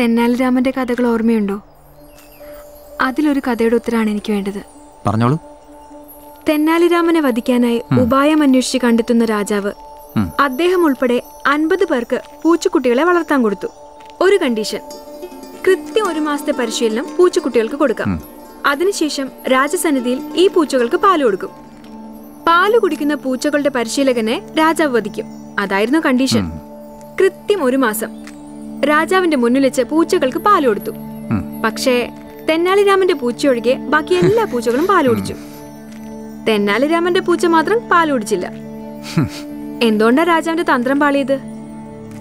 തെന്നാലിരാമന്റെ കഥകൾ ഓർമ്മയുണ്ടോ? അതിലൊരു കഥയുടെ ഉത്തരാണ് എനിക്ക് വേണ്ടത്. പറഞ്ഞോളൂ. തെന്നാലിരാമനെ വധിക്കാനായി ഉപായം അന്വേഷിച്ച് കണ്ടെത്തുന്ന രാജാവ്. അദ്ദേഹം ഉൾപ്പെടെ അൻപത് പേർക്ക് പൂച്ചക്കുട്ടികളെ വളർത്താൻ കൊടുത്തു. ഒരു കണ്ടീഷൻ. കൃത്യം ഒരു മാസത്തെ പരിശീലനം പൂച്ചക്കുട്ടികൾക്ക് കൊടുക്കാം. അതിനുശേഷം രാജസന്നിധിയിൽ ഈ പൂച്ചകൾക്ക് പാൽ കൊടുക്കും. പാൽ കുടിക്കുന്ന പൂച്ചകളുടെ പരിശീലകനെ രാജാവ് വധിക്കും. അതായിരുന്നു കണ്ടീഷൻ. കൃത്യം ഒരു മാസം. രാജാവിന്റെ മുന്നിൽ വെച്ച് പൂച്ചകൾക്ക് പാൽ കൊടുത്തു പക്ഷേ തെന്നാലിരാമന്റെ പൂച്ചയൊഴികെ ബാക്കി എല്ലാ പൂച്ചകളും പാൽ കുടിച്ചു തെന്നാലിരാമന്റെ പൂച്ച മാത്രം പാൽ കുടിച്ചില്ല എന്തുകൊണ്ടാ രാജാവിന്റെ തന്ത്രം പാളിയത്?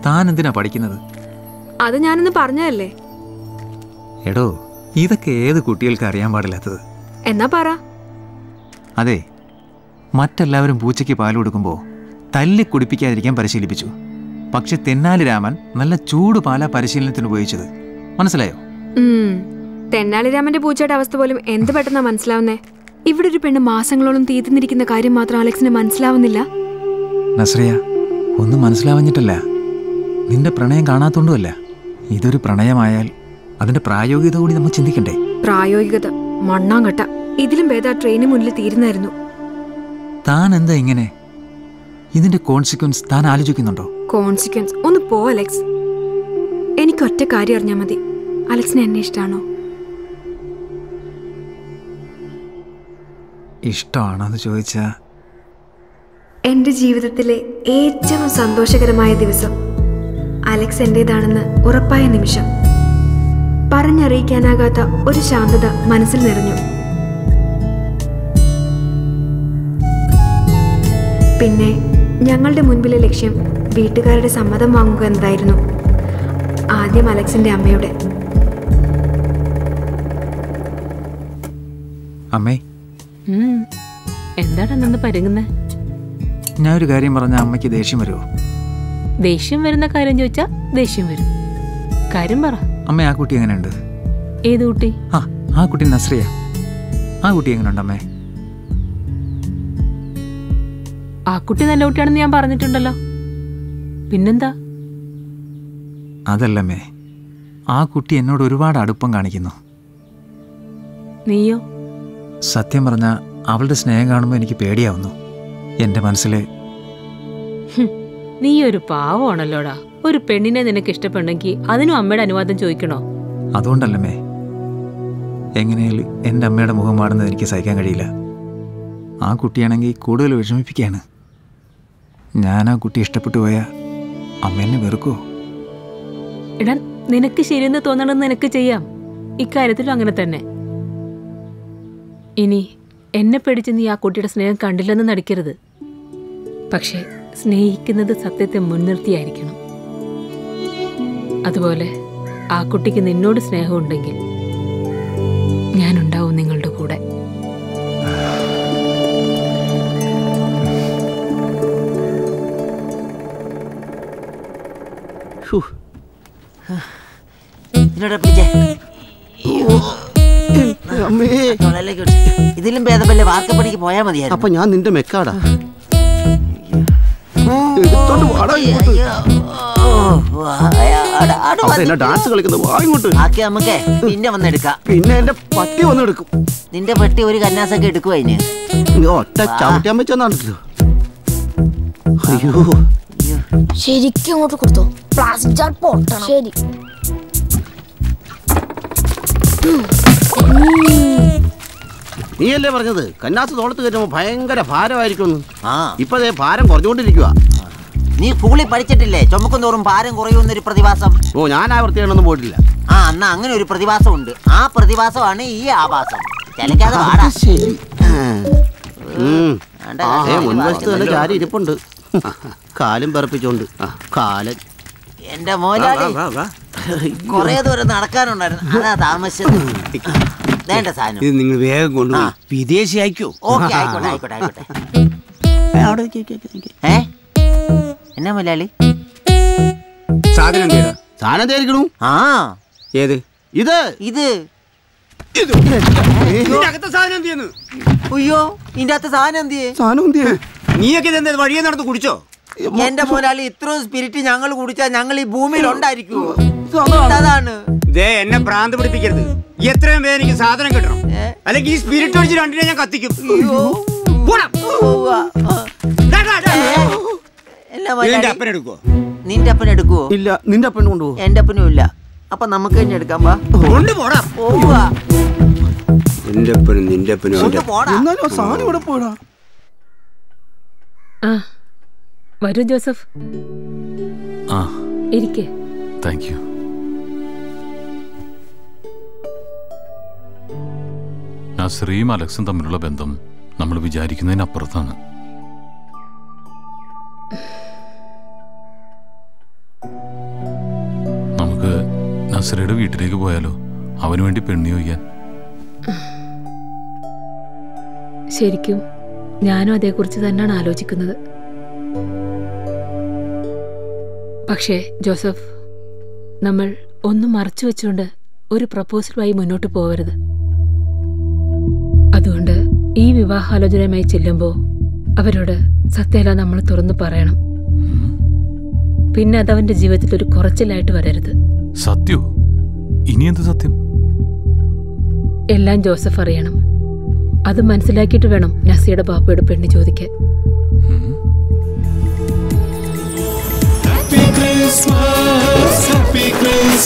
താൻ എന്തിനാ പഠിക്കുന്നത്? അത് ഞാനൊന്ന് പറഞ്ഞതല്ലേ? എടോ ഇതൊക്കെ ഏത് കുട്ടികൾക്ക് അറിയാൻ പാടില്ലാത്തത്? എന്നാ പറ. അതെ മറ്റെല്ലാവരും പൂച്ചയ്ക്ക് പാൽ കൊടുക്കുമ്പോൾ തല്ലി കുടിപ്പിക്കാതിരിക്കാൻ പരിശീലിപ്പിച്ചു. പക്ഷെ തെന്നാലി രാമൻ നല്ല ചൂട് പാല പരിശീലനത്തിന് ഉപയോഗിച്ചത്. മനസ്സിലായോ? തെന്നാലി തെന്നാലിരാമന്റെ പൂച്ചയുടെ അവസ്ഥ പോലും എന്ത് പെട്ടെന്നാ മനസ്സിലാവുന്നേ? ഇവിടെ ഒരു പെണ്ണ് മാസങ്ങളോളം തീർന്നിരിക്കുന്ന കാര്യം മാത്രം അലക്സിന് മനസ്സിലാവുന്നില്ല. നസ്രിയ ഒന്നും മനസ്സിലാവഞ്ഞിട്ടല്ല. നിന്റെ പ്രണയം കാണാത്തോണ്ടുമല്ല. ഇതൊരു പ്രണയമായാൽ അതിന്റെ പ്രായോഗികത കൂടി നമ്മൾ ചിന്തിക്കണ്ടേ? പ്രായോഗികത മണ്ണാങ്കട്ട. ഇതിലും ഭേദ ട്രെയിന് മുന്നിൽ തീരുന്നായിരുന്നു. താൻ എന്താ ഇങ്ങനെ? ഇതിന്റെ കോൺസിക്വൻസ് താൻ ആലോചിക്കുന്നുണ്ടോ? കോൺസിക്വൻസ് ഒന്ന് പോ അലക്സ്. എനിക്ക് ഒറ്റ കാര്യം അറിഞ്ഞാൽ മതി. അലക്സിന് എന്നെ ഇഷ്ടമാണോ ഇഷ്ടമാണോന്ന് ചോദിച്ചാ? എന്റെ ജീവിതത്തിലെ ഏറ്റവും സന്തോഷകരമായ ദിവസം അലക്സ് എന്റേതാണെന്ന് ഉറപ്പായ നിമിഷം. പറഞ്ഞറിയിക്കാനാകാത്ത ഒരു ശാന്തത മനസ്സിൽ നിറഞ്ഞു. പിന്നെ ഞങ്ങളുടെ മുൻപിലെ ലക്ഷ്യം വീട്ടുകാരുടെ സമ്മതം വാങ്ങുക എന്നതായിരുന്നു ആദ്യം അലക്സിന്റെ അമ്മയുടെ. അമ്മേ. എന്താടാ നിന്ന് പരുങ്ങുന്നേ? ഞാൻ ഒരു കാര്യം പറഞ്ഞ അമ്മയ്ക്ക് ദേഷ്യം വരുമോ ദേഷ്യം വരുന്ന കാര്യം ചോദിച്ചാ ദേഷ്യം വരും. കാര്യം പറ. അമ്മ ആ കുട്ടി എങ്ങനെയുണ്ട്? ഏത് കുട്ടി? ആ ആ കുട്ടി നസ്രിയ. ആ കുട്ടി എങ്ങനെയുണ്ട് അമ്മേ? ആ കുട്ടി നല്ല കുട്ടിയാണെന്ന് ഞാൻ പറഞ്ഞിട്ടുണ്ടല്ലോ. പിന്നെന്താ? അതല്ലമ്മേ ആ കുട്ടി എന്നോട് ഒരുപാട് അടുപ്പം കാണിക്കുന്നു. നീയോ? സത്യം പറഞ്ഞ അവളുടെ സ്നേഹം കാണുമ്പോൾ എനിക്ക് പേടിയാവുന്നു. എന്റെ മനസ്സിലെ നീ ഒരു പാവമാണല്ലോടാ. ഒരു പെണ്ണിനെ നിനക്ക് ഇഷ്ടപ്പെടണമെങ്കിൽ അതിനും അമ്മയുടെ അനുവാദം ചോദിക്കണോ? അതുകൊണ്ടല്ലമ്മേ എങ്ങനെയാലും എന്റെ അമ്മയുടെ മുഖം മാറുന്നത് എനിക്ക് സഹിക്കാൻ കഴിയില്ല. ആ കുട്ടിയാണെങ്കിൽ കൂടുതൽ വിഷമിപ്പിക്കുകയാണ്. ഞാൻ ആ കുട്ടി ഇഷ്ടപ്പെട്ടു പോയാൽ അമ്മ എന്നെ വെറുക്കോ? എടാ നിനക്ക് ശരിയെന്ന് തോന്നണമെന്ന് നിനക്ക് ചെയ്യാം. ഇക്കാര്യത്തിലും അങ്ങനെ തന്നെ. ഇനി എന്നെ പേടിച്ച് നീ ആ കുട്ടിയുടെ സ്നേഹം കണ്ടില്ലെന്ന് നടിക്കരുത്. പക്ഷേ സ്നേഹിക്കുന്നത് സത്യത്തെ മുൻനിർത്തിയായിരിക്കണം. അതുപോലെ ആ കുട്ടിക്ക് നിന്നോട് സ്നേഹമുണ്ടെങ്കിൽ ഇതിലും ഭേദമല്ലേ? വാർക്കപ്പടിക്ക് പോയാ മതിയായിരുന്നു. അപ്പൊ ഞാൻ നിന്റെ മെക്കാടാ. ഡാൻസ് കളിക്കുന്നത് ബാക്കി നമുക്ക് പിന്നെ വന്നെടുക്കാം പിന്നെ എന്റെ പട്ടി വന്നെടുക്കും നിന്റെ പട്ടി ഒരു കന്നാസൊക്കെ എടുക്കും അതിന്? നീ ഒറ്റ ചവിട്ടാൻ വെച്ചെന്നാണല്ലോ അയ്യോ ശരിക്കും അങ്ങോട്ട് കൊടുത്തോ. പ്ലാസ്റ്റിക് ജാർ പൊട്ടണം. ശരി. നീയല്ലേ പറഞ്ഞത്? കന്നാസ് തോളത്ത് കയറ്റുമ്പോ ഭയങ്കര ഭാരമായിരിക്കും ആ. ഇപ്പതേ ദേ ഭാരം കുറഞ്ഞുകൊണ്ടിരിക്കുക നീ സ്കൂളിൽ പഠിച്ചിട്ടില്ലേ? ചുമക്കും തോറും ഭാരം കുറയുമെന്നൊരു പ്രതിഭാസം. ഓ ഞാൻ ആ വൃത്തിയാണൊന്നും പോയിട്ടില്ല. ആ എന്നാ അങ്ങനെ ഒരു പ്രതിഭാസം ഉണ്ട് ആ പ്രതിഭാസമാണ് ഈ ആഭാസം. ചിലക്കാതെ പാടാ. ശരി. മുൻവശത്ത് തന്നെ ചാരി ഇരിപ്പുണ്ട്. കാലും പറപ്പിച്ചോണ്ട്. കാല എന്റെ മോലാളി വാ, വാ, വാ. കൊറേ ദൂരം നടക്കാനുണ്ടായിരുന്നു. അതാ താമസിച്ചത്. വേണ്ട സാധനം ഇത് നിങ്ങൾ വേഗം കൊണ്ടുപോയി. വിദേശി അയക്കോ ഓക്കെ ആയിക്കോട്ടെ ആയിക്കോട്ടെ ആയിക്കോട്ടെ. ഏ? എന്നാ മലയാളി സാധനം സാധനം തേടിക്കണു ആ. ഏത്? ഇത്. ഇത്. ഇതിന്റെ സാധനം എന്ത് ചെയ്യുന്നു? അയ്യോ ഇതിന്റെ അകത്ത് സാധനം എന്തിയേ സാധനം എന്തിയേ നീയൊക്കെ ഇതെന്താ വഴിയെ നടന്ന് കുടിച്ചോ? എന്റെ മോലാളി ഇത്രയും സ്പിരിറ്റ് ഞങ്ങൾ കുടിച്ചാൽ ഞങ്ങൾ ഈ ഭൂമിയിൽ ഉണ്ടായിരിക്കുമോ അതാണ്. ദേ എന്നെ ഭ്രാന്ത് പിടിപ്പിക്കരുത്. എത്രയും പേര് എനിക്ക് സാധനം കിട്ടണം. അല്ലെങ്കിൽ ഈ സ്പിരിറ്റ് ഒഴിച്ച് രണ്ടിനെ ഞാൻ കത്തിക്കും. പോടാ. മലയാളി അപ്പൻ എടുക്കോ നിന്റെ അപ്പൻ എടുക്കുവോ? ഇല്ല നിന്റെ അപ്പൻ കൊണ്ടുപോകും. എന്റെ അപ്പനും ഇല്ല. അപ്പൊ നമുക്ക് തന്നെ എടുക്കാൻ പാ കൊണ്ടുപോടാ. പോവാ. എന്റെ അപ്പനും നിന്റെ അപ്പനും പോടാ. എന്നാലും സാധനം ഇവിടെ പോടാ ആ വരൂ ജോസഫ്. ആ. ഇരിക്കേ. താങ്ക് യു നസ്രിയും അലക്സും തമ്മിലുള്ള ബന്ധം നമ്മൾ വിചാരിക്കുന്നതിനപ്പുറത്താണ് നമുക്ക് നസ്രയുടെ വീട്ടിലേക്ക് പോയാലോ? അവന് വേണ്ടി പെണ്ണി ചോദിക്കാൻ. ശരിക്കും ഞാനും അതേക്കുറിച്ച് തന്നെയാണ് ആലോചിക്കുന്നത്. പക്ഷേ ജോസഫ് നമ്മൾ ഒന്നും മറച്ചു വെച്ചുകൊണ്ട് ഒരു പ്രപ്പോസലുമായി മുന്നോട്ട് പോകരുത് അതുകൊണ്ട് ഈ വിവാഹാലോചനയുമായി ചെല്ലുമ്പോൾ അവരോട് സത്യല നമ്മൾ തുറന്നു പറയണം. പിന്നെ അവന്റെ ജീവിതത്തിൽ ഒരു കുറച്ചിലായിട്ട് വരരുത്. സത്യോ? ഇനി എന്ത് സത്യം? എല്ലാം ജോസഫ് അറിയണം. അത് മനസ്സിലാക്കിയിട്ട് വേണം നസിയുടെ ബാപ്പയുടെ പെണ്ണ് ചോദിക്കാൻ.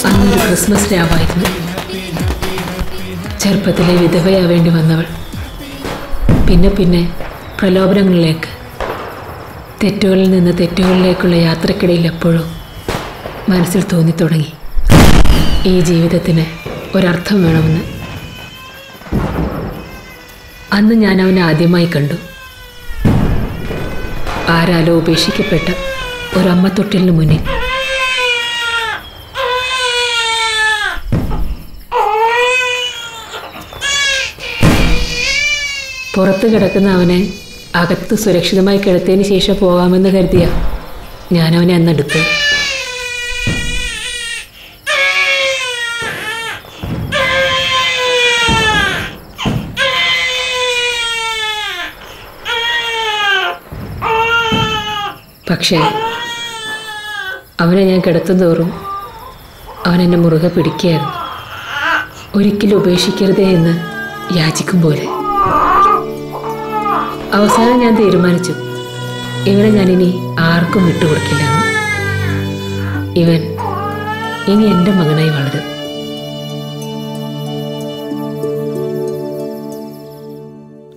അന്നൊരു ക്രിസ്മസ് രാവായിരുന്നു. ചെറുപ്പത്തിലെ വിധവയാവേണ്ടി വന്നവൾ. പിന്നെ പിന്നെ പ്രലോഭനങ്ങളിലേക്ക്. തെറ്റുകളിൽ നിന്ന് തെറ്റുകളിലേക്കുള്ള യാത്രക്കിടയിൽ എപ്പോഴും മനസ്സിൽ തോന്നി തുടങ്ങി ഈ ജീവിതത്തിന് ഒരർത്ഥം വേണമെന്ന്. അന്ന് ഞാൻ അവനെ ആദ്യമായി കണ്ടു. ആരാലോ ഉപേക്ഷിക്കപ്പെട്ട ഒരമ്മ തൊട്ടിലിന് മുന്നിൽ. പുറത്ത് കിടക്കുന്ന അവനെ അകത്ത് സുരക്ഷിതമായി കിടത്തിയതിന് ശേഷം പോകാമെന്ന് കരുതിയ ഞാനവനെ അന്നെടുത്തു പക്ഷേ അവനെ ഞാൻ കിടത്തും തോറും അവൻ എന്നെ മുറുകെ പിടിക്കുകയായിരുന്നു. ഒരിക്കലും ഉപേക്ഷിക്കരുതേ എന്ന് യാചിക്കും പോലെ. അവസാനം ഞാൻ തീരുമാനിച്ചു ഇവനെ ഞാനിനി ആർക്കും വിട്ടുകൊടുക്കില്ല ഇവൻ ഇനി എന്റെ മകനായി വളരും.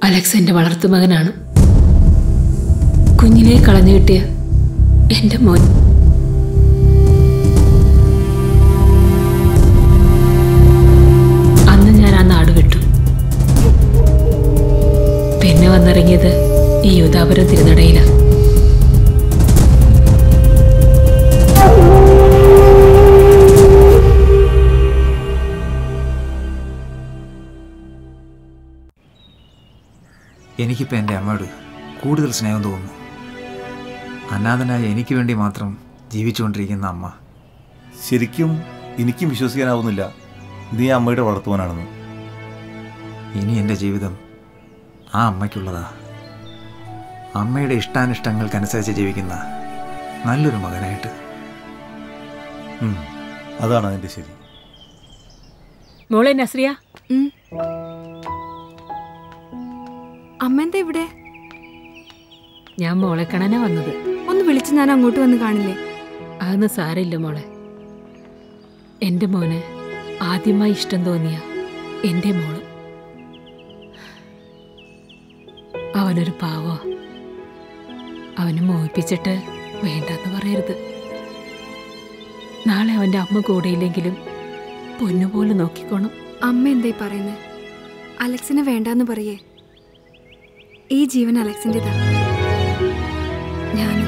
അലക്സ് എന്റെ വളർത്തുമകനാണ് കുഞ്ഞിനെ കളഞ്ഞു കിട്ടിയ എന്റെ മോൻ. അന്ന് ഞാൻ ആ നാട് വിട്ടു. പിന്നെ വന്നിറങ്ങിയത് ഈ യോധാപുരം തിരുനടയിലാണ് എനിക്കിപ്പോൾ എന്റെ അമ്മയോട് കൂടുതൽ സ്നേഹം തോന്നുന്നു. അനാഥനായ എനിക്ക് വേണ്ടി മാത്രം ജീവിച്ചുകൊണ്ടിരിക്കുന്ന അമ്മ. ശരിക്കും എനിക്കും വിശ്വസിക്കാനാവുന്നില്ല. നീ അമ്മയുടെ വളർത്തുവാനാണെന്ന്. ഇനി എന്റെ ജീവിതം ആ അമ്മയ്ക്കുള്ളതാ. അമ്മയുടെ ഇഷ്ടാനിഷ്ടങ്ങൾക്കനുസരിച്ച് ജീവിക്കുന്ന നല്ലൊരു മകനായിട്ട്. അതാണ് അതിന്റെ ശരി. മോളെ നസ്രിയ. അമ്മ എന്താ ഇവിടെ? ഞാൻ മോളെ കാണാനാ വന്നത്. ഒന്ന് വിളിച്ച് ഞാൻ അങ്ങോട്ട് വന്ന് കാണില്ലേ? അതൊന്നും സാരമില്ല മോളെ. എന്റെ മോന് ആദ്യമായി ഇഷ്ടം തോന്നിയ എന്റെ മോൾ. അവനൊരു പാവോ? അവനെ മോഹിപ്പിച്ചിട്ട് വേണ്ടെന്ന് പറയരുത്. നാളെ അവന്റെ അമ്മ കൂടെയില്ലെങ്കിലും പൊന്നുപോലെ നോക്കിക്കോണം. അമ്മ എന്തായി പറയുന്നത് അലക്സിനെ വേണ്ടാന്ന് പറയേ. ഈ ജീവൻ അലക്സിന്റെതാണ് ഞാനും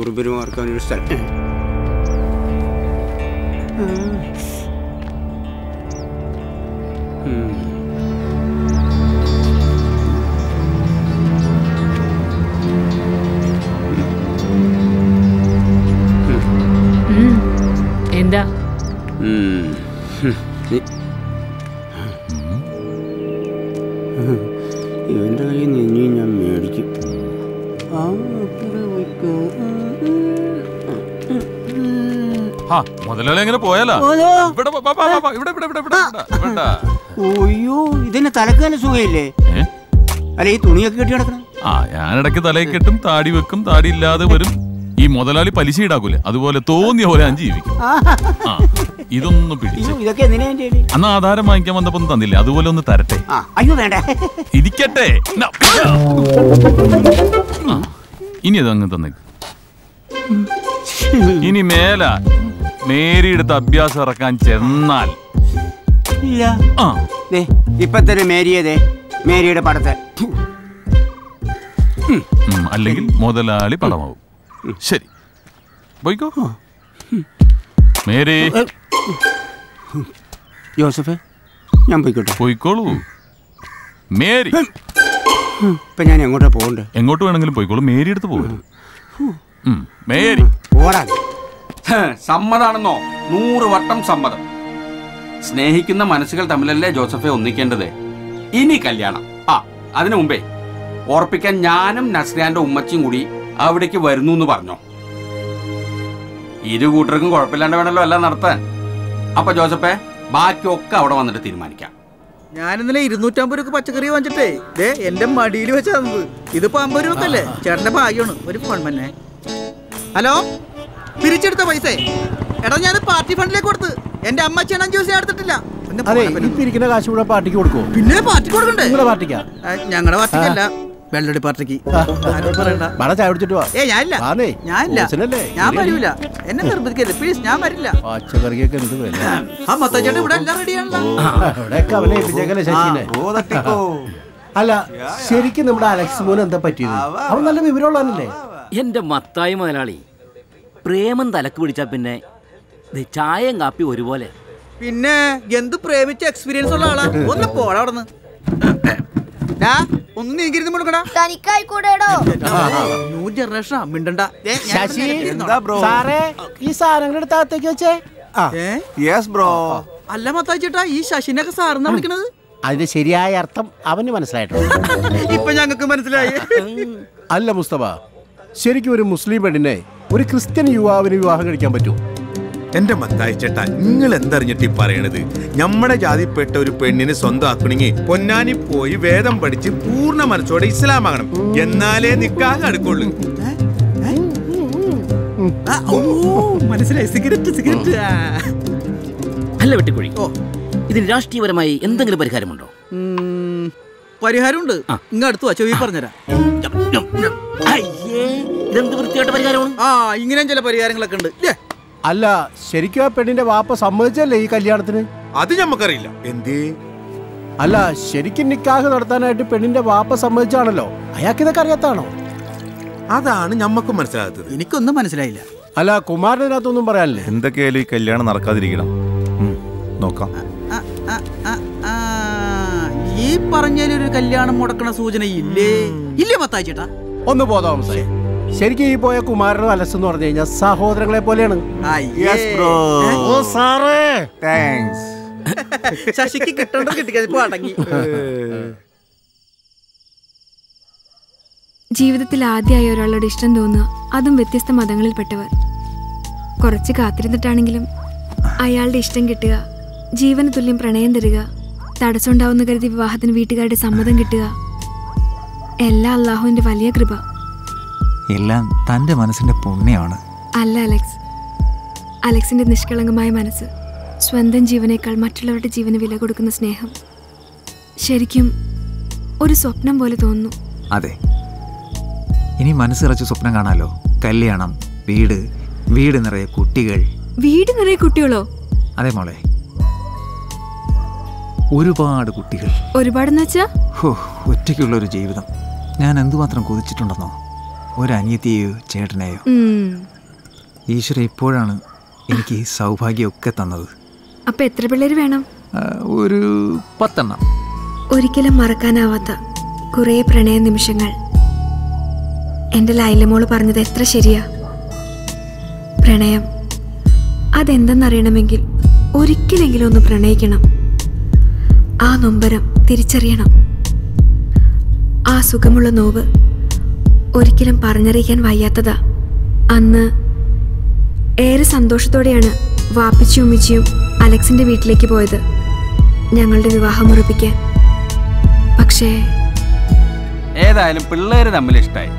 ഒരു പെരുമാർക്കാൻ ഒരു സ്ഥലം. എന്താ? ഇവിടെ ഇവിടെ, ഇവിടെ ഓയ്യോ ഇതിന്റെ തലക്ക് തന്നെ സുഖമില്ലേ ഏ? അല്ല ഈ തുണിയൊക്കെ കെട്ടി കിടക്കണം. ആ ഞാനിടയ്ക്ക് തലയിൽ കെട്ടും താടി വെക്കും താടി ഇല്ലാതെ വരും. ഈ മുതലാളി പലിശ ഈടാക്കൂലേ? അതുപോലെ തോന്നിയ പോലെ ഞാൻ ജീവിക്കും. ഇതൊന്ന് പിടിച്ച്. അയ്യോ അന്ന് ആധാരം വാങ്ങിക്കാൻ വന്നപ്പോ ഒന്നും തന്നില്ല. അതുപോലെ ഒന്ന് തരട്ടെ. അയ്യോ വേണ്ട. ഇരിക്കട്ടെ. ഇനി അതങ്ങ് തന്നേക്ക്. ഇനി മേല മേരിയെടുത്ത് അഭ്യാസം ഇറക്കാൻ ചെന്നാൽ. ഇപ്പൊ തന്നെ മേരിയതേ മേരിയുടെ പടത്തെ. അല്ലെങ്കിൽ മുതലാളി പടമാവും. ശരി. പോയിക്കോ. മേരി. ജോസഫ് ഞാൻ പോയിക്കോട്ടെ. പോയിക്കോളൂ. മേരി. ഇപ്പൊ ഞാൻ എങ്ങോട്ടാ പോകണ്ടേ? എങ്ങോട്ട് വേണമെങ്കിലും പോയിക്കോളൂ. മേരി എടുത്ത് പോകരുത് മേരി. പോടാ. സമ്മതാണെന്നോ? നൂറ് വട്ടം സമ്മതം. സ്നേഹിക്കുന്ന മനസ്സുകൾ തമ്മിലല്ലേ ജോസഫെ ഒന്നിക്കേണ്ടത്? ഇനി കല്യാണം. ആ അതിനു മുമ്പേ ഓർപ്പിക്കാൻ ഞാനും നസ്രിയാന്റെ ഉമ്മച്ചിയും കൂടി അവിടേക്ക് വരുന്നു എന്ന് പറഞ്ഞോ? ഇരു കൂട്ടർക്കും കുഴപ്പമില്ലാണ്ട് വേണമല്ലോ എല്ലാം നടത്താൻ. അപ്പൊ ജോസഫെ ബാക്കിയൊക്കെ അവിടെ വന്നിട്ട് തീരുമാനിക്കാം. ഞാൻ ഇന്നലെ ഇരുന്നൂറ്റമ്പത് രൂപ പച്ചക്കറി വാങ്ങിച്ചിട്ടേ. ദേ എന്റെ മടിയിൽ വെച്ചാ തന്നത്. ഇതിപ്പോ അമ്പത് രൂപ അല്ലേ ചേട്ടന്റെ ഭാഗ്യമാണ്. ഒരു ഫോൺ തന്നെ ഹലോ? പിരിച്ചെടുത്ത പൈസ? എടാ ഞാൻ പാർട്ടി ഫണ്ടിലേക്ക് കൊടുത്ത്. എന്റെ അമ്മച്ചേണ ജ്യൂസ് ഞാൻ എടുത്തിട്ടില്ല. പിന്നെ പാർട്ടിക്ക് കൊടുക്കും പിന്നെ പാർട്ടിക്ക് കൊടുക്കണ്ടേ? ഞങ്ങളുടെ പാർട്ടിക്കല്ല. വെള്ളടി പാർട്ടിക്ക്. പറയണ്ട. ചായ കുടിച്ചിട്ട് വാ. ഏ ഞാനില്ല. ഞാനില്ല? ഞാൻ. വരൂല. എന്നെ നിർബന്ധിക്കരുത്. പ്ലീസ് ഞാൻ വരില്ല. പച്ചക്കറിക്കൊക്കെ എന്ത് വില? ആ മത്തച്ചേട്ടൻ ഇവിടെ എല്ലാം റെഡിയാണല്ലോ അല്ല ശരിക്കും നമ്മുടെ അലക്സ് മോൻ എന്താ പറ്റിയത്? അവൻ നല്ല വിവരമുള്ളവനല്ലേ? എന്റെ മത്തായി മുതലാളി പ്രേമം തലക്ക് പിടിച്ചാ പിന്നെ ദേ ചായയും കാപ്പി ഒരുപോലെ. പിന്നെ എന്ത് പ്രേമിച്ച എക്സ്പീരിയൻസ് ഉള്ള ആളാ? ഒന്ന് പോടാ അവിടെ ഒന്ന് നീങ്ങിരുന്ന് മുടക്കടാ തനിക്കായിക്കൂടെടോ. New generation മിണ്ടണ്ട. ദേ, ഞാൻ ശശി ഇവിടെ ഇരുന്നോളാം. സാറേ ഈ സാധനങ്ങൾ എടുത്ത് അകത്തേക്ക് വെച്ചേ. ഏ? യെസ് ബ്രോ അല്ല മത്തായി ചേട്ടാ ഈ ശശിനൊക്കെ സാറിനാ വിളിക്കണത്? അതിന്റെ ശരിയായ അർത്ഥം അവന് മനസ്സിലായിട്ടോ [laughs] ഇപ്പൊ ഞങ്ങൾക്ക് മനസ്സിലായി. അല്ല മുസ്തഫ ശരിക്കും ഒരു മുസ്ലിം പെണ്ണിനെ ഒരു ക്രിസ്ത്യൻ യുവാവിന് വിവാഹം കഴിക്കാൻ പറ്റൂ എന്റെ മത്തായി ചേട്ടാ നിങ്ങൾ എന്തറിഞ്ഞിട്ട് ഈ പറയണത്? നമ്മുടെ ജാതിപ്പെട്ട ഒരു പെണ്ണിനെ സ്വന്തമാക്കണമെങ്കിൽ പൊന്നാനി പോയി വേദം പഠിച്ച് പൂർണ മനസ്സോടെ ഇസ്ലാമാകണം. എന്നാലേ നിക്കാഹ് അടുക്കുള്ളൂ മനസ്സിലായി. Cigarette cigarette. അല്ല വെട്ടിക്കുഴി ഇതിന് രാഷ്ട്രീയപരമായി എന്തെങ്കിലും പരിഹാരമുണ്ടോ? പരിഹാരമുണ്ട്. ഇങ്ങ അടുത്ത് വച്ചോ ഈ പറഞ്ഞുതരാം. ഇതെന്ത് വൃത്തിയായിട്ട് പരിഹാരമാണ്? ആ ഇങ്ങനെയും ചില പരിഹാരങ്ങളൊക്കെ ഉണ്ട്? അല്ല ശരിക്കും ആ പെണ്ണിന്റെ വാപ്പ സമ്മതിച്ചല്ലേ ഈ കല്യാണത്തിന്? അത് ഞമ്മക്കറിയില്ല. എന്തേ? അല്ല ശരിക്കും നിക്കാഹ് നടത്താനായിട്ട് പെണ്ണിന്റെ വാപ്പ സമ്മതിച്ചാണല്ലോ അയാൾക്ക് ഇതൊക്കെ അറിയാത്താണോ? അതാണ് ഞമ്മക്കും മനസ്സിലാകാത്തത്. എനിക്കൊന്നും മനസ്സിലായില്ല. അല്ല കുമാരനകത്തൊന്നും പറയാനില്ല? എന്തൊക്കെയായാലും ഈ കല്യാണം നടക്കാതിരിക്കണം. നോക്കാം. ആ, ആ, ആ, ആ, ഈ പറഞ്ഞതിലൊരു കല്യാണം മുടക്കണ സൂചന ഇല്ലേ ഇല്ലേ മത്തായി ചേട്ടാ? ഒന്ന് പോതാം ശരിക്കും ഈ പോയ കുമാരനും അലസ് എന്ന് പറഞ്ഞു കഴിഞ്ഞാൽ സഹോദരങ്ങളെ പോലെയാണ്. Yes, bro. ഓ സാറേ. താങ്ക്സ് [laughs] ശശിക്ക് കിട്ടേണ്ടത് കിട്ടിക്കഴിഞ്ഞപ്പോ അടങ്ങി. [laughs] ജീവിതത്തിൽ ആദ്യമായി ഒരാളോട് ഇഷ്ടം തോന്നുക അതും വ്യത്യസ്ത മതങ്ങളിൽപ്പെട്ടവർ. കുറച്ച് കാത്തിരുന്നിട്ടാണെങ്കിലും അയാളുടെ ഇഷ്ടം കിട്ടുക ജീവന് തുല്യം പ്രണയം തരിക തടസ്സമുണ്ടാവുന്ന കരുതി വിവാഹത്തിന് വീട്ടുകാരുടെ സമ്മതം കിട്ടുക എല്ലാ അള്ളാഹുവിന്റെ വലിയ കൃപ. എല്ലാം തന്റെ മനസ്സിന്റെ പുണ്യമാണ്. അല്ല അലക്സ്. അലക്സിന്റെ നിഷ്കളങ്കമായ മനസ്സ് സ്വന്തം ജീവനേക്കാൾ മറ്റുള്ളവരുടെ ജീവന് വില കൊടുക്കുന്ന സ്നേഹം ശരിക്കും ഒരു സ്വപ്നം പോലെ തോന്നുന്നു. അതെ. ഇനി മനസ്സിറച്ച് സ്വപ്നം കാണാലോ? കല്യാണം വീട് വീട് നിറയെ കുട്ടികൾ. വീട് നിറയെ കുട്ടികളോ? അതെ മോളെ. ഒരുപാട് കുട്ടികൾ. ഒരുപാടെന്ന് വെച്ചാ? ഹോ ഒറ്റയ്ക്കുള്ള ഒരു ജീവിതം. ഞാൻ എന്തുമാത്രം കൊതിച്ചിട്ടുണ്ടെന്നോ? ഒരു അനിയത്തിയെയോ ചേട്ടനെയോ. ഈശ്വര ഇപ്പോഴാണ് എനിക്ക് ഈ സൗഭാഗ്യമൊക്കെ തന്നത്. അപ്പൊ എത്ര പിള്ളേര് വേണം? ഒരു പത്തെണ്ണം. ഒരിക്കലും മറക്കാനാവാത്ത കുറേ പ്രണയ നിമിഷങ്ങൾ. എന്റെ ലൈലമോൾ പറഞ്ഞത് എത്ര ശരിയാ? പ്രണയം. അതെന്തെന്നറിയണമെങ്കിൽ ഒരിക്കലെങ്കിലും ഒന്ന് പ്രണയിക്കണം. ആ നൊമ്പരം തിരിച്ചറിയണം. ആ സുഖമുള്ള നോവ് ഒരിക്കലും പറഞ്ഞറിയിക്കാൻ വയ്യാത്തതാ. അന്ന് ഏറെ സന്തോഷത്തോടെയാണ് വാപ്പിച്ചും ഉമ്മിച്ചിയും അലക്സിന്റെ വീട്ടിലേക്ക് പോയത്. ഞങ്ങളുടെ വിവാഹം ഉറപ്പിക്കാൻ. പക്ഷേ ഏതായാലും പിള്ളേര് തമ്മിൽ ഇഷ്ടമായി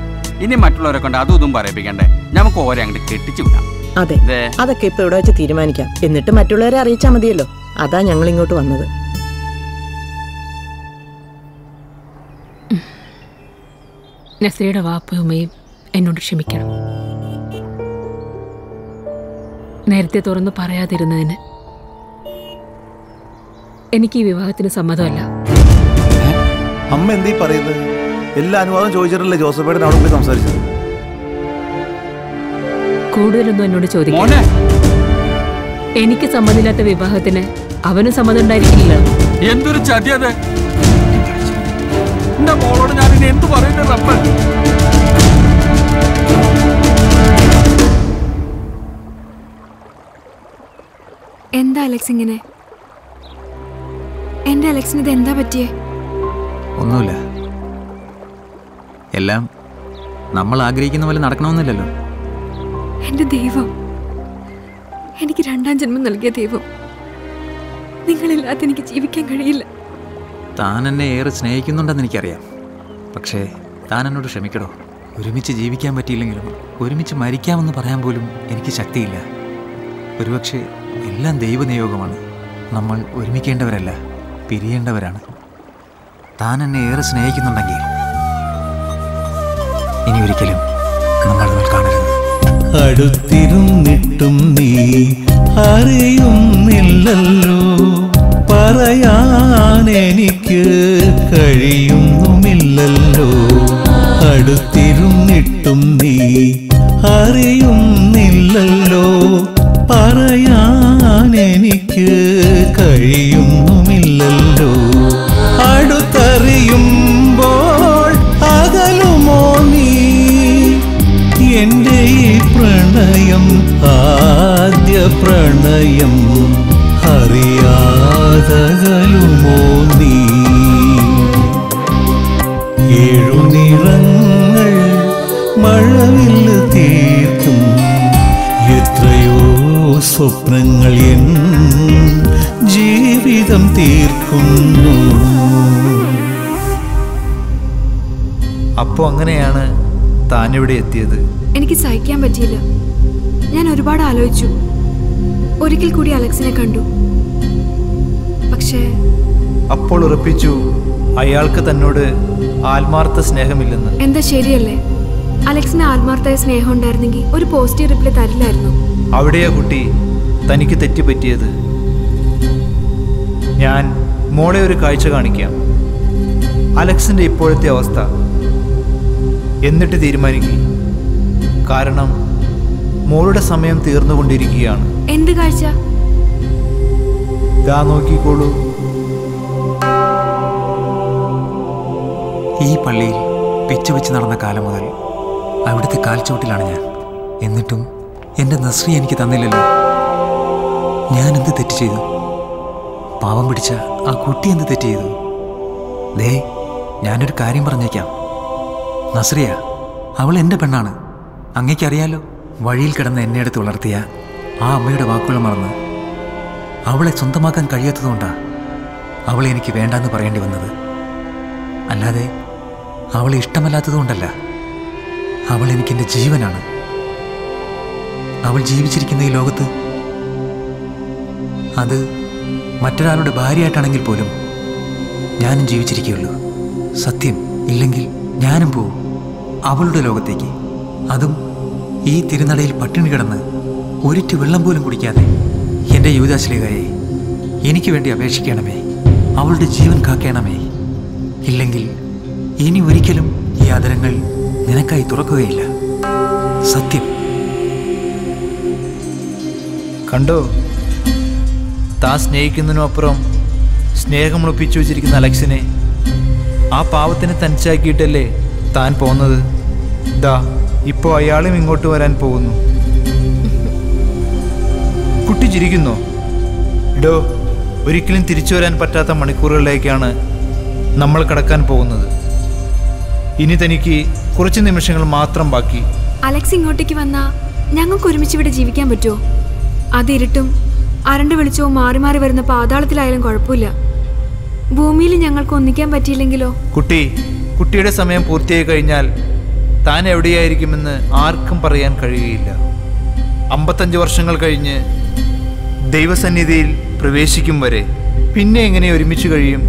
ഇനി മറ്റുള്ളവരെ കൊണ്ട് അതും ഇതും പറയിപ്പിക്കണ്ടേ? നമുക്ക് ഓരോ അങ്ങോട്ട് കെട്ടിച്ചു വിടാം. അതെ. അതൊക്കെ ഇപ്പൊ ഇവിടെ വെച്ച് തീരുമാനിക്കാം. എന്നിട്ട് മറ്റുള്ളവരെ അറിയിച്ചാൽ മതിയല്ലോ. അതാ ഞങ്ങൾ ഇങ്ങോട്ട് വന്നത്. നസ്രിയുടെ വാപ്പയുമ്മയും എന്നോട് ക്ഷമിക്കണം. നേരത്തെ തുറന്നു പറയാതിരുന്നതിന് എനിക്ക് ഈ വിവാഹത്തിന് സമ്മതമല്ല. അമ്മ എന്തീ പറയുന്നത്? എല്ലാ അനുവാദം ചോദിച്ചിട്ടല്ലേ ജോസഫേടെ അവിടെ പോയി സംസാരിച്ചത്? കൂടുതലൊന്നും എന്നോട് ചോദിക്കും എനിക്ക് സമ്മതില്ലാത്ത വിവാഹത്തിന് അവനും സമ്മതം ഉണ്ടായിരിക്കില്ല എന്തൊരു ചതി അത്? എന്റെ മോളോട് ഞാൻ ഇനി എന്ത് പറയുന്നത് റബ്ബ് എന്താ അലക്സ് ഇങ്ങനെ? എന്റെ അലക്സിന് ഇത് എന്താ പറ്റിയേ? ഒന്നുമില്ല. എല്ലാം നമ്മൾ ആഗ്രഹിക്കുന്ന പോലെ നടക്കണമെന്നില്ലല്ലോ. എന്റെ ദൈവം. എനിക്ക് രണ്ടാം ജന്മം നൽകിയ ദൈവം. നിങ്ങളില്ലാതെ എനിക്ക് ജീവിക്കാൻ കഴിയില്ല. താൻ എന്നെ ഏറെ സ്നേഹിക്കുന്നുണ്ടെന്ന് എനിക്കറിയാം. പക്ഷേ താൻ എന്നോട് ക്ഷമിക്കടോ. ഒരുമിച്ച് ജീവിക്കാൻ പറ്റിയില്ലെങ്കിലും ഒരുമിച്ച് മരിക്കാമെന്ന് പറയാൻ പോലും എനിക്ക് ശക്തിയില്ല. ഒരുപക്ഷെ എല്ലാം ദൈവനിയോഗമാണ്. നമ്മൾ ഒരുമിക്കേണ്ടവരല്ല പിരിയേണ്ടവരാണ്. താൻ എന്നെ ഏറെ സ്നേഹിക്കുന്നുണ്ടെങ്കിൽ ഇനി ഒരിക്കലും നമ്മൾ കാണരുത്. അടുത്തിരുന്നിട്ടും നീ അറിയുന്നില്ലല്ലോ. പറയാൻ എനിക്ക് കഴിയുന്നുമില്ലല്ലോ. അടുത്തിരുന്നിട്ടും നീ അറിയുന്നില്ലല്ലോ. പറയാനെനിക്ക് കഴിയുന്നുമില്ലല്ലോ. അടുത്തറിയുമ്പോൾ അകലുമോ നീ? എന്റെ ഈ പ്രണയം ആദ്യ പ്രണയം അറിയാതകലുമോ നീ? ഏഴു നിറങ്ങൾ മഴവില്ല് തീർക്കും. എത്രയോ സ്വപ്നങ്ങൾ എൻ ജീവിതം തീർക്കുന്നു. അപ്പോൾ അങ്ങനെയാണ് താൻ ഇവിടെ എത്തിയത്. എനിക്ക് സഹിക്കാൻ പറ്റിയില്ല. ഞാൻ ഒരുപാട് ആലോചിച്ചു. ഒരിക്കൽ കൂടി അലക്സിനെ കണ്ടു. പക്ഷേ അപ്പോൾ ഉറപ്പിച്ചു അയാൾക്ക് തന്നോട് ആത്മാർത്ഥ സ്നേഹമില്ലെന്ന്. എന്താ ശരിയല്ലേ? അലക്സിന് ആത്മാർത്ഥമായ സ്നേഹം ഉണ്ടായിരുന്നെങ്കിൽ ഒരു പോസിറ്റീവ് റിപ്ലൈ തരില്ലായിരുന്നു. അവിടെയാ കുട്ടി തനിക്ക് തെറ്റുപറ്റിയത്. ഞാൻ മോളെ ഒരു കാഴ്ച കാണിക്കാം. അലക്സിന്റെ ഇപ്പോഴത്തെ അവസ്ഥ. എന്നിട്ട് തീരുമാനിക്കും. കാരണം മോളുടെ സമയം തീർന്നുകൊണ്ടിരിക്കുകയാണ്. എന്ത് കാഴ്ച? ദാ നോക്കിക്കോളൂ. ഈ പള്ളിയിൽ പിച്ച വെച്ച് നടന്ന കാലം മുതൽ അവിടുത്തെ കാൽച്ചുവട്ടിലാണ് ഞാൻ. എന്നിട്ടും എന്റെ നസ്രി എനിക്ക് തന്നില്ലല്ലോ. ഞാൻ എന്ത് തെറ്റ് ചെയ്തു? പാവം പിടിച്ച ആ കുട്ടി എന്ത് തെറ്റ് ചെയ്തു? ദേ ഞാനൊരു കാര്യം പറഞ്ഞേക്കാം. നസ്രിയ അവൾ എന്റെ പെണ്ണാണ്. അങ്ങേക്കറിയാലോ വഴിയിൽ കിടന്ന് എന്നെ എടുത്ത് വളർത്തിയ ആ അമ്മയുടെ വാക്കുകൾ മറന്ന് അവളെ സ്വന്തമാക്കാൻ കഴിയാത്തതുകൊണ്ടാ അവളെ എനിക്ക് വേണ്ടെന്ന് പറയേണ്ടി വന്നത്. അല്ലാതെ അവളെ ഇഷ്ടമല്ലാത്തതുകൊണ്ടല്ല. അവൾ എനിക്ക് എന്റെ ജീവനാണ്. അവൾ ജീവിച്ചിരിക്കുന്ന ഈ ലോകത്ത് അത് മറ്റൊരാളുടെ ഭാര്യയായിട്ടാണെങ്കിൽ പോലും ഞാനും ജീവിച്ചിരിക്കുകയുള്ളൂ. സത്യം ഇല്ലെങ്കിൽ ഞാനും പോവും അവളുടെ ലോകത്തേക്ക്. അതും ഈ തിരുനടയിൽ പട്ടിണി കിടന്ന് ഒരിറ്റ് വെള്ളം പോലും കുടിക്കാതെ എന്റെ യുവതാശ്ലീകയെ എനിക്ക് വേണ്ടി അപേക്ഷിക്കണമേ. അവളുടെ ജീവൻ കാക്കണമേ. ഇല്ലെങ്കിൽ ഇനി ഒരിക്കലും ഈ ആദരങ്ങൾ നിനക്കായി തുറക്കുകയില്ല. സത്യം. കണ്ടോ? താൻ സ്നേഹിക്കുന്നതിനപ്പുറം സ്നേഹം ഒളിപ്പിച്ചു വെച്ചിരിക്കുന്ന അലക്സിനെ ആ പാവത്തിനെ തനിച്ചാക്കിയിട്ടല്ലേ താൻ പോന്നത് ദാ ഇപ്പോൾ അയാളും ഇങ്ങോട്ട് വരാൻ പോകുന്നു. കുട്ടി ചിരിക്കുന്നു ഇടോ ഒരിക്കലും തിരിച്ചു വരാൻ പറ്റാത്ത മണിക്കൂറുകളിലേക്കാണ് നമ്മൾ കടക്കാൻ പോകുന്നത്. ഇനി തനിക്ക് കുറച്ച് നിമിഷങ്ങൾ മാത്രം ബാക്കി. അലക്സ് ഇങ്ങോട്ടേക്ക് വന്നാ ഞങ്ങൾക്ക് ഒരുമിച്ച് ഇവിടെ ജീവിക്കാൻ പറ്റുമോ അത് ഇരുട്ടും അരണ്ട് വെളിച്ചവും മാറി മാറി വരുന്ന പാതാളത്തിലായാലും കുഴപ്പമില്ല. ഭൂമിയിൽ ഞങ്ങൾക്ക് ഒന്നിക്കാൻ പറ്റിയില്ലെങ്കിലോ? കുട്ടി കുട്ടിയുടെ സമയം പൂർത്തിയായി കഴിഞ്ഞാൽ താൻ എവിടെയായിരിക്കുമെന്ന് ആർക്കും പറയാൻ കഴിയുകയില്ല. അമ്പത്തഞ്ച് വർഷങ്ങൾ കഴിഞ്ഞ് ദൈവസന്നിധിയിൽ പ്രവേശിക്കും വരെ പിന്നെ എങ്ങനെ ഒരുമിച്ച് കഴിയും?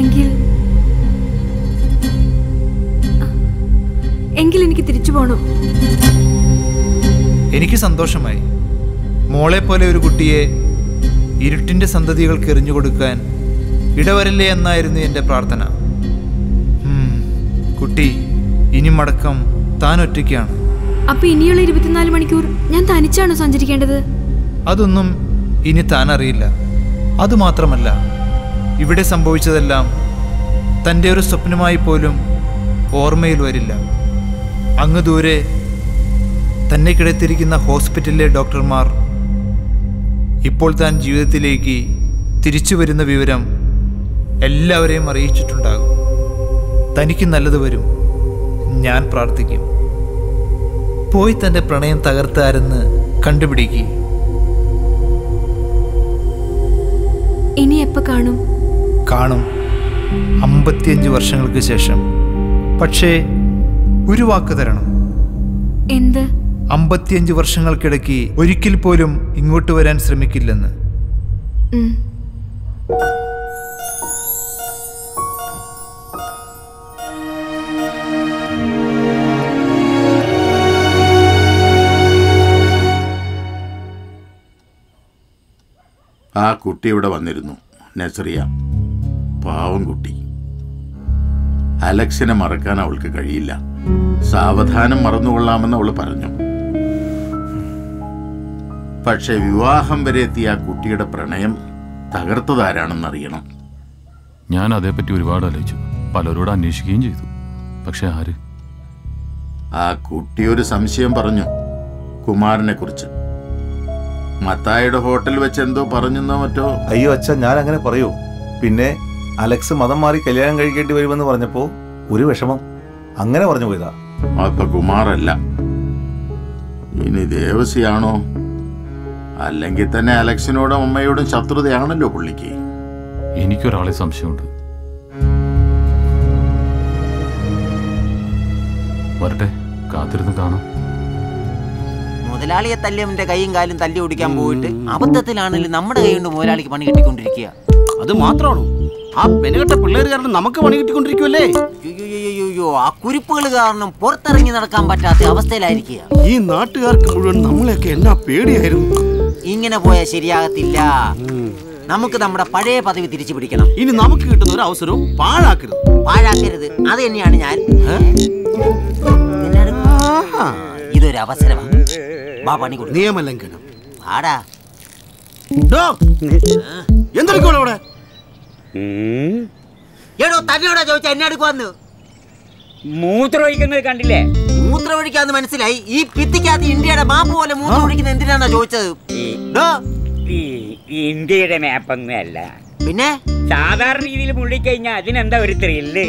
എങ്കിൽ എങ്കിൽ എനിക്ക് തിരിച്ചു പോകണം എനിക്ക് സന്തോഷമായി. മോളെ പോലെ ഒരു കുട്ടിയെ ഇരുട്ടിന്റെ സന്തതികൾക്ക് എറിഞ്ഞു കൊടുക്കാൻ ഇടവരല്ലേ എന്നായിരുന്നു എന്റെ പ്രാർത്ഥന. കുട്ടി ഇനി മടക്കം താൻ ഒറ്റയ്ക്കാണ്. അപ്പൊ ഇനിയുള്ള ഇരുപത്തിനാല് മണിക്കൂർ ഞാൻ തനിച്ചാണോ സഞ്ചരിക്കേണ്ടത്? അതൊന്നും ഇനി താൻ അറിയില്ല. അതുമാത്രമല്ല ഇവിടെ സംഭവിച്ചതെല്ലാം തന്റെ ഒരു സ്വപ്നമായി പോലും ഓർമ്മയിൽ വരില്ല. അങ്ങ് ദൂരെ തന്നെ കിടത്തിരിക്കുന്ന ഹോസ്പിറ്റലിലെ ഡോക്ടർമാർ ഇപ്പോൾ താൻ ജീവിതത്തിലേക്ക് തിരിച്ചു വരുന്ന വിവരം എല്ലാവരെയും അറിയിച്ചിട്ടുണ്ടാകും. തനിക്ക് നല്ലത് വരും. ഞാൻ പ്രാർത്ഥിക്കും. പോയി തന്റെ പ്രണയം തകർത്താരെന്ന് കണ്ടുപിടിക്കുക ഇനി എപ്പോ കാണും? കാണും. അമ്പത്തിയഞ്ച് വർഷങ്ങൾക്ക് ശേഷം. പക്ഷേ ഒരു വാക്ക് തരണം. അമ്പത്തിയഞ്ച് വർഷങ്ങൾക്കിടയ്ക്ക് ഒരിക്കൽ പോലും ഇങ്ങോട്ട് വരാൻ ശ്രമിക്കില്ലെന്ന്. ആ കുട്ടി ഇവിടെ വന്നിരുന്നു നസറിയ. പാവം കുട്ടി. അലക്സിനെ മറക്കാൻ അവൾക്ക് കഴിയില്ല. സാവധാനം മറന്നുകൊള്ളാമെന്ന് അവൾ പറഞ്ഞു. പക്ഷെ വിവാഹം വരെ എത്തിയ ആ കുട്ടിയുടെ പ്രണയം തകർത്തതാരാണെന്നറിയണം. ഞാൻ അതേപ്പറ്റി ഒരുപാട് ആലോചിച്ചു. പലരോട് അന്വേഷിക്കുകയും ചെയ്തു. പക്ഷെ ആര്? ആ കുട്ടി ഒരു സംശയം പറഞ്ഞു. കുമാരനെ കുറിച്ച് മത്തായുടെ ഹോട്ടൽ വെച്ച് എന്തോ പറഞ്ഞെന്നോ മറ്റോ? അയ്യോ അച്ഛൻ ഞാൻ അങ്ങനെ പറയൂ. പിന്നെ അലക്സ് മതം മാറി കല്യാണം കഴിക്കേണ്ടി വരുമെന്ന് പറഞ്ഞപ്പോ ഒരു വിഷമം. അങ്ങനെ പറഞ്ഞു പോയതാ. അപ്പൊ കുമാറല്ല. ഇനി ദേവസിയാണോ? അല്ലെങ്കിൽ തന്നെ അലക്സിനോടും അമ്മയോടും ശത്രുതയാണല്ലോ പുള്ളിക്ക്. എനിക്കൊരാളെ സംശയമുണ്ട്. വരട്ടെ കാത്തിരുന്ന് കാണാം. മുതലാളിയെ തല്ലിയവന്റെ കൈയും കാലും തല്ലി ഓടിക്കാൻ പോയിട്ട് അബദ്ധത്തിലാണെങ്കിലും നമ്മുടെ കൈ കൊണ്ട് മുതലാളിക്ക് പണി കിട്ടിക്കൊണ്ടിരിക്കുക. അത് മാത്രമാണ്? ആ പെനുകെട്ട പിള്ളേർ കാരണം നമുക്ക് പണി കിട്ടിക്കൊണ്ടിരിക്കുമല്ലേ അയ്യോ ആ കുരിപ്പുകൾ കാരണം പുറത്തിറങ്ങി നടക്കാൻ പറ്റാത്ത അവസ്ഥയിലായിരിക്കുക. ഈ നാട്ടുകാർക്ക് മുഴുവൻ നമ്മളെയൊക്കെ എന്നാ പേടിയായിരുന്നു? ഇങ്ങനെ പോയാൽ ശരിയാകത്തില്ല. നമുക്ക് നമ്മുടെ പഴയ പദവി തിരിച്ചു പിടിക്കണം. ഇനി നമുക്ക് കിട്ടുന്ന ഒരു അവസരവും പാഴാക്കരുത്. പാഴാക്കരുത്. അത് തന്നെയാണ് ഞാൻ. ഇതൊരു അവസരമാണ് വാ പണി കൊടുക്കും. നിയമലംഘനം. ആടാ. എടോ തന്നോടാ ചോദിച്ചാ എന്നെ എടുക്കുവാന്ന്. മൂത്രം ഒഴിക്കുന്നത് കണ്ടില്ലേ? മൂത്രം ഒഴിക്കാന്ന് മനസ്സിലായി. ഈ ഭിത്തിക്കകത്ത് ഇന്ത്യയുടെ മാപ്പ് പോലെ മൂത്രം ഒഴിക്കുന്ന എന്തിനാണോ ചോദിച്ചത് ഇന്ത്യയുടെ മാപ്പൊന്നും അല്ല. പിന്നെ? സാധാരണ രീതിയിൽ മുള്ളിക്കഴിഞ്ഞാൽ അതിനെന്താ ഒരു ത്രില്ല്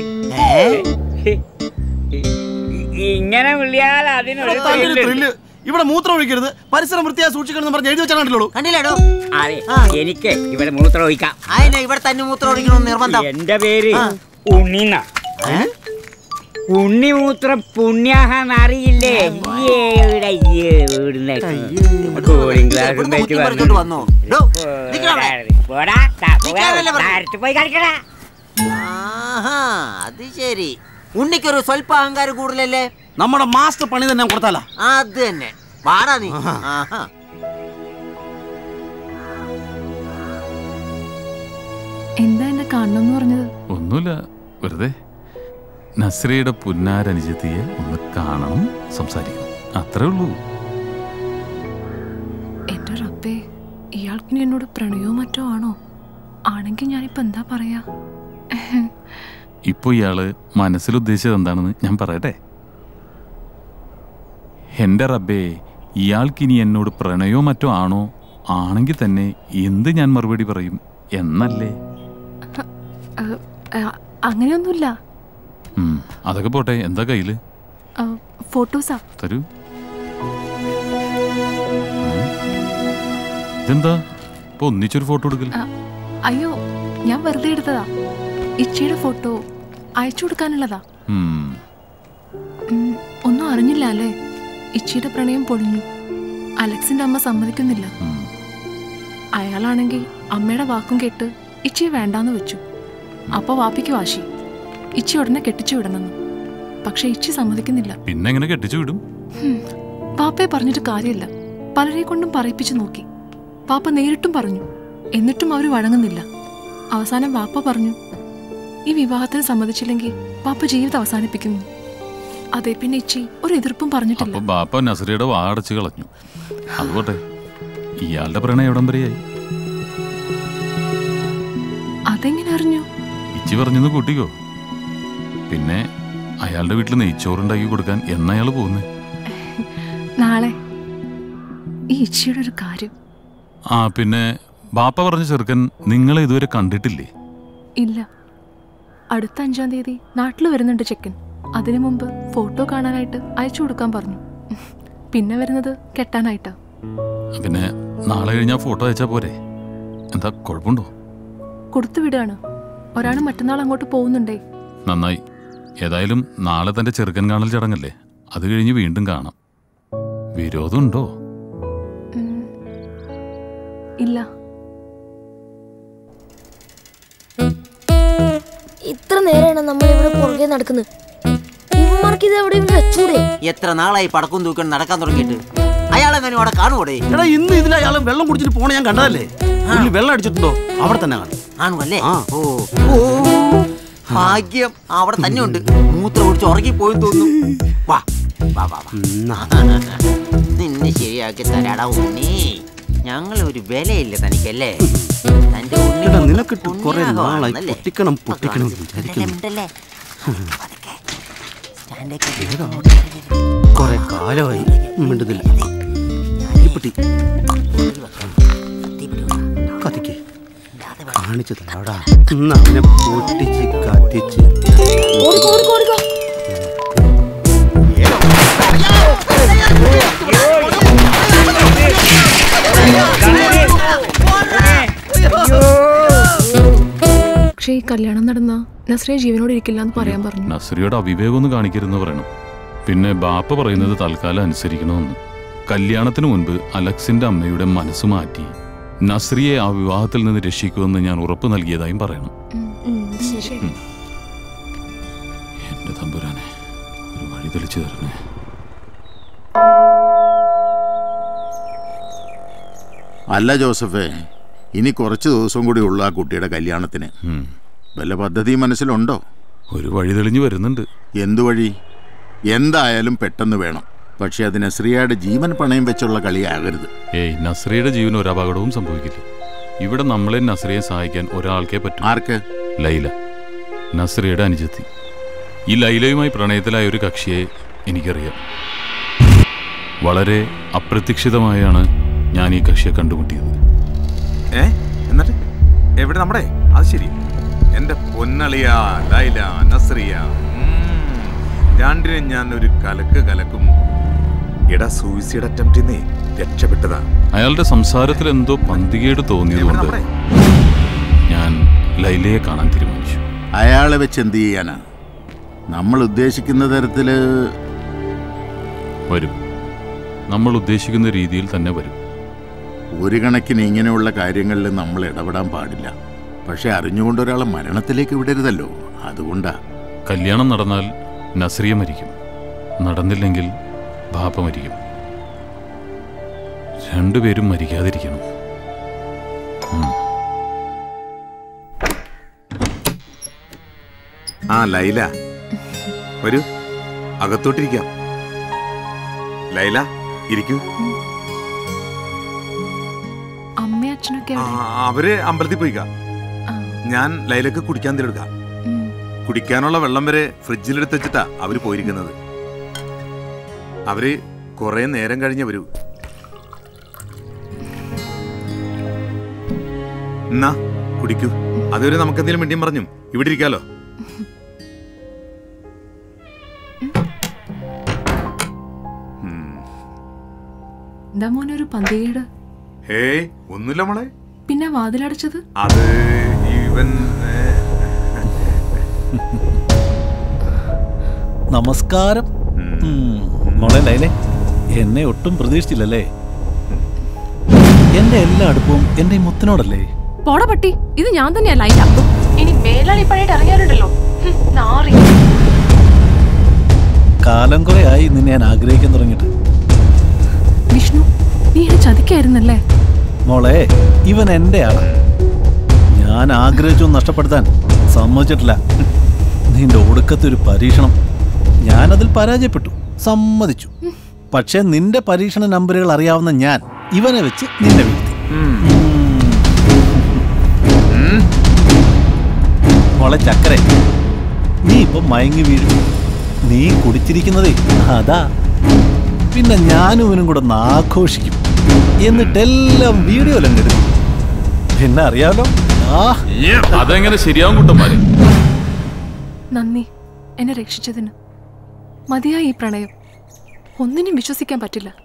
ഇങ്ങനെ മുള്ളിയാൽ അതിനൊരു thrill. ഇവിടെ മൂത്രം ഒഴിക്കരുത് പരിസരം വൃത്തിയായി സൂക്ഷിക്കണം എന്ന് പറഞ്ഞ് എഴുതി വെച്ചാണല്ലോ കണ്ടില്ലേടോ. അതെ എനിക്ക് ഇവിടെ മൂത്രം ഒഴിക്കാം അതിനെ ഇവിടെ തന്നെ മൂത്രം ഒഴിക്കണം നിർബന്ധം. എന്റെ പേര് ഉണ്ണിന്ന. ഉണ്ണിമൂത്രം പുണ്യാഹന്ന് അറിയില്ലേ ഇവിടുന്ന് കൂളിംഗ് ഗ്ലാസും വന്നോ? പോടാ പോയി കളിക്കടാ. അത് ശരി. ഉണ്ണിക്കൊരു സ്വല്പ അഹങ്കാരം കൂടുതലല്ലേ? നമ്മുടെ മാസ്റ്റർ പണി തന്നെ കൊടുത്താലോ? അത് തന്നെ. വാടാ നീ. എന്താ എന്നെ കാണണമെന്ന് പറഞ്ഞത്? ഒന്നുമില്ല. വെറുതെ. നസ്രയുടെ പുന്നാരനുജത്തിയെ ഒന്ന് കാണണം സംസാരിക്കണം. അത്രേ ഉള്ളൂ. എന്റെ റബ്ബേ ഇയാൾക്ക് എന്നോട് പ്രണയോ മറ്റോ ആണോ? ആണെങ്കിൽ ഞാനിപ്പോ എന്താ പറയാ? ഇപ്പൊ ഇയാൾ മനസ്സിൽ ഉദ്ദേശിച്ചത് എന്താണെന്ന് ഞാൻ പറയട്ടെ? എന്റെ റബ്ബേ ഇയാൾക്കിനി എന്നോട് പ്രണയോ മറ്റോ ആണോ? ആണെങ്കിൽ തന്നെ എന്ത് ഞാൻ മറുപടി പറയും എന്നല്ലേ? അങ്ങനെയൊന്നുമില്ല. അതൊക്കെ പോട്ടെ എന്താ കയ്യിൽ? ഫോട്ടോസാ. തരൂ. ഇതെന്താ? ഇപ്പൊ ഒന്നിച്ചൊരു ഫോട്ടോ എടുക്കൽ അ- അയ്യോ ഞാൻ വെറുതെ എടുത്തതാ. ഇച്ചയുടെ ഫോട്ടോ അയച്ചു കൊടുക്കാനുള്ളതാ. ഒന്നും അറിഞ്ഞില്ല അല്ലേ? ഇച്ചിയുടെ പ്രണയം പൊളിഞ്ഞു. അലക്സിന്റെ അമ്മ സമ്മതിക്കുന്നില്ല. അയാളാണെങ്കിൽ അമ്മയുടെ വാക്കും കേട്ട് ഇച്ചിയെ വേണ്ടാന്ന് വെച്ചു. അപ്പൊ വാപ്പിക്ക് വാശി. ഇച്ചി ഉടനെ കെട്ടിച്ചു വിടണമെന്ന് പക്ഷെ ഇച്ചി സമ്മതിക്കുന്നില്ല. പിന്നെ എങ്ങനെ കെട്ടിച്ചു വിടും? പാപ്പയെ പറഞ്ഞിട്ട് കാര്യമില്ല. പലരെ കൊണ്ടും പറയിപ്പിച്ചു നോക്കി. പാപ്പ നേരിട്ടും പറഞ്ഞു. എന്നിട്ടും അവർ വഴങ്ങുന്നില്ല. അവസാനം വാപ്പ പറഞ്ഞു ഈ വിവാഹത്തിന് സമ്മതിച്ചില്ലെങ്കിൽ പാപ്പ ജീവിതം അവസാനിപ്പിക്കുന്നു. അതെ പിന്നെ ഇച്ചി ഒരു എതിർപ്പും പറഞ്ഞിട്ടില്ല. പാപ്പ ബാപ്പ നസറിയുടെ വാടച്ചു കളഞ്ഞു. അതുകൊട്ടെ ഇയാളുടെ പ്രണയം എവിടം വരെയായി? അതെങ്ങനെ അറിഞ്ഞു? ഇച്ചി പറഞ്ഞെന്ന് കൂട്ടിക്കോ. പിന്നെ അയാളുടെ വീട്ടിൽ നെയ്ച്ചോറുണ്ടാക്കി കൊടുക്കാൻ എന്നയാൾ പോകുന്നേ? നാളെ. ഈ ഇച്ചിയുടെ ഒരു കാര്യം. ആ പിന്നെ ബാപ്പ പറഞ്ഞ ചെറുക്കൻ നിങ്ങളെ ഇതുവരെ കണ്ടിട്ടില്ലേ? ഇല്ല. അടുത്ത അഞ്ചാം തീയതി നാട്ടിൽ വരുന്നുണ്ട് ചെക്കൻ. അതിനു മുമ്പ് ഫോട്ടോ കാണാനായിട്ട് അയച്ചു കൊടുക്കാൻ പറഞ്ഞു. പിന്നെ വരുന്നത് കെട്ടാനായിട്ടാ. പിന്നെ നാളെ കഴിഞ്ഞാൽ ഫോട്ടോ അയച്ചാ പോരെ? എന്താ കുഴപ്പമുണ്ടോ? കൊടുത്തു വിടുകയാണ് ഒരാൾ മറ്റന്നാൾ അങ്ങോട്ട് പോകുന്നുണ്ടേ. നന്നായി. ഏതായാലും നാളെ തന്റെ ചെറുക്കൻ കാണൽ ചടങ്ങല്ലേ? അത് കഴിഞ്ഞ് വീണ്ടും കാണാം. വിരോധമുണ്ടോ. ഇല്ല. ഇത്ര നേരാണ് നമ്മൾ ഇവിടെ പുറകെ നടക്കുന്നത്? ഇവന്മാർക്ക് ഇത് എവിടെയും വെച്ചൂടെ? എത്ര നാളായി പടക്കം തൂക്കാൻ നടക്കാൻ തുടങ്ങിയിട്ട്? അയാളെങ്ങനെയും അവിടെ കാണുവോടെ? എടാ ഇന്ന് ഇതിൽ അയാളെ വെള്ളം കുടിച്ചിട്ട് പോണ ഞാൻ കണ്ടതല്ലേ? വെള്ളം അടിച്ചിട്ടുണ്ടോ? അവിടെ തന്നെ കാണും. ആണല്ലേ ഓ. ഓ. ഭാഗ്യം അവിടെ തന്നെ ഉണ്ട് മൂത്ര ഒടിച്ച് ഉറങ്ങി പോയി തോന്നുന്നു വാ വാ വാ നിന്നെ ശരിയാക്കി തരാടാ ഉണ്ണി ഞങ്ങൾ ഒരു വിലയില്ല തനിക്കല്ലേ തന്റെ നിനക്കിട്ട് കുറെ നാളായി? പൊട്ടിക്കണം കുറെ കാലമായി മിണ്ടുന്നില്ല കത്തിക്ക് കാണിച്ചു തരാടാ അവനെ പൊട്ടിച്ച് കത്തിച്ച് പക്ഷേ ഈ കല്യാണം നടന്ന നസ്രിയ ജീവനോട് ഇരിക്കില്ല എന്ന് പറയാൻ പറഞ്ഞു. നസ്രിയുടെ അവിവേകമൊന്നും കാണിക്കരുതെന്ന് പറയണം. പിന്നെ ബാപ്പ പറയുന്നത് തൽക്കാലം അനുസരിക്കണമെന്ന്. കല്യാണത്തിന് മുൻപ് അലക്സിന്റെ അമ്മയുടെ മനസ്സ് മാറ്റി. നസ്രിയെ ആ വിവാഹത്തിൽ നിന്ന് രക്ഷിക്കുമെന്ന് ഞാൻ ഉറപ്പ് നൽകിയതായും പറയണം. എന്റെ തമ്പുരാനെ ഒരു വഴി തെളിച്ചു തരണേ. അല്ല ജോസഫേ ഇനി കുറച്ച് ദിവസം കൂടി ഉള്ള ആ കുട്ടിയുടെ കല്യാണത്തിന്. വല്ല പദ്ധതി മനസ്സിലുണ്ടോ? ഒരു വഴി തെളിഞ്ഞു വരുന്നുണ്ട്. എന്തു വഴി? എന്തായാലും പെട്ടെന്ന് വേണം. പക്ഷെ അത് നസ്രിയയുടെ ജീവൻ പണയം വെച്ചുള്ള കളിയാകരുത്. ഏയ് നസ്രിയുടെ ജീവൻ ഒരു അപകടവും സംഭവിക്കില്ല. ഇവിടെ നമ്മളെ നസ്രിയെ സഹായിക്കാൻ ഒരാൾക്കേ പറ്റും. ആർക്ക്? ലൈല. നസ്രിയുടെ അനുജത്തി. ഈ ലൈലയുമായി പ്രണയത്തിലായ ഒരു കക്ഷിയെ എനിക്കറിയാം. വളരെ അപ്രതീക്ഷിതമായാണ് ഞാൻ ഈ കക്ഷിയെ കണ്ടുമുട്ടിയത്. ഏ? എന്നിട്ട്? എവിടെ? നമ്മുടെ? അത് ശരി. എന്റെ പൊന്നളിയ ലൈല നസ്രിയ. രണ്ടിനും ഞാൻ ഒരു കലക്ക് കലക്കും. എടാ സൂയിസൈഡ് അറ്റംപ്റ്റിന്നേ രക്ഷപ്പെട്ടതാ. അയാളുടെ സംസാരത്തിൽ എന്തോ പന്തികേട് തോന്നിയതുകൊണ്ട് ഞാൻ ലൈലയെ കാണാൻ തീരുമാനിച്ചു. അയാളെ വെച്ച് എന്ത് ചെയ്യാനാ? നമ്മൾ ഉദ്ദേശിക്കുന്ന തരത്തിൽ വരും. നമ്മൾ ഉദ്ദേശിക്കുന്ന രീതിയിൽ തന്നെ വരും. ഒരു കണക്കിന് ഇങ്ങനെയുള്ള കാര്യങ്ങളിൽ നമ്മൾ ഇടപെടാൻ പാടില്ല. പക്ഷെ അറിഞ്ഞുകൊണ്ട് ഒരാളെ മരണത്തിലേക്ക് വിടരുതല്ലോ. അതുകൊണ്ടാ. കല്യാണം നടന്നാൽ നസ്രിയ മരിക്കും. നടന്നില്ലെങ്കിൽ ബാപ്പ മരിക്കും. രണ്ടുപേരും മരിക്കാതിരിക്കണം. ആ ലൈല. വരൂ. അകത്തോട്ടിരിക്കാം. ലൈല ഇരിക്കൂ. അവർ അമ്പലത്തിൽ പോയിക്ക. ഞാൻ ലൈലക്ക് കുടിക്കാൻ എന്തെടുക്കാം കുടിക്കാനുള്ള വെള്ളം വരെ ഫ്രിഡ്ജിലെടുത്ത് വെച്ചിട്ടാ അവർ പോയിരിക്കുന്നത്. അവർ കുറെ നേരം കഴിഞ്ഞ് വരൂ. എന്നാ കുടിക്കൂ. അതുവരെ നമുക്കെന്തെങ്കിലും മിണ്ടിയും പറഞ്ഞു. ഇവിടെ ഇരിക്കാലോ. എന്താ മോനെ ഒരു പന്തികേട്? ഹേയ് ഒന്നുമില്ല മോളെ. പിന്നെ വാതിലടച്ചത്? അത് ഇവൻ നമസ്കാരം. മോളെ ലൈലേ എന്നെ ഒട്ടും പ്രതീക്ഷിച്ചില്ലല്ലേ? എന്റെ എല്ലാ അടുപ്പവും എന്റെ മുത്തനോടല്ലേ? പോടപട്ടി പോട പട്ടി ഇത് ഞാൻ തന്നെയാ ലൈല ഇനി മേലാളി പഴയിട്ട് അറിയാറുണ്ടല്ലോ കാലം കുറെ ആയി നിന്നെ ഞാൻ ആഗ്രഹിക്കാൻ തുടങ്ങിട്ട് വിഷ്ണു നീ എന്നെ ചതിക്കായിരുന്നല്ലേ? മോളെ ഇവൻ എന്റെയാണ് ഞാൻ ആഗ്രഹിച്ചു നഷ്ടപ്പെടുത്താൻ സമ്മതിച്ചിട്ടില്ല. നിന്റെ ഒടുക്കത്തെ ഒരു പരീക്ഷണം. ഞാനതിൽ പരാജയപ്പെട്ടു. സമ്മതിച്ചു. പക്ഷെ നിന്റെ പരീക്ഷണ നമ്പറുകൾ അറിയാവുന്ന ഞാൻ ഇവനെ വെച്ച് നിന്നെ വീഴ്ത്തി. മോളെ ചക്കരെ നീ ഇപ്പൊ മയങ്ങി വീഴും. നീ കുടിച്ചിരിക്കുന്നതേ അതാ. പിന്നെ ഞാനും ഇവനും കൂടെ ഒന്ന് ആഘോഷിക്കും. എന്നിട്ടെല്ലാം വീഡിയോയിലങ്ങ് എടുക്കും. പിന്നെ അറിയാലോ? ആ. അതെങ്ങനെ ശരിയാവും കുട്ടന്മാര്? നന്ദി. എന്നെ രക്ഷിച്ചതിന്. മതിയായി ഈ പ്രണയം. ഒന്നിനും വിശ്വസിക്കാൻ പറ്റില്ല.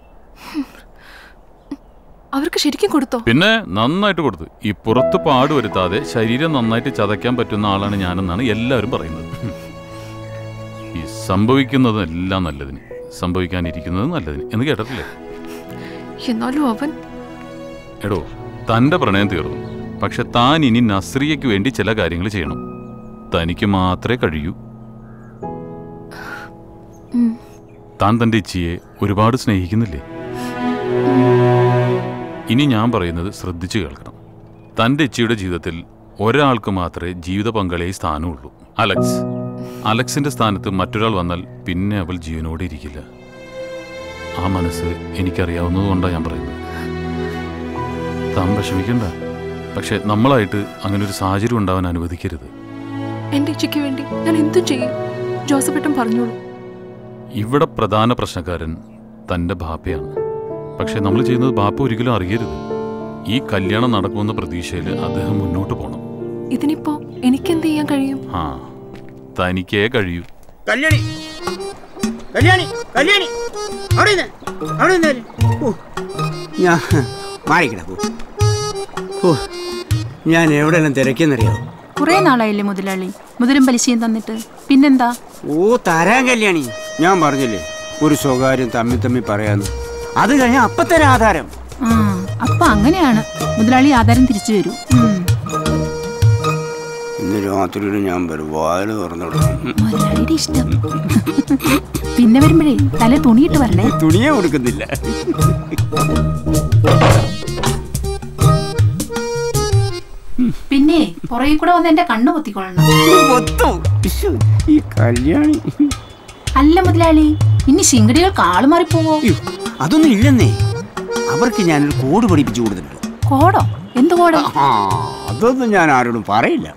അവർക്ക് ശരിക്കും കൊടുത്തോ? പിന്നെ നന്നായിട്ട് കൊടുത്തു. ഈ പുറത്ത് പാട് വരുത്താതെ ശരീരം നന്നായിട്ട് ചതയ്ക്കാൻ പറ്റുന്ന ആളാണ് ഞാനെന്നാണ് എല്ലാവരും പറയുന്നത്. ഈ സംഭവിക്കുന്നത് എല്ലാം നല്ലതിന്. സംഭവിക്കാനിരിക്കുന്നത് നല്ലതിന്. എന്ന് കേട്ടിട്ടില്ലേ? എന്നാലും അവൻ എടോ തന്റെ പ്രണയം തീർന്നു. പക്ഷെ താൻ ഇനി നസ്രിയയ്ക്ക് വേണ്ടി ചില കാര്യങ്ങൾ ചെയ്യണം. തനിക്ക് മാത്രമേ കഴിയൂ. താൻ തന്റെ ഇച്ഛയെ ഒരുപാട് സ്നേഹിക്കുന്നില്ലേ? ഇനി ഞാൻ പറയുന്നത് ശ്രദ്ധിച്ചു കേൾക്കണം. തന്റെ ഇച്ഛയുടെ ജീവിതത്തിൽ ഒരാൾക്ക് മാത്രമേ ജീവിത പങ്കാളിയായി സ്ഥാനമുള്ളൂ. അലക്സ്. അലക്സിന്റെ സ്ഥാനത്ത് മറ്റൊരാൾ വന്നാൽ പിന്നെ അവൾ ജീവനോടെ ഇരിക്കില്ല. ആ മനസ്സ് എനിക്കറിയാവുന്നതുകൊണ്ടാണ് ഞാൻ പറയുന്നത്. താൻ വിഷമിക്കണ്ട. പക്ഷെ നമ്മളായിട്ട് അങ്ങനെ ഒരു സാഹചര്യം ഉണ്ടാവാൻ അനുവദിക്കരുത്. എന്റെ ഇച്ഛയ്ക്ക് വേണ്ടി ഞാൻ എന്തും ചെയ്യും. ജോസഫ് ഏട്ടൻ പറഞ്ഞോളൂ. ഇവിടെ പ്രധാന പ്രശ്നക്കാരൻ തന്റെ ബാപ്പയാണ്. പക്ഷെ നമ്മൾ ചെയ്യുന്നത് ബാപ്പ ഒരിക്കലും അറിയരുത്. ഈ കല്യാണം നടക്കുമെന്ന പ്രതീക്ഷയിൽ അദ്ദേഹം മുന്നോട്ട് പോകണം ഇതിനിപ്പോ എനിക്ക് എനിക്കെന്ത് ചെയ്യാൻ കഴിയും? ആ തനിക്കേ കഴിയൂ. കല്യാണി. കല്യാണി കല്യാണി. അവിടെ അവിടെ ഓ. ഞാൻ മാറിക്കിട. ഓ. ഞാൻ എവിടെയെല്ലാം തിരക്കിയെന്നറിയാവോ? കുറെ നാളായില്ലേ മുതലാളി. മുതിരും പലിശയും തന്നിട്ട്. പിന്നെന്താ? ഓ തരാൻ കല്യാണി. ഞാൻ പറഞ്ഞില്ലേ ഒരു സ്വകാര്യം തമ്മി തമ്മി പറയാന്ന്. അത് കഴിഞ്ഞ അപ്പത്തന്നെ ആധാരം. അപ്പൊ അങ്ങനെയാണ്. മുതലാളി ആധാരം തിരിച്ചു വരൂ ഇന്ന് രാത്രിയിൽ ഞാൻ വരും. തുറന്നിടും ഇഷ്ടം. പിന്നെ വരുമ്പോഴേ തല തുണിയിട്ട് വരണേ. തുണിയേ കൊടുക്കുന്നില്ല പിന്നെ പുറകെ കൂടെ വന്ന് എന്റെ കണ്ണു പൊത്തിക്കൊള്ളണം. ഈ കല്യാണി. അല്ല മുതലാളി ഇനി ശിങ്കടികൾ കാളു മാറിപ്പോവോ? അതൊന്നും ഇല്ലെന്നേ. അവർക്ക് ഞാനൊരു കോട് പഠിപ്പിച്ചു കൊടുത്തിട്ടുണ്ട്. കോടോ? എന്ത് കോടോ? അതൊന്നും ഞാൻ ആരോടും പറയില്ല.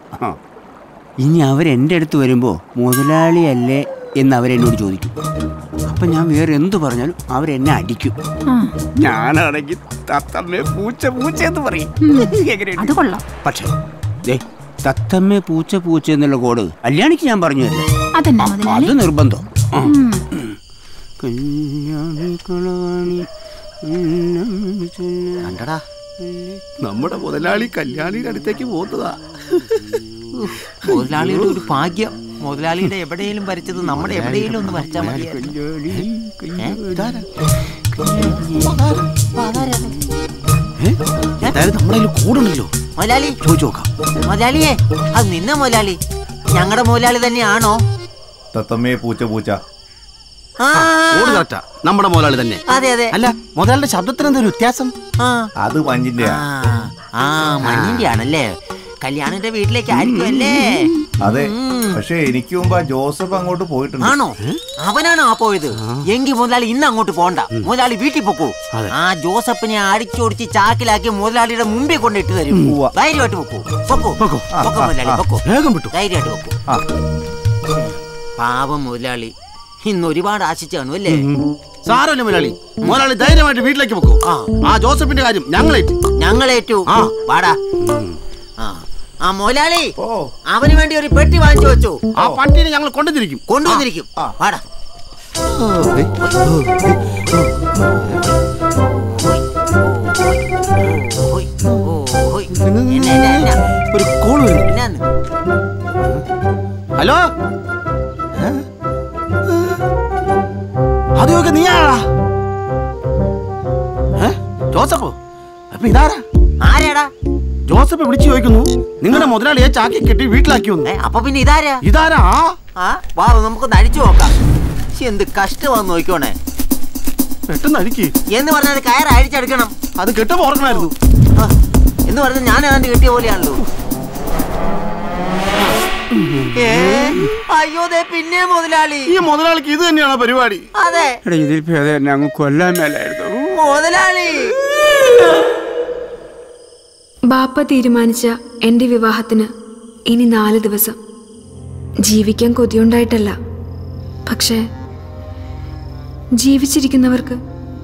ഇനി അവരെന്റെ അടുത്ത് വരുമ്പോ മുതലാളിയല്ലേ എന്ന് അവരെന്നോട് ചോദിക്കും. അപ്പം ഞാൻ വേറെ എന്ത് പറഞ്ഞാലും അവരെന്നെ അടിക്കും. ഞാനാണെങ്കിൽ തത്തമ്മേ പൂച്ച പൂച്ച എന്ന് പറയും. എങ്ങനെയുണ്ട്? അത് കൊള്ളാം. പക്ഷേ ദേ തത്തമ്മേ പൂച്ച പൂച്ച എന്നുള്ള കോഡ് കല്യാണിക്ക് ഞാൻ പറഞ്ഞു തരാം. അത് നിർബന്ധം. കണ്ടടാ. നമ്മുടെ മുതലാളി കല്യാണിയുടെ അടുത്തേക്ക് പോകുന്നതാ. മുതലാളിയുടെ ഒരു ഭാഗ്യം. മുതലാളിയുടെ എവിടെയെങ്കിലും വരച്ചത് നമ്മുടെ എവിടെയെങ്കിലും ഒന്ന് വരച്ചാൽ മതി കൂടുണ്ടല്ലോ. മുതലാളി ചോദിച്ചു നോക്കാം. മുതലാളിയെ അത് നിന്ന മുതലാളി. ഞങ്ങളുടെ മുതലാളി തന്നെയാണോ? തത്തമ്മേ പൂച്ച പൂച്ച. നമ്മുടെ മുതലാളി തന്നെ. അതെ അതെ. അല്ല മുതലാളിയുടെ ശബ്ദത്തിന് എന്തൊരു വ്യത്യാസം? അത് മഞ്ഞിന്റെ ആ മഞ്ഞിന്റെ ആണല്ലേ കല്യാണിന്റെ വീട്ടിലേക്ക് ആയിരിക്കും അല്ലേ അതെ പക്ഷേ എനിക്ക് മുമ്പ് ആ ജോസഫ് അങ്ങോട്ട് പോയിട്ടുണ്ട്. ആണോ? അവനാണ് ആ പോയത്? എങ്കിൽ മുതലാളി ഇന്ന് അങ്ങോട്ട് പോണ്ട. മുതലാളി വീട്ടിൽ പൊക്കൂ. ആ ജോസഫിനെ അടിച്ചോടിച്ച് ചാക്കിലാക്കി മുതലാളിയുടെ മുമ്പിൽ കൊണ്ടിട്ട് തരും. ധൈര്യമായിട്ട് പൊക്കൂ. പൊക്കൂ. പൊക്കൂ. മുതലാളി ധൈര്യമായിട്ട് പൊക്കൂ. പാവം മുതലാളി. ഇന്ന് ഒരുപാട് ആശിച്ചു കാണും അല്ലേ സാരമില്ല മുതലാളി. മുതലാളി ധൈര്യമായിട്ട് വീട്ടിലേക്ക് പോക്കോ. ആ. ജോസഫിന്റെ കാര്യം ഞങ്ങളേറ്റു. ഞങ്ങളേറ്റു. ആ. വാടാ. ആ. ആ ഓ. അവന് വേണ്ടി ഒരു പെട്ടി വാങ്ങിച്ചു വെച്ചു. ആ പട്ടിനെ ഞങ്ങൾ കൊണ്ടുവന്നിരിക്കും. കൊണ്ടുവന്നിരിക്കും. വാടാ ഒരു കോൾ ഹലോ? അതൊക്കെ നീയാടാ? ജോസഫോ? അപ്പൊ ഇതാരാ? ആരാടാ? ജോസഫ് വിളിച്ചു ചോദിക്കുന്നു നിങ്ങളുടെ മുതലാളിയെ ചാക്കി കെട്ടി വീട്ടിലാക്കി വന്നു. അപ്പൊ പിന്നെ ഇതാരാ? ഇതാരാ? ആ? വാ നമുക്ക് അടിച്ചു നോക്കാം. എന്ത് കഷ്ടമാന്ന് നോക്കിക്കോണേ. പെട്ടെന്ന് അടിക്ക്. എന്ന് പറഞ്ഞാൽ കയർ അഴിച്ചെടുക്കണം. അത് കെട്ടുമ്പോ ഓർക്കണമായിരുന്നു എന്ന് പറഞ്ഞാൽ ഞാൻ ഏതാണ്ട് കിട്ടിയ പോലെയാണല്ലോ. അയ്യോ ദേ പിന്നെ മുതലാളി. ഈ മുതലാളിക്ക് ഇത് തന്നെയാണോ പരിപാടി. അതെ. എടാ ഇതിൽ അങ്ങ് കൊല്ലാൻ മേലായിരുന്നു. മുതലാളി. ബാപ്പ തീരുമാനിച്ച എന്റെ വിവാഹത്തിന് ഇനി നാല് ദിവസം. ജീവിക്കാൻ കൊതിയുണ്ടായിട്ടല്ല. പക്ഷേ ജീവിച്ചിരിക്കുന്നവർക്ക്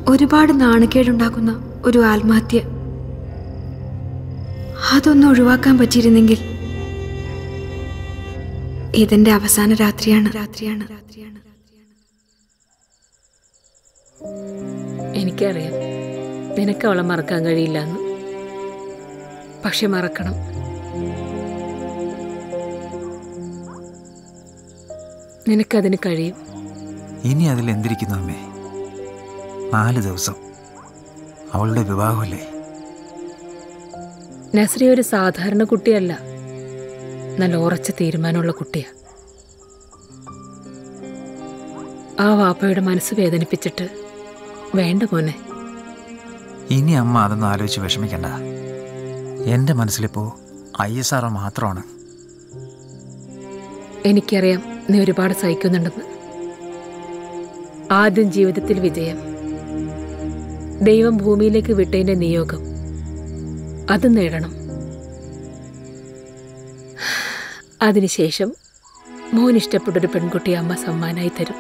ഒരുപാട് നാണക്കേടുണ്ടാക്കുന്ന ഒരു ആത്മഹത്യ. അതൊന്നും ഒഴിവാക്കാൻ പറ്റിയിരുന്നെങ്കിൽ ഇതെന്റെ അവസാന രാത്രിയാണ്. രാത്രിയാണ് എനിക്കറിയാം. നിനക്ക് അവളെ മറക്കാൻ കഴിയില്ല എന്ന് പക്ഷെ മറക്കണം. നിനക്കതിന് കഴിയും. ഇനി അതിൽ എന്തിരിക്കുന്നു അമ്മേ? നാല് ദിവസം. അവളുടെ വിവാഹമല്ലേ? നസ്രി ഒരു സാധാരണ കുട്ടിയല്ല. നല്ല ഉറച്ച തീരുമാനമുള്ള കുട്ടിയാ. ആ വാപ്പയുടെ മനസ്സ് വേദനിപ്പിച്ചിട്ട് വേണ്ട മോനെ. ഇനി അമ്മ അതൊന്നും ആലോചിച്ച് വിഷമിക്കണ്ട. എന്റെ മനസ്സിലിപ്പോൾ ഐ എസ് ആർ മാത്രമാണ്. എനിക്കറിയാം നീ ഒരുപാട് സഹിക്കുന്നുണ്ടെന്ന്. ആദ്യം ജീവിതത്തിൽ വിജയം. ദൈവം ഭൂമിയിലേക്ക് വിട്ടതിന്റെ നിയോഗം. അത് നേടണം. അതിനുശേഷം മോൻ ഇഷ്ടപ്പെട്ടൊരു പെൺകുട്ടി അമ്മ സമ്മാനമായി തരും.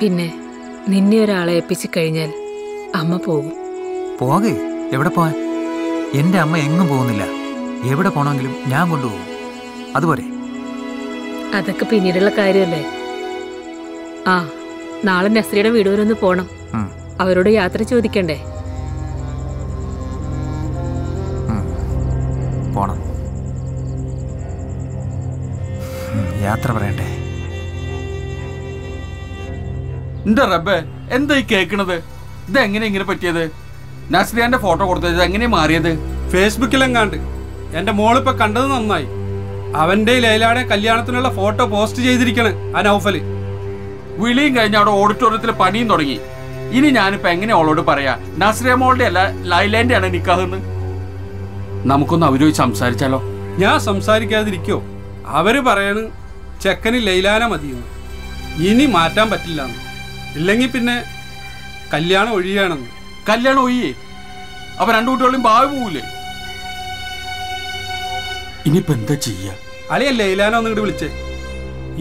പിന്നെ നിന്നെ ഒരാളെ ഏൽപ്പിച്ചു കഴിഞ്ഞാൽ അമ്മ പോകും. പോകേ? എവിടെ പോവാൻ? എന്റെ അമ്മ എങ്ങും പോകുന്നില്ല. എവിടെ പോണമെങ്കിലും ഞാൻ കൊണ്ടുപോകും. അതുപോലെ അതൊക്കെ പിന്നീടുള്ള കാര്യമല്ലേ? ആ നാളെ നസ്രിയുടെ വീട് വരെ ഒന്ന് പോണം. അവരോട് യാത്ര ചോദിക്കണ്ടേ? പോണം. യാത്ര പറയണ്ടേ? എന്റെ റബ്ബേ? എന്താ ഈ കേക്കണത്? ഇത് എങ്ങനെ ഇങ്ങനെ പറ്റിയത്? നസ്രിയാന്റെ ഫോട്ടോ കൊടുത്തത് എങ്ങനെ മാറിയത്? ഫേസ്ബുക്കിലെങ്ങാണ്ട് എന്റെ മോളിപ്പോ കണ്ടത് നന്നായി. അവന്റെ ലൈലാടെ കല്യാണത്തിനുള്ള ഫോട്ടോ പോസ്റ്റ് ചെയ്തിരിക്കണേ ആ നൗഫൽ. വിളിയും കഴിഞ്ഞ അവിടെ ഓഡിറ്റോറിയത്തിൽ പണിയും തുടങ്ങി. ഇനി ഞാനിപ്പോ എങ്ങനെ അവളോട് പറയാ? നസ്രിയ മോളുടെ അല്ല ലൈലാന്റെ ആണ് നിക്കാഹെന്ന്. നമുക്കൊന്ന് അവരുമായി സംസാരിച്ചാലോ? ഞാൻ സംസാരിക്കാതിരിക്കോ? അവർ പറയണ് ചെക്കന് ലൈലാന മതിയെന്ന്. ഇനി മാറ്റാൻ പറ്റില്ലെന്ന്. ഇല്ലെങ്കിൽ പിന്നെ കല്യാണം ഒഴിയാണെന്ന് കല്യാണം ഒഴിയേ. അപ്പൊ രണ്ടു കുട്ടികളും ഭാവി പോവില്ലേ ഇനിയിപ്പോ എന്താ ചെയ്യ? അളിയ ഇലാനോ ഒന്ന് ഇങ്ങോട്ട് വിളിച്ചേ.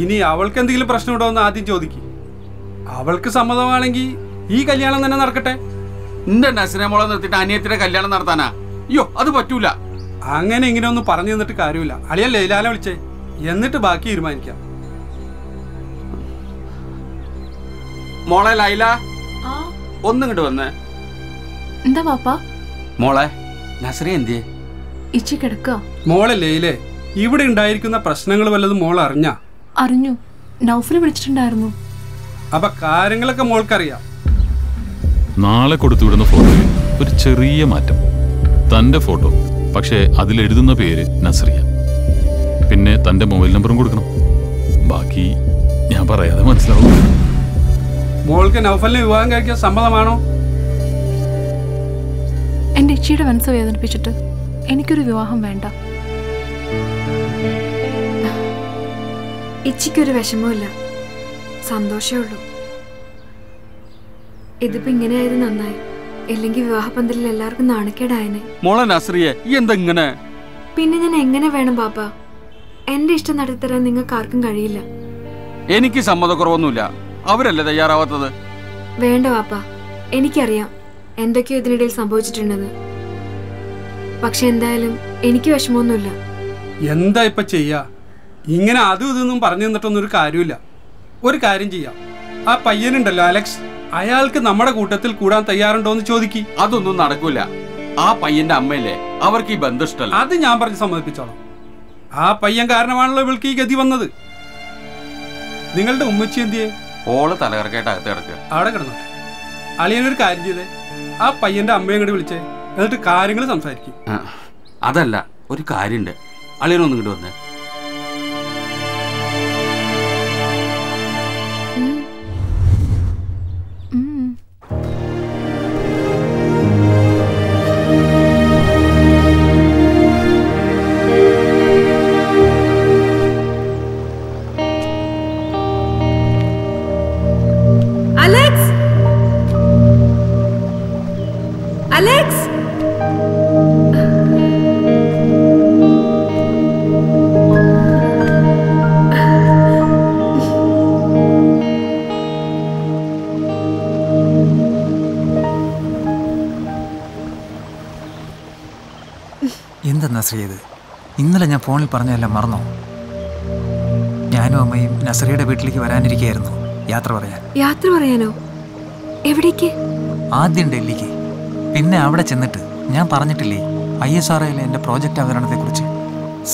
ഇനി അവൾക്ക് എന്തെങ്കിലും പ്രശ്നം ഉണ്ടോ എന്ന് ആദ്യം ചോദിക്ക്. അവൾക്ക് സമ്മതമാണെങ്കിൽ ഈ കല്യാണം തന്നെ നടക്കട്ടെ. എന്റെ നസിനെ മോളെ നിർത്തിയിട്ട് അനിയത്തിന്റെ കല്യാണം നടത്താനാ? അയ്യോ അത് പറ്റൂല. അങ്ങനെ ഇങ്ങനെ ഒന്നും പറഞ്ഞു തന്നിട്ട് കാര്യമില്ല. അളിയല്ലേ ലൈലാനെ വിളിച്ചേ. എന്നിട്ട് ബാക്കി തീരുമാനിക്കാം. മോളെ ലൈല. ഒന്നിങ്ങോട്ട് വന്ന്. എന്താ പാപ്പ? മോളെ നസ്രിയ എന്തിയെ? ഇച്ചി കിടക്ക. മോളെ ലൈലേ ഇവിടെ ഉണ്ടായിരിക്കുന്ന പ്രശ്നങ്ങൾ വല്ലതും മോൾ അറിഞ്ഞ? അറിഞ്ഞു. നൗഫൽ വിളിച്ചിട്ടുണ്ടായിരുന്നു. അപ്പൊ കാര്യങ്ങളൊക്കെ മോൾക്കറിയാം. നാളെ കൊടുത്തുവിടുന്ന ഫോട്ടോയിൽ ഒരു ചെറിയ മാറ്റം. തന്റെ ഫോട്ടോ പക്ഷേ അതിലെഴുതുന്ന പേര് നസ്രിയ. പിന്നെ തന്റെ മൊബൈൽ നമ്പറും കൊടുക്കണം. ബാക്കി ഞാൻ പറയാതെ മനസ്സിലാവും മോൾക്ക് നൗഫലിനെ വിവാഹം കഴിക്കാൻ സമ്മതമാണോ? എന്റെ ഇച്ചിയുടെ മനസ്സ് വേദനിപ്പിച്ചിട്ട് എനിക്കൊരു വിവാഹം വേണ്ട. ഇച്ചിക്കൊരു വിഷമമില്ല സന്തോഷമേ ഉള്ളൂ. ഇതിപ്പോ ഇങ്ങനെയായത് നന്നായി. ഇല്ലെങ്കിൽ വിവാഹപന്തലിൽ എല്ലാവർക്കും നാണക്കേടായനെ. മോളെ നസ്രിയ ഈ എന്താ ഇങ്ങനെ? പിന്നെ ഞാൻ എങ്ങനെ വേണം പാപ്പ? എന്റെ ഇഷ്ടം നടത്തിത്തരാൻ നിങ്ങൾക്ക് ആർക്കും കഴിയില്ല. എനിക്ക് സമ്മതക്കുറവൊന്നുമില്ല. അവരല്ലേ തയ്യാറാവാത്തത്? വേണ്ട പാപ്പ എനിക്കറിയാം എന്തൊക്കെയോ ഇതിനിടയിൽ സംഭവിച്ചിട്ടുണ്ടെന്ന്. പക്ഷെ എന്തായാലും എനിക്ക് വിഷമമൊന്നുമില്ല. എന്താ ഇപ്പൊ ചെയ്യാ? ഇങ്ങനെ അതും ഇതൊന്നും പറഞ്ഞു തന്നിട്ടൊന്നും ഒരു കാര്യമില്ല. ഒരു കാര്യം ചെയ്യാം. ആ പയ്യനുണ്ടല്ലോ അലക്സ്. അയാൾക്ക് നമ്മുടെ കൂട്ടത്തിൽ കൂടാൻ തയ്യാറുണ്ടോ എന്ന് ചോദിക്കി. അതൊന്നും നടക്കൂല. ആ പയ്യന്റെ അമ്മയല്ലേ? അവർക്ക് ഈ ബന്ധം ഇഷ്ടമല്ല. അത് ഞാൻ പറഞ്ഞ് സമ്മതിപ്പിച്ചോളാം. ആ പയ്യൻ കാരണമാണല്ലോ ഇവൾക്ക് ഈ ഗതി വന്നത്. നിങ്ങളുടെ ഉമ്മച്ചി എന്തിയെ? ഓൾ തലകറക്കായിട്ട് അകത്ത് കിടക്കുക അവിടെ കിടന്നോട്ടെ അളിയനൊരു കാര്യം ചെയ്തേ. ആ പയ്യന്റെ അമ്മയെ കൂടി വിളിച്ചേ. എന്നിട്ട് കാര്യങ്ങൾ സംസാരിക്കും. അതല്ല ഒരു കാര്യണ്ട്. അളിയനൊന്നും ഇങ്ങോട്ട് വന്നേ. ഇന്നലെ ഞാൻ ഫോണിൽ പറഞ്ഞതെല്ലാം മറന്നോ? ഞാനും അമ്മയും നസറിയുടെ വീട്ടിലേക്ക് വരാനിരിക്കുകയായിരുന്നു യാത്ര പറയാൻ. യാത്ര പറയാനോ? എവിടേക്ക്? ആദ്യം ഡൽഹിക്ക്. പിന്നെ അവിടെ ചെന്നിട്ട് ഞാൻ പറഞ്ഞിട്ടില്ലേ ഐ എസ് ആർ എന്റെ പ്രോജക്റ്റ് അവതരണത്തെക്കുറിച്ച്.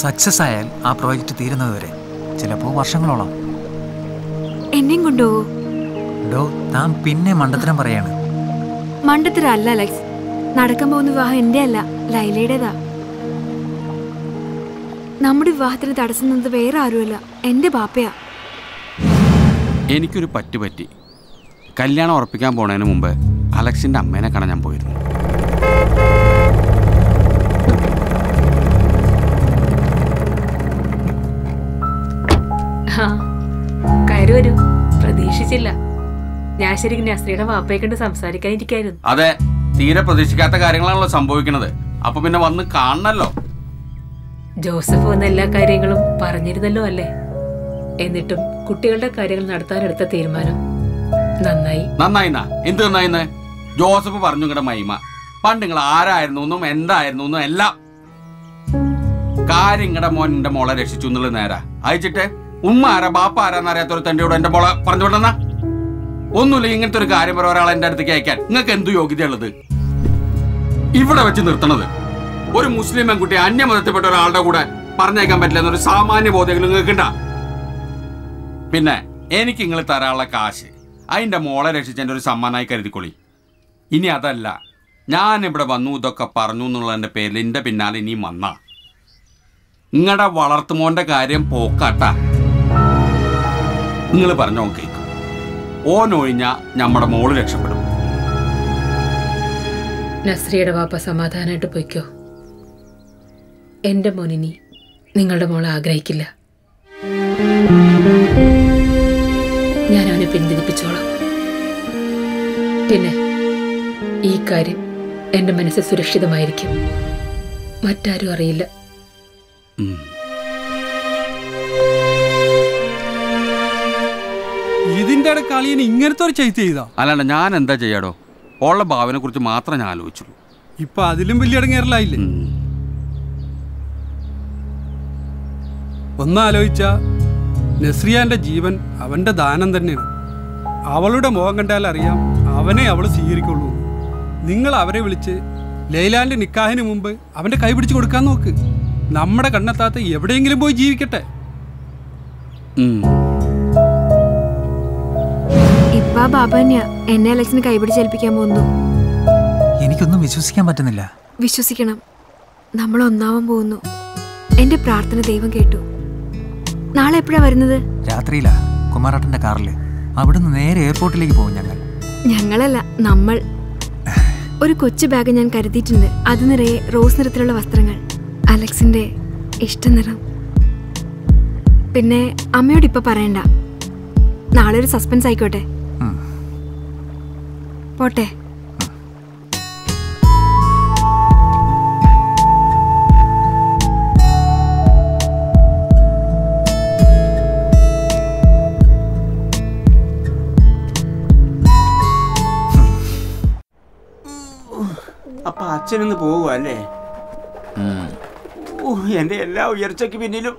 സക്സസ് ആയാൽ ആ പ്രോജക്റ്റ് തീരുന്നതുവരെ ചിലപ്പോൾ വർഷങ്ങളോളം. എന്നെയും കൊണ്ടുപോകോ ഡോ താൻ പിന്നെ മണ്ടത്തരം പറയാണ്. മണ്ടത്തരം അല്ല അലക്സ്. നടക്കാൻ പോകുന്ന വിവാഹം എന്റെ അല്ല ലൈലയുടേതാ. നമ്മുടെ വിവാഹത്തിന് തടസ്സം നിന്നത് വേറെ ആരുമല്ല. എന്റെ ബാപ്പയാ. എനിക്കൊരു പറ്റു പറ്റി. കല്യാണം ഉറപ്പിക്കാൻ പോണതിന് മുമ്പ് അലക്സിന്റെ അമ്മേനെ കാണാൻ ഞാൻ പോയിരുന്നു. ആ കയറി വരൂ. പ്രതീക്ഷിച്ചില്ല. ഞാൻ ശരിക്കും നസ്രിയുടെ വാപ്പയെ കണ്ട് സംസാരിക്കാനിരിക്കായിരുന്നു. അതെ തീരെ പ്രതീക്ഷിക്കാത്ത കാര്യങ്ങളാണല്ലോ സംഭവിക്കുന്നത്. അപ്പൊ പിന്നെ വന്ന് കാണണല്ലോ. ജോസഫ് വന്ന എല്ലാ കാര്യങ്ങളും പറഞ്ഞിരുന്നല്ലോ അല്ലേ? എന്നിട്ടും കുട്ടികളുടെ കാര്യങ്ങൾ നടത്താനെടുത്ത തീരുമാനം. നന്നായി. നന്നായി എന്ത് നന്നായിന്ന്? ജോസഫ് പറഞ്ഞു നിങ്ങളുടെ മഹിമ. പണ്ട് നിങ്ങൾ ആരായിരുന്നു എന്നും എന്തായിരുന്നു എന്നും എല്ലാം. കാര്യം നിങ്ങളുടെ മോൻ എന്റെ മോളെ രക്ഷിച്ചു എന്നുള്ള നേരാ. അയച്ചിട്ട് ഉമ്മ ആരാ ബാപ്പ ആരാന്ന് അറിയാത്തൊരു തന്റെ കൂടെ എന്റെ മോളെ പറഞ്ഞു വിടന്ന ഒന്നുമില്ല ഇങ്ങനത്തെ ഒരു കാര്യം ഒരാളെ എന്റെ അടുത്തേക്ക് അയക്കാൻ. നിങ്ങൾക്ക് എന്തു യോഗ്യതയുള്ളത് ഇവിടെ വെച്ച് നിർത്തണത്. ഒരു മുസ്ലിം പെൺകുട്ടി അന്യമതത്തിൽപ്പെട്ട ഒരാളുടെ കൂടെ പറഞ്ഞേക്കാൻ പറ്റില്ല എന്നൊരു സാമാന്യ ബോധമെങ്കിലും നിങ്ങൾക്ക് ഉണ്ടാ? പിന്നെ എനിക്ക് നിങ്ങൾ തരാനുള്ള കാശ്. അതിന്റെ മോളെ രക്ഷിച്ചതിന്റെ ഒരു സമ്മാനമായി കരുതിക്കൊള്ളി ഇനി അതല്ല. ഞാൻ ഇവിടെ വന്നു ഇതൊക്കെ പറഞ്ഞു എന്നുള്ളതിന്റെ പേരിൽ എന്റെ പിന്നാലെ ഇനിയും വന്ന. നിങ്ങളുടെ വളർത്തുമോന്റെ കാര്യം പോക്കാട്ടാ. നിങ്ങൾ പറഞ്ഞോ കേൾക്കും ഓനൊഴിഞ്ഞാൽ നമ്മുടെ മോൾ രക്ഷപ്പെടും. നസ്രിയുടെ വാപ്പ സമാധാനമായിട്ട് പൊയ്ക്കോ. എന്റെ മോനിനി നിങ്ങളുടെ മോൾ ആഗ്രഹിക്കില്ല. ഞാൻ അവനെ പിന്തിരിപ്പിച്ചോളാം. പിന്നെ ഈ കാര്യം എന്റെ മനസ്സ് സുരക്ഷിതമായിരിക്കും. മറ്റാരും അറിയില്ല. ഇതിന്റെ ഇടയ്ക്ക് അളിയന് ഇങ്ങനത്തെ ഒരു ചൈത്യ ചെയ്താ? അല്ലാണ്ട് ഞാൻ എന്താ ചെയ്യാടോ? ഉള്ള ഭാവനെ കുറിച്ച് മാത്രം ഞാൻ ആലോചിച്ചുള്ളൂ. ഇപ്പൊ അതിലും വലിയ ഇടങ്ങേറലായില്ലേ? ഒന്നാലോചിച്ച നസ്രിയാന്റെ ജീവൻ അവന്റെ ദാനം തന്നെയാണ്. അവളുടെ മുഖം കണ്ടാൽ അറിയാം അവനെ അവൾ സ്വീകരിക്കുള്ളൂ. നിങ്ങൾ അവരെ വിളിച്ച് ലൈലാന്റെ നിക്കാഹിന് മുമ്പ് അവന്റെ കൈ പിടിച്ചു കൊടുക്കാൻ നോക്ക്. നമ്മുടെ കണ്ണെത്താത്ത എവിടെയെങ്കിലും പോയി ജീവിക്കട്ടെ. ഇപ്പൊ എന്നെ അലക്സിന് കൈപിടിച്ചേൽപ്പിക്കാൻ പോകുന്നു. എനിക്കൊന്നും വിശ്വസിക്കാൻ പറ്റുന്നില്ല. വിശ്വസിക്കണം. നമ്മൾ ഒന്നാവാൻ പോകുന്നു. എന്റെ പ്രാർത്ഥന ദൈവം കേട്ടു. നാളെ എപ്പോഴാ വരുന്നത്? രാത്രിയിലാ. കുമാരട്ടന്റെ കാറിൽ അവിടുന്ന് നേരെ എയർപോർട്ടിലേക്ക് പോകും ഞങ്ങൾ. ഞങ്ങളല്ല നമ്മൾ. ഒരു കൊച്ചു ബാഗ് ഞാൻ കരുതിയിട്ടുണ്ട്. അത് നിറയെ റോസ് നിറത്തിലുള്ള വസ്ത്രങ്ങൾ. അലക്സിന്റെ ഇഷ്ടനിറം പിന്നെ അമ്മയോട് ഇപ്പൊ പറയണ്ട. നാളെ ഒരു സസ്പെൻസ് ആയിക്കോട്ടെ. പോട്ടെ. അപ്പൊ അച്ഛനൊന്ന് പോകുക അല്ലേ? ഓ എന്റെ എല്ലാ ഉയർച്ചയ്ക്ക് പിന്നിലും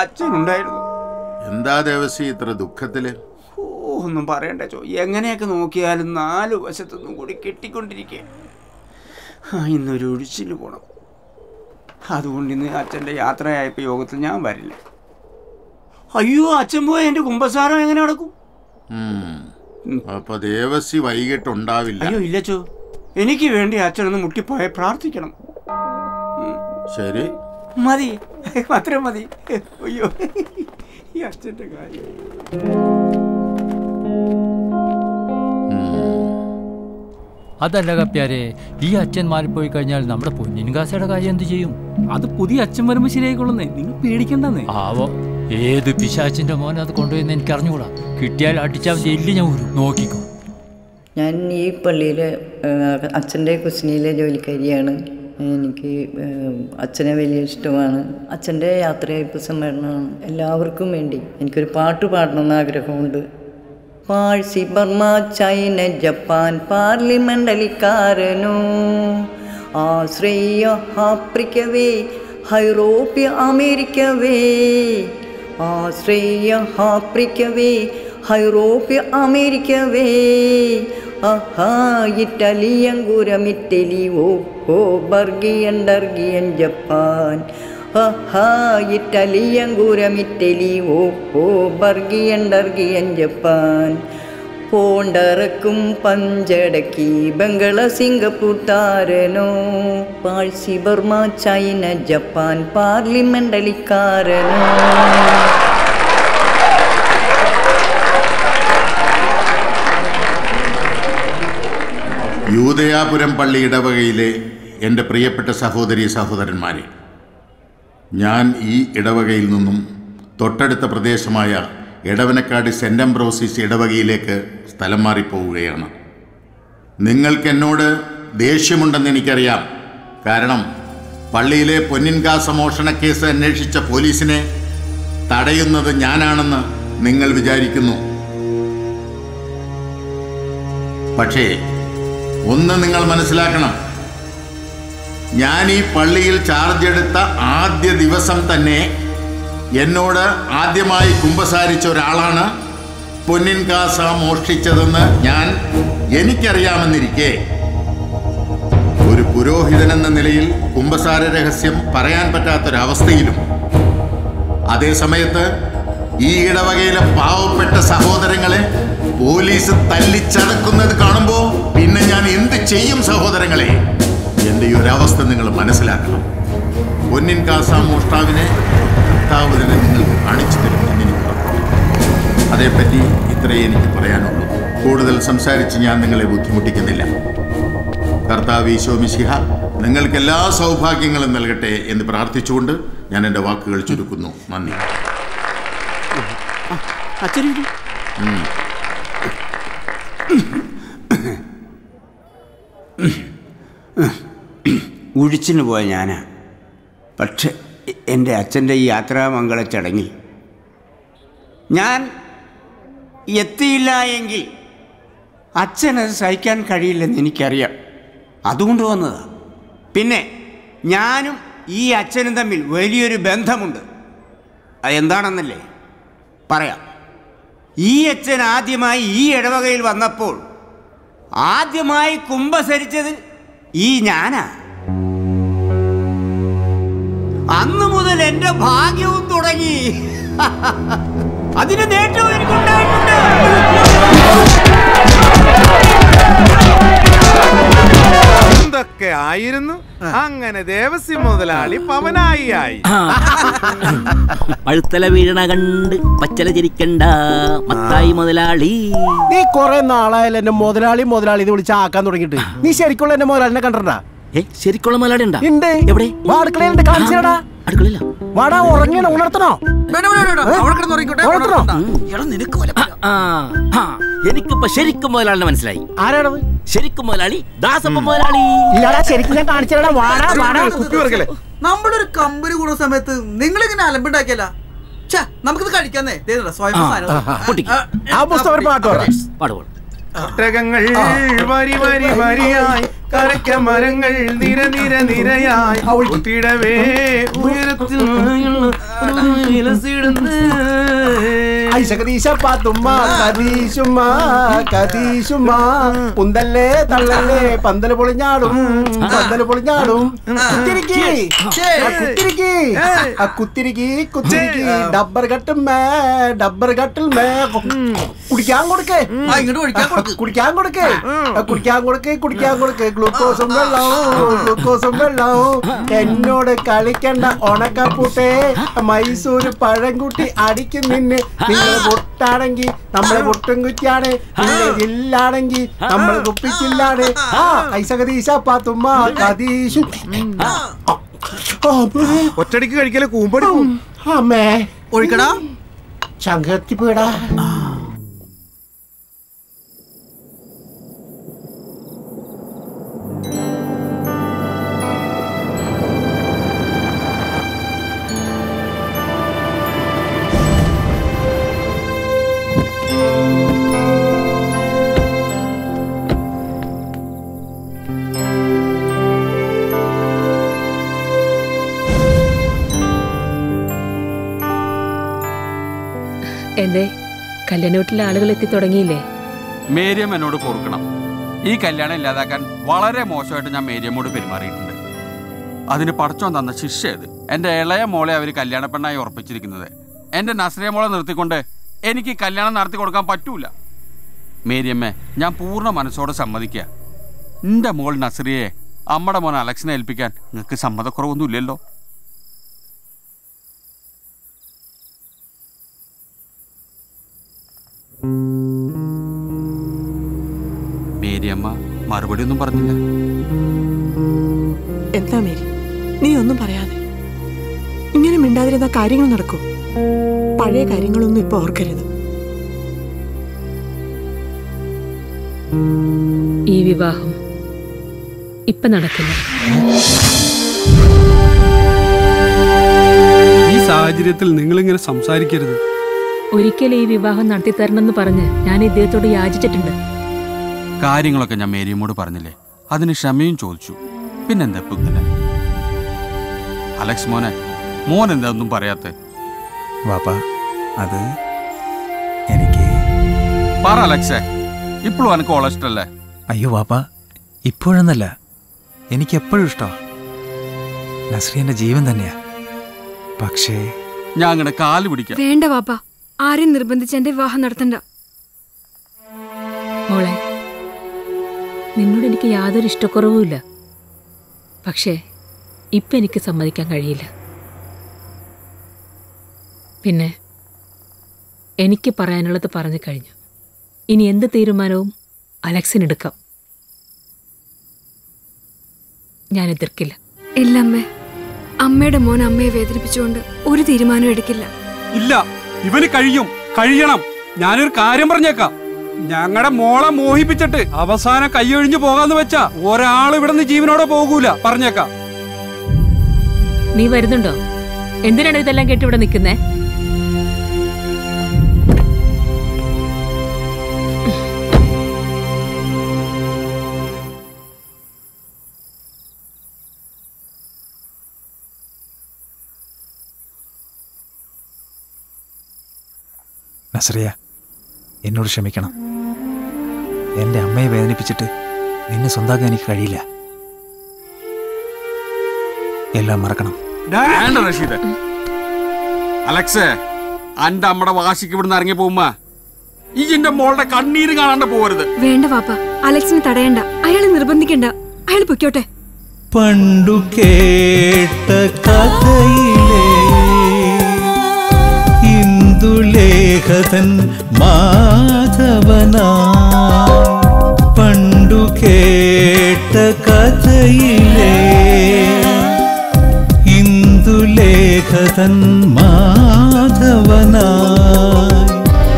അച്ഛനുണ്ടായിരുന്നു. എന്താ ദേവസി ഇത്ര ദുഃഖത്തിൽ? ഓ ഒന്നും പറയണ്ട ചോ. എങ്ങനെയൊക്കെ നോക്കിയാലും നാലു വശത്തൊന്നും കൂടി കെട്ടിക്കൊണ്ടിരിക്കുക ഇന്നൊരു ഒഴിച്ചിൽ പോണം. അതുകൊണ്ട് ഇന്ന് അച്ഛന്റെ യാത്രയായപ്പോൾ യോഗത്തിൽ ഞാൻ വരില്ല. അയ്യോ അച്ഛൻ പോയ എന്റെ കുമ്പസാരം എങ്ങനെ നടക്കും. അപ്പൊ ദേവസി വൈകിട്ടുണ്ടാവില്ല. അയ്യോ ഇല്ലച്ചോ എനിക്ക് വേണ്ടി അച്ഛനൊന്ന് മുട്ടിപ്പോയെ പ്രാർത്ഥിക്കണം. ശരി. മതി. അത്രയും മതി. അയ്യോ. ഈ അച്ഛന്റെ കാര്യം. അതല്ല കപ്പ്യാരെ ഈ അച്ഛൻ മാറിപ്പോയി കഴിഞ്ഞാൽ നമ്മുടെ പൊന്നിൻകാസയുടെ കാര്യം എന്ത് ചെയ്യും? അത് പുതിയ അച്ഛൻ വരുമ്പോ ശരിയായിക്കൊള്ളുന്നേ. നിങ്ങൾ പേടിക്കണ്ടെന്നേ. ആവോ. ഏത് പിശാച്ചിന്റെ മോനെ അത് കൊണ്ടുപോയെന്ന് എനിക്ക് അറിഞ്ഞുകൂടാ കിട്ടിയാൽ അടിച്ചാൽ ഞാൻ ഊരും നോക്കിക്കോ. ഞാൻ ഈ പള്ളിയിൽ അച്ഛന്റെ കുസിനിയിലെ ജോലിക്കാരിയാണ്. എനിക്ക് അച്ഛനെ വലിയ ഇഷ്ടമാണ്. അച്ഛന്റെ യാത്രയയപ്പ് സമ്മേളനമാണ് എല്ലാവർക്കും വേണ്ടി എനിക്കൊരു പാട്ട് പാടണമെന്ന് ആഗ്രഹമുണ്ട്. പാഴ്സി ബർമ ചൈന ജപ്പാൻ പാർലിമെന്റലിക്കാരനോ ആശ്രയ ആഫ്രിക്കവേ ഹൈറോപ്യ അമേരിക്കവേ. ആശ്രയ ആഫ്രിക്കവേ ഹൈറോപ്യ അമേരിക്കവേ. ആഹാ ഇറ്റലിയൻ കുരം ഇറ്റലി ഓ ഓ ബർഗിയൻ ഡർഗിയൻ ജപ്പാൻ ആഹാ ഇറ്റലിയൻ കുരം ഇറ്റലി ഓ ഓ ബർഗിയൻ ഡർഗിയൻ ജപ്പാൻ പോണ്ടറക്കും പഞ്ചടക്കി ബംഗള സിംഗപ്പൂർ താരനോ പാഴ്സി ബർമ ചൈന ജപ്പാൻ പാർലിമെന്റലിക്കാരനോ യൂതയാപുരം പള്ളി ഇടവകയിലെ എന്റെ പ്രിയപ്പെട്ട സഹോദരി സഹോദരന്മാരെ ഞാൻ ഈ ഇടവകയിൽ നിന്നും തൊട്ടടുത്ത പ്രദേശമായ എടവനക്കാട് സെന്റ് അംബ്രോസിസ് ഇടവകയിലേക്ക് സ്ഥലം മാറിപ്പോവുകയാണ്. നിങ്ങൾക്കെന്നോട് ദേഷ്യമുണ്ടെന്ന് എനിക്കറിയാം. കാരണം പള്ളിയിലെ പൊന്നിൻകാസ മോഷണ കേസ് അന്വേഷിച്ച പോലീസിനെ തടയുന്നത് ഞാനാണെന്ന് നിങ്ങൾ വിചാരിക്കുന്നു. പക്ഷേ ഒന്ന് നിങ്ങൾ മനസ്സിലാക്കണം. ഞാൻ ഈ പള്ളിയിൽ ചാർജ് എടുത്ത ആദ്യ ദിവസം തന്നെ എന്നോട് ആദ്യമായി കുമ്പസാരിച്ച ഒരാളാണ് പൊന്നിൻ കാസ മോഷ്ടിച്ചതെന്ന് ഞാൻ എനിക്കറിയാമെന്നിരിക്കെ. ഒരു പുരോഹിതനെന്ന നിലയിൽ കുമ്പസാര രഹസ്യം പറയാൻ പറ്റാത്തൊരവസ്ഥയിലും. അതേസമയത്ത് ഈ ഇടവകയിലെ പാവപ്പെട്ട സഹോദരങ്ങളെ പോലീസ് തല്ലിച്ചടക്കുന്നത് കാണുമ്പോൾ ഞാൻ എന്ത് ചെയ്യും സഹോദരങ്ങളെ? എന്റെ ഈ ഒരവസ്ഥ നിങ്ങൾ മനസ്സിലാക്കണം. പൊന്നിൻ കാസ മോഷ്ടാവിനെ കർത്താവ് തന്നെ നിങ്ങൾക്ക് കാണിച്ചു തരും എന്നെനിക്ക് ഉറപ്പുണ്ട് അതേപ്പറ്റി ഇത്രയേ എനിക്ക് പറയാനുള്ളൂ. കൂടുതൽ സംസാരിച്ച് ഞാൻ നിങ്ങളെ ബുദ്ധിമുട്ടിക്കുന്നില്ല. കർത്താവ് ഈശോ മിശിഹ നിങ്ങൾക്ക് എല്ലാ സൗഭാഗ്യങ്ങളും നൽകട്ടെ എന്ന് പ്രാർത്ഥിച്ചുകൊണ്ട് ഞാൻ എന്റെ വാക്കുകൾ ചുരുക്കുന്നു. നന്ദി. ഉം. ഉഴിച്ചിന് പോയ ഞാനാ. പക്ഷെ എന്റെ അച്ഛന്റെ ഈ യാത്രാമംഗള ചടങ്ങിൽ ഞാൻ എത്തിയില്ല എങ്കിൽ അച്ഛനത് സഹിക്കാൻ കഴിയില്ലെന്ന് എനിക്കറിയാം. അതുകൊണ്ട് വന്നതാണ് പിന്നെ ഞാനും ഈ അച്ഛനും തമ്മിൽ വലിയൊരു ബന്ധമുണ്ട്. അതെന്താണെന്നല്ലേ പറയാം. ഈ അച്ഛൻ ആദ്യമായി ഈ ഇടവകയിൽ വന്നപ്പോൾ ആദ്യമായി കുംഭസരിച്ചത് ഈ ഞാനാ. അന്നു മുതൽ എന്റെ ഭാഗ്യവും തുടങ്ങി. [laughs] അതിന് നേട്ടവും എനിക്കുണ്ടായിട്ടുണ്ട്. എന്തൊക്കെ ആയിരുന്നു. അങ്ങനെ ദേവസ്വം മുതലാളി പവനായി ആയി. പഴുത്തല വീഴണ കണ്ട് പച്ചല ചിരിക്കണ്ട മത്തായി മുതലാളി. നീ കൊറേ നാളായാലും എന്റെ മുതലാളി മുതലാളി ഇത് വിളിച്ചാക്കാൻ ആക്കാൻ തുടങ്ങിയിട്ട്. നീ ശരിക്കുള്ള എന്റെ മുതലാളിനെ കണ്ടിട്ടാ ഏ ശരിക്കുള്ള എവിടെ? അടുക്കളയില്ല വാടാ ഉറങ്ങണ ഉണർത്തണോ? എനിക്കിപ്പോ ശരിക്കും മുതലാളിനെ മനസ്സിലായി. ആരാണത്? ശരിക്കും മുതലാളി ദാസപ്പ മുതലാളി. ഇല്ലടാ ശരിക്കും ഞാൻ കാണിച്ചേടാ. വാടാ വാടാ. നമ്മളൊരു കമ്പനി കൂടുന്ന സമയത്ത് നിങ്ങൾ ഇങ്ങനെ അലമ്പുണ്ടാക്കിയല്ല നമുക്കിത് കഴിക്കാന്നേ. സ്വയം പാട്ട് വരി വരി വരിയായി. കരയ്ക്ക മരങ്ങൾ നിര നിര നിരയായി ഒട്ടിടവേ ഉയരത്തിൽ പുന്തല്ലേ തള്ളല്ലേ പന്തൽ പൊളിഞ്ഞാടും പന്തൽ പൊളിഞ്ഞാടും. കുത്തിരിക്കി കുത്തിരിക്കി കുത്തിരിക്കി കുത്തിരിക്കി. ഡബ്ബർ കട്ടുമ്മേ ഡബ്ബർ കട്ടിൽ മേ. കുടിക്കാൻ കൊടുക്കേ. കുടിക്കാൻ കൊടുക്കേ. കുടിക്കാൻ കൊടുക്കേ കുടിക്കാൻ കൊടുക്കേ ഗ്ലൂക്കോസും വെള്ളവും ഗ്ലൂക്കോസും വെള്ളവും. എന്നോട് കളിക്കണ്ട ഉണക്കപ്പൂട്ടേ. മൈസൂര് പഴംകുട്ടി അടിക്കും നിന്നെ. നിങ്ങൾ പൊട്ടാണെങ്കിൽ നമ്മളെ പൊട്ടും കുറ്റിയാണ് നിങ്ങൾ ഇല്ലാണെങ്കിൽ നമ്മളെ കുപ്പിച്ചില്ലാണ് ആ. ഐസകതീശ പാത്തുമ്മ ഒറ്റടിക്ക് കഴിക്കൽ കൂമ്പടി അമ്മേ ഒഴിക്കടാ. ചങ്കത്തിപ്പേടാ കല്യാണ വീട്ടിലെ ആളുകൾ എത്തി തുടങ്ങിയില്ലേ? മേരിയം എന്നോട് പൊറുക്കണം. ഈ കല്യാണം ഇല്ലാതാക്കാൻ വളരെ മോശമായിട്ട് ഞാൻ മേരിയമ്മോട് പെരുമാറിയിട്ടുണ്ട്. അതിന് പടച്ചോൻ തന്ന ശിക്ഷ ഇത് എന്റെ ഇളയ മോളെ അവർ കല്യാണ പെണ്ണായി ഉറപ്പിച്ചിരിക്കുന്നത്. എന്റെ നസ്രിയ മോളെ നിർത്തിക്കൊണ്ട് എനിക്ക് കല്യാണം നടത്തി കൊടുക്കാൻ പറ്റൂല. മേരിയമ്മേ ഞാൻ പൂർണ മനസ്സോടെ സമ്മതിക്കുക. എന്റെ മോൾ നസ്രിയെ അമ്മടെ മോൻ അലക്സിനെ ഏൽപ്പിക്കാൻ നിങ്ങൾക്ക് സമ്മതക്കുറവൊന്നുമില്ലല്ലോ. മേരിയമ്മ മറുപടി ഒന്നും പറഞ്ഞില്ല. എന്താ മേരി? നീ ഒന്നും പറയാതെ. ഇങ്ങനെ മിണ്ടാതിരുന്ന കാര്യങ്ങൾ നടക്കും. പഴയ കാര്യങ്ങളൊന്നും ഇപ്പൊ ഓർക്കരുത്. ഈ വിവാഹം ഇപ്പൊ നടക്കില്ല. ഈ സാഹചര്യത്തിൽ നിങ്ങളിങ്ങനെ സംസാരിക്കരുത്. ഒരിക്കലും ഈ വിവാഹം നടത്തി തരണമെന്ന് പറഞ്ഞ് ഞാൻ ഇദ്ദേഹത്തോട് യാചിച്ചിട്ടുണ്ട്. കാര്യങ്ങളൊക്കെ ഞാൻ മേരിയമ്മോട് പറഞ്ഞില്ലേ? അതിന് ക്ഷമയും ചോദിച്ചു. പിന്നെന്താ ഇപ്പൊ അലക്സ് മോനെ മോൻ എന്താ ഒന്നും പറയാത്ത? വാപ്പ അത് എനിക്ക് പറ അലക്സേ ഇപ്പോഴും എനിക്ക് ഓളെ ഇഷ്ടല്ലേ? അയ്യോ വാപ്പ ഇപ്പോഴൊന്നല്ല. എനിക്ക് എപ്പോഴും ഇഷ്ടമാണ് നസ്രിയന്റെ ജീവൻ തന്നെയാ. പക്ഷേ ഞാൻ അങ്ങനെ കാൽ പിടിക്കാം. വേണ്ട വാപ്പ. ആരെയും നിർബന്ധിച്ച് എന്റെ വിവാഹം നടത്തണ്ട. മോളെ നിന്നോട് എനിക്ക് യാതൊരു ഇഷ്ടക്കുറവുമില്ല പക്ഷേ ഇപ്പം എനിക്ക് സമ്മതിക്കാൻ കഴിയില്ല. പിന്നെ എനിക്ക് പറയാനുള്ളത് പറഞ്ഞു കഴിഞ്ഞു. ഇനി എന്ത് തീരുമാനവും അലക്സിനെടുക്കാം ഞാൻ എതിർക്കില്ല. ഇല്ല അമ്മേ അമ്മയുടെ മോൻ അമ്മയെ വേദനിപ്പിച്ചുകൊണ്ട് ഒരു തീരുമാനം എടുക്കില്ല. ഇല്ല. ഇവന് കഴിയും. കഴിയണം. ഞാനൊരു കാര്യം പറഞ്ഞേക്കാം. ഞങ്ങളുടെ മോളെ മോഹിപ്പിച്ചിട്ട് അവസാനം കൈയൊഴിഞ്ഞു പോകാന്ന് വെച്ചാ ഒരാൾ ഇവിടെ നിന്ന് ജീവനോടെ പോകൂല. പറഞ്ഞേക്കാം. നീ വരുന്നുണ്ടോ? എന്തിനാണ് ഇതെല്ലാം കേട്ട് ഇവിടെ നിൽക്കുന്നേ? നസ്രിയ എന്നോട് ക്ഷമിക്കണം. എന്റെ അമ്മയെ വേദനിപ്പിച്ചിട്ട് നിന്നെ സ്വന്താക്കാൻ എനിക്ക് കഴിയില്ല. എല്ലാം മറക്കണം. റഷീദ്. അലക്സ് അന്റെ അമ്മയുടെ വാശിക്ക് ഇവിടുന്ന് ഇറങ്ങി പോകുമ്പോ ഈ എന്റെ മോളുടെ കണ്ണീര് കാണാണ്ട് പോകരുത് വേണ്ട പാപ്പ അലക്സിനെ തടയണ്ട. അയാളെ നിർബന്ധിക്കണ്ട. അയാൾ പൊയ്ക്കോട്ടെ. പണ്ടു കേട്ട കഥയിലെ ഇന്ദുലേഖതൻ മാധവന പണ്ടു കേട്ട കഥയിലെ ഇന്ദുലേഖതൻ മാധവനായി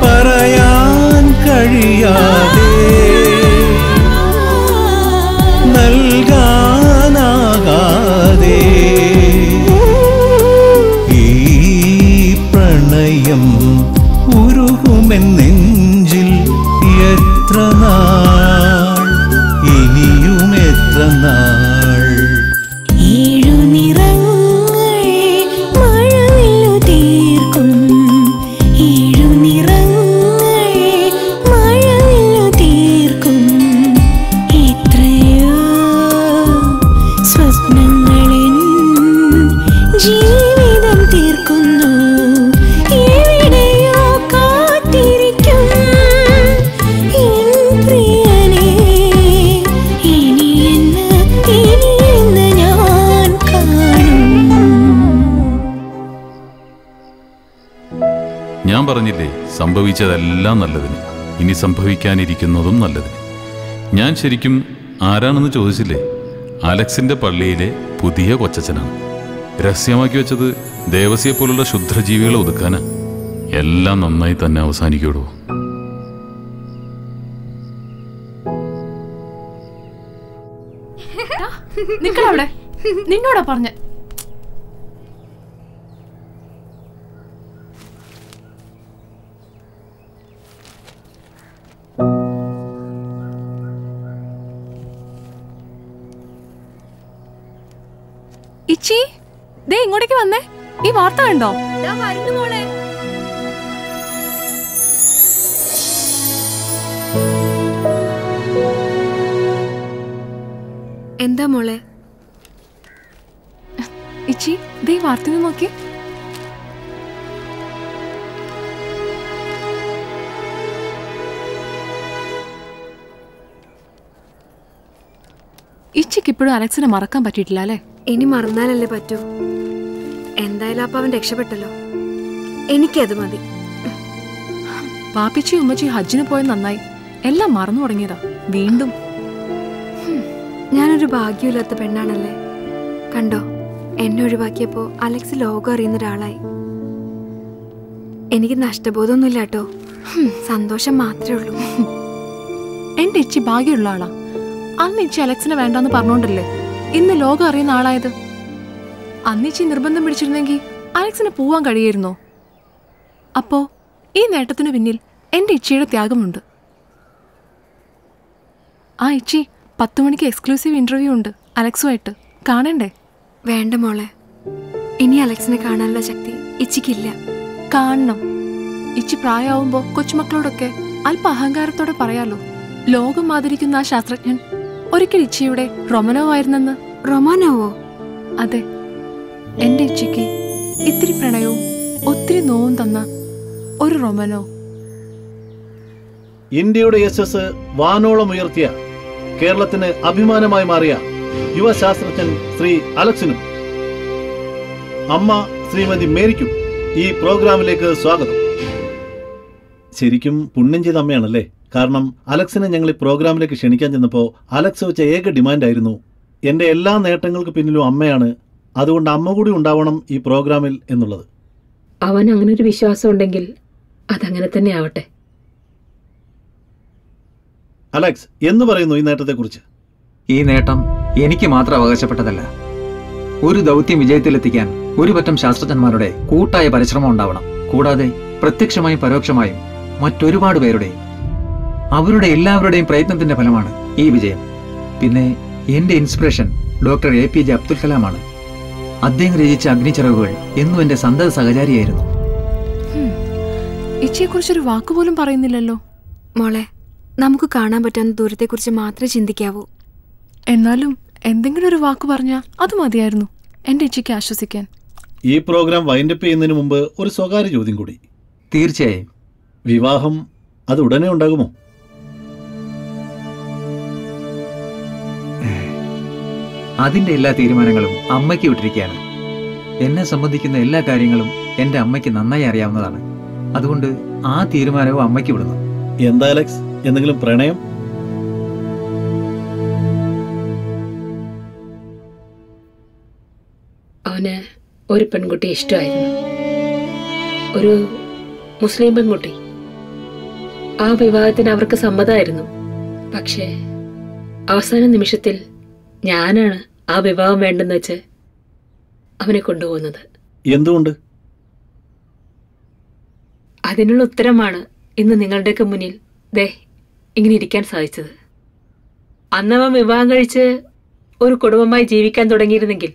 പറയാൻ കഴിയാതെ volumen സംഭവിച്ചതെല്ലാം നല്ലതിന്. ഇനി സംഭവിക്കാനിരിക്കുന്നതും നല്ലതിന്. ഞാൻ ശരിക്കും ആരാണെന്ന് ചോദിച്ചില്ലേ? അലക്സിന്റെ പള്ളിയിലെ പുതിയ കൊച്ചച്ചനാണ് രഹസ്യമാക്കി വെച്ചത് ദേവസ്യെ പോലുള്ള ശുദ്രജീവികളെ ഒതുക്കാനാ. എല്ലാം നന്നായി തന്നെ അവസാനിക്കുള്ളൂ നിങ്ങളവിടെ? നിന്നോടാ പറഞ്ഞ. വരുന്നുണ്ടോ എന്താ മോളെ? ഇച്ചി ദൈ വാർത്ത നോക്കി ഇച്ചിക്ക് ഇപ്പോഴും അലക്സിനെ മറക്കാൻ പറ്റിയിട്ടില്ല അല്ലേ? ഇനി മറന്നാലല്ലേ പറ്റൂ. എന്തായാലും അപ്പൊ അവൻ രക്ഷപ്പെട്ടല്ലോ. എനിക്കത് മതി. പാപ്പിച്ചി ഉമ്മച്ചി ഹജ്ജിന് പോയത് നന്നായി. എല്ലാം മറന്നു തുടങ്ങിയതാ. വീണ്ടും. ഞാനൊരു ഭാഗ്യമില്ലാത്ത പെണ്ണാണല്ലേ? കണ്ടോ എന്നെ ഒഴിവാക്കിയപ്പോ അലക്സ് ലോകം അറിയുന്ന ഒരാളായി. എനിക്ക് നഷ്ടബോധമൊന്നുമില്ല കേട്ടോ. സന്തോഷം മാത്രമേ ഉള്ളൂ. എന്റെ ഇച്ചി ഭാഗ്യമുള്ള ആളാ. അന്ന് ഇച്ചി അലക്സിനെ വേണ്ടാന്ന് പറഞ്ഞോണ്ടല്ലേ ഇന്ന് ലോകം അറിയുന്ന ആളായത്? അന്ന് ഇച്ചി നിർബന്ധം പിടിച്ചിരുന്നെങ്കിൽ അലക്സിന് പോവാൻ കഴിയായിരുന്നോ? അപ്പോ ഈ നേട്ടത്തിന് പിന്നിൽ എന്റെ ഇച്ചിയുടെ ത്യാഗമുണ്ട്. ആ ഇച്ചി പത്ത് മണിക്ക് എക്സ്ക്ലൂസീവ് ഇന്റർവ്യൂ ഉണ്ട് അലക്സുമായിട്ട്. കാണണ്ടേ? വേണ്ട മോളെ. ഇനി അലക്സിനെ കാണാനുള്ള ശക്തി ഇച്ചിക്കില്ല. കാണണം. ഇച്ചി പ്രായമാവുമ്പോ കൊച്ചുമക്കളോടൊക്കെ അല്പ അഹങ്കാരത്തോടെ പറയാലോ. ലോകം ആദരിക്കുന്ന ആ ശാസ്ത്രജ്ഞൻ ഒരിക്കൽ ഇച്ചിയുടെ റൊമനോ ആയിരുന്നെന്ന് റൊമാനോവോ? അതെ. എന്റെ ഇച്ചിക്ക് ഇത്തിരി പ്രണയവും ഒത്തിരി നോവും തന്ന ഒരു റൊമനോ. ഇന്ത്യയുടെ യശസ് വാനോളം ഉയർത്തിയ കേരളത്തിന് അഭിമാനമായി മാറിയ യുവശാസ്ത്രജ്ഞൻ ശ്രീ അലക്സിനും. അമ്മ ശ്രീമതി മേരിക്കും ഈ പ്രോഗ്രാമിലേക്ക് സ്വാഗതം. ശരിക്കും പുണ്യം ചെയ്ത അമ്മയാണല്ലേ? കാരണം അലക്സിനെ ഞങ്ങൾ ഈ പ്രോഗ്രാമിലേക്ക് ക്ഷണിക്കാൻ ചെന്നപ്പോൾ അലക്സ് വെച്ച ഏക ഡിമാൻഡായിരുന്നു എന്റെ എല്ലാ നേട്ടങ്ങൾക്ക് പിന്നിലും അമ്മയാണ് അതുകൊണ്ട് അമ്മ കൂടി ഉണ്ടാവണം ഈ പ്രോഗ്രാമിൽ എന്നുള്ളത്. അവൻ അങ്ങനെ ഒരു വിശ്വാസം ഉണ്ടെങ്കിൽ അതങ്ങനെ തന്നെ ആവട്ടെ. അലക്സ് എന്ന് പറയുന്നു ഈ നേട്ടത്തെക്കുറിച്ച്? ഈ നേട്ടം എനിക്ക് മാത്രം അവകാശപ്പെട്ടതല്ല. ഒരു ദൗത്യം വിജയത്തിലെത്തിക്കാൻ ഒരു പറ്റം ശാസ്ത്രജ്ഞന്മാരുടെ കൂട്ടായ പരിശ്രമം ഉണ്ടാവണം. കൂടാതെ പ്രത്യക്ഷമായും പരോക്ഷമായും മറ്റൊരുപാട് പേരുടെ അവരുടെ എല്ലാവരുടെയും പ്രയത്നത്തിന്റെ ഫലമാണ് ഈ വിജയം. പിന്നെ എന്റെ inspiration doctor A P J Abdul കലാമാണ്. അദ്ദേഹം രചിച്ച അഗ്നിച്ചിറകുകൾ എന്നും എന്റെ സന്തത സഹചാരിയായിരുന്നു. ഇച്ചയെക്കുറിച്ചൊരു വാക്കുപോലും പറയുന്നില്ലല്ലോ. മോളെ നമുക്ക് കാണാൻ പറ്റാവുന്ന ദൂരത്തെക്കുറിച്ച് മാത്രമേ ചിന്തിക്കാവൂ. എന്നാലും എന്തെങ്കിലും ഒരു വാക്ക് പറഞ്ഞാൽ അത് മതിയായിരുന്നു. എന്റെ ഇച്ചയ്ക്ക് ആശ്വസിക്കാൻ. ഈ പ്രോഗ്രാം വൈൻഡപ്പ് ചെയ്യുന്നതിന് മുമ്പ് ഒരു സ്വകാര്യ ചോദ്യം കൂടി. തീർച്ചയായും. വിവാഹം അത് ഉടനെ ഉണ്ടാകുമോ? അതിന്റെ എല്ലാ തീരുമാനങ്ങളും അമ്മയ്ക്ക് വിട്ടിരിക്കുകയാണ്. എന്നെ സംബന്ധിക്കുന്ന എല്ലാ കാര്യങ്ങളും എന്റെ അമ്മയ്ക്ക് നന്നായി അറിയാവുന്നതാണ്. അതുകൊണ്ട് ആ തീരുമാനവും അമ്മയ്ക്ക് വിടുന്നു. എന്താ അലക്സ്? എന്തെങ്കിലും പ്രണയം? അവന് ഒരു പെൺകുട്ടി ഇഷ്ടമായിരുന്നു. ഒരു മുസ്ലിം പെൺകുട്ടി. ആ വിവാഹത്തിന് അവർക്ക് സമ്മതമായിരുന്നു. പക്ഷേ അവസാന നിമിഷത്തിൽ ഞാനാണ് ആ വിവാഹം വേണ്ടെന്ന് വെച്ച് അവനെ കൊണ്ടുപോകുന്നത്. എന്തുകൊണ്ട്? അതിനുള്ള ഉത്തരമാണ് ഇന്ന് നിങ്ങളുടെയൊക്കെ മുന്നിൽ ദേ ഇങ്ങനെ ഇരിക്കാൻ സാധിച്ചത്. അന്നവൻ വിവാഹം കഴിച്ച് ഒരു കുടുംബമായി ജീവിക്കാൻ തുടങ്ങിയിരുന്നെങ്കിൽ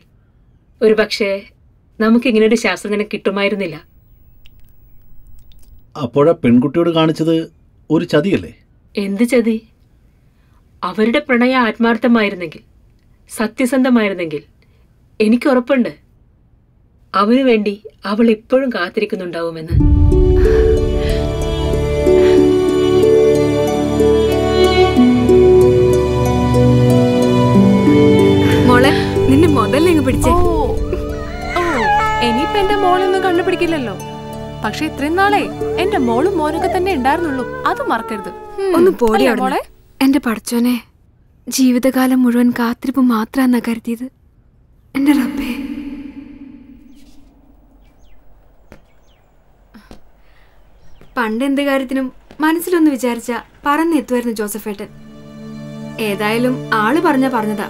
ഒരു പക്ഷേ നമുക്കിങ്ങനൊരു ശാസ്ത്രജ്ഞനെ കിട്ടുമായിരുന്നില്ല. അപ്പോഴാ പെൺകുട്ടിയോട് കാണിച്ചത് ഒരു ചതിയല്ലേ? എന്ത് ചതി? അവരുടെ പ്രണയം ആത്മാർത്ഥമായിരുന്നെങ്കിൽ സത്യസന്ധമായിരുന്നെങ്കിൽ എനിക്ക് ഉറപ്പുണ്ട്. അവനു വേണ്ടി അവൾ ഇപ്പോഴും കാത്തിരിക്കുന്നുണ്ടാവുമെന്ന്. മോളെ നിന്റെ മുതലെങ്ങ് പിടിച്ചേ. ഇനിയിപ്പോ എന്റെ മോളൊന്നും കണ്ടുപിടിക്കില്ലല്ലോ. പക്ഷെ ഇത്രയും നാളെ എന്റെ മോളും മോനൊക്കെ തന്നെ ഉണ്ടായിരുന്നുള്ളൂ. അത് മറക്കരുത്. ഒന്ന് പോടി മോളെ? എന്റെ പഠിച്ചോനെ ജീവിതകാലം മുഴുവൻ കാത്തിരിപ്പ് മാത്രാന്നാ കരുതിയത്. എന്റെ റബ്ബേ. പണ്ട് എന്ത് കാര്യത്തിനും മനസ്സിലൊന്ന് വിചാരിച്ച പറന്നെത്തുമായിരുന്നു ജോസഫേട്ടൻ ഏതായാലും ആൾ പറഞ്ഞ പറഞ്ഞതാ.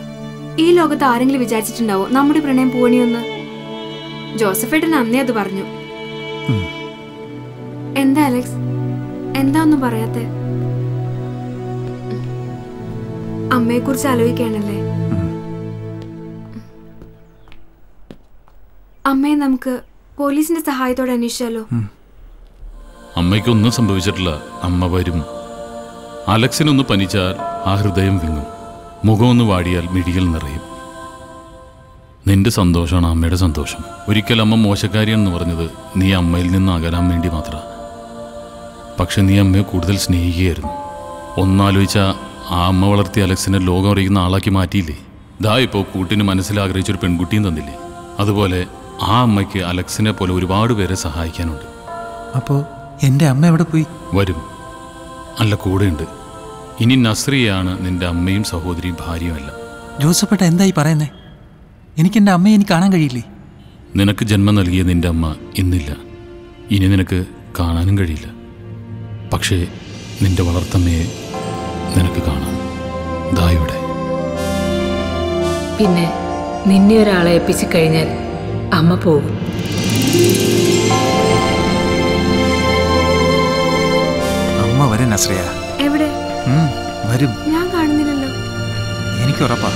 ഈ ലോകത്ത് ആരെങ്കിലും വിചാരിച്ചിട്ടുണ്ടാവോ നമ്മുടെ പ്രണയം പോണിയൊന്ന് ജോസഫേട്ടൻ അന്നേ അത് പറഞ്ഞു. എന്താ അലക്സ്? എന്താ ഒന്നും പറയാത്തെ? അമ്മയെ കുറിച്ച് ആലോചിക്കാണല്ലേ അമ്മയെ നമുക്ക് പോലീസിന്റെ സഹായത്തോടെ അന്വേഷിച്ചാലോ? അമ്മയ്ക്കൊന്നും സംഭവിച്ചിട്ടില്ല. അമ്മ വരും. അലക്സിനൊന്ന് പനിച്ചാൽ ആ ഹൃദയം വിങ്ങും. മുഖമൊന്ന് വാടിയാൽ മിഴികൾ നിറയും. നിന്റെ സന്തോഷമാണ് അമ്മയുടെ സന്തോഷം. ഒരിക്കൽ അമ്മ മോശക്കാരിയാണെന്ന് പറഞ്ഞത് നീ അമ്മയിൽ നിന്ന് അകലാൻ വേണ്ടി മാത്രമാണ് പക്ഷെ നീ അമ്മയെ കൂടുതൽ സ്നേഹിക്കുകയായിരുന്നു. ഒന്നാലോചിച്ച ആ അമ്മ വളർത്തിയ അലക്സിനെ ലോകം അറിയുന്ന ആളാക്കി മാറ്റിയില്ലേ? ദാ ഇപ്പോൾ കൂട്ടിന് മനസ്സിലാഗ്രഹിച്ചൊരു പെൺകുട്ടിയും തന്നില്ലേ? അതുപോലെ ആ അമ്മയ്ക്ക് അലക്സിനെ പോലെ ഒരുപാട് പേരെ സഹായിക്കാനുണ്ട്. അപ്പോൾ എന്റെ അമ്മ എവിടെ പോയി? വരും. അല്ല കൂടെയുണ്ട്. ഇനി നസ്രിയാണ് നിന്റെ അമ്മയും സഹോദരിയും ഭാര്യയുമല്ല. ജോസഫേട്ട എന്തായി പറയുന്നേ? എനിക്ക് എന്റെ അമ്മയെ എനിക്ക് കാണാൻ കഴിയില്ലേ? നിനക്ക് ജന്മം നൽകിയ നിന്റെ അമ്മ ഇന്നില്ല. ഇനി നിനക്ക് കാണാനും കഴിയില്ല. പക്ഷേ നിന്റെ വളർത്തമ്മയെ നിനക്ക് കാണാം. ദായുടെ ഇവിടെ. പിന്നെ നിന്നെ ഒരാളെ ഏൽപ്പിച്ചു കഴിഞ്ഞാൽ അമ്മ പോകും. അമ്മ വരും നസ്രിയ. എവിടെ? വരും. ഞാൻ കാണുന്നില്ലല്ലോ. എനിക്ക് ഉറപ്പാ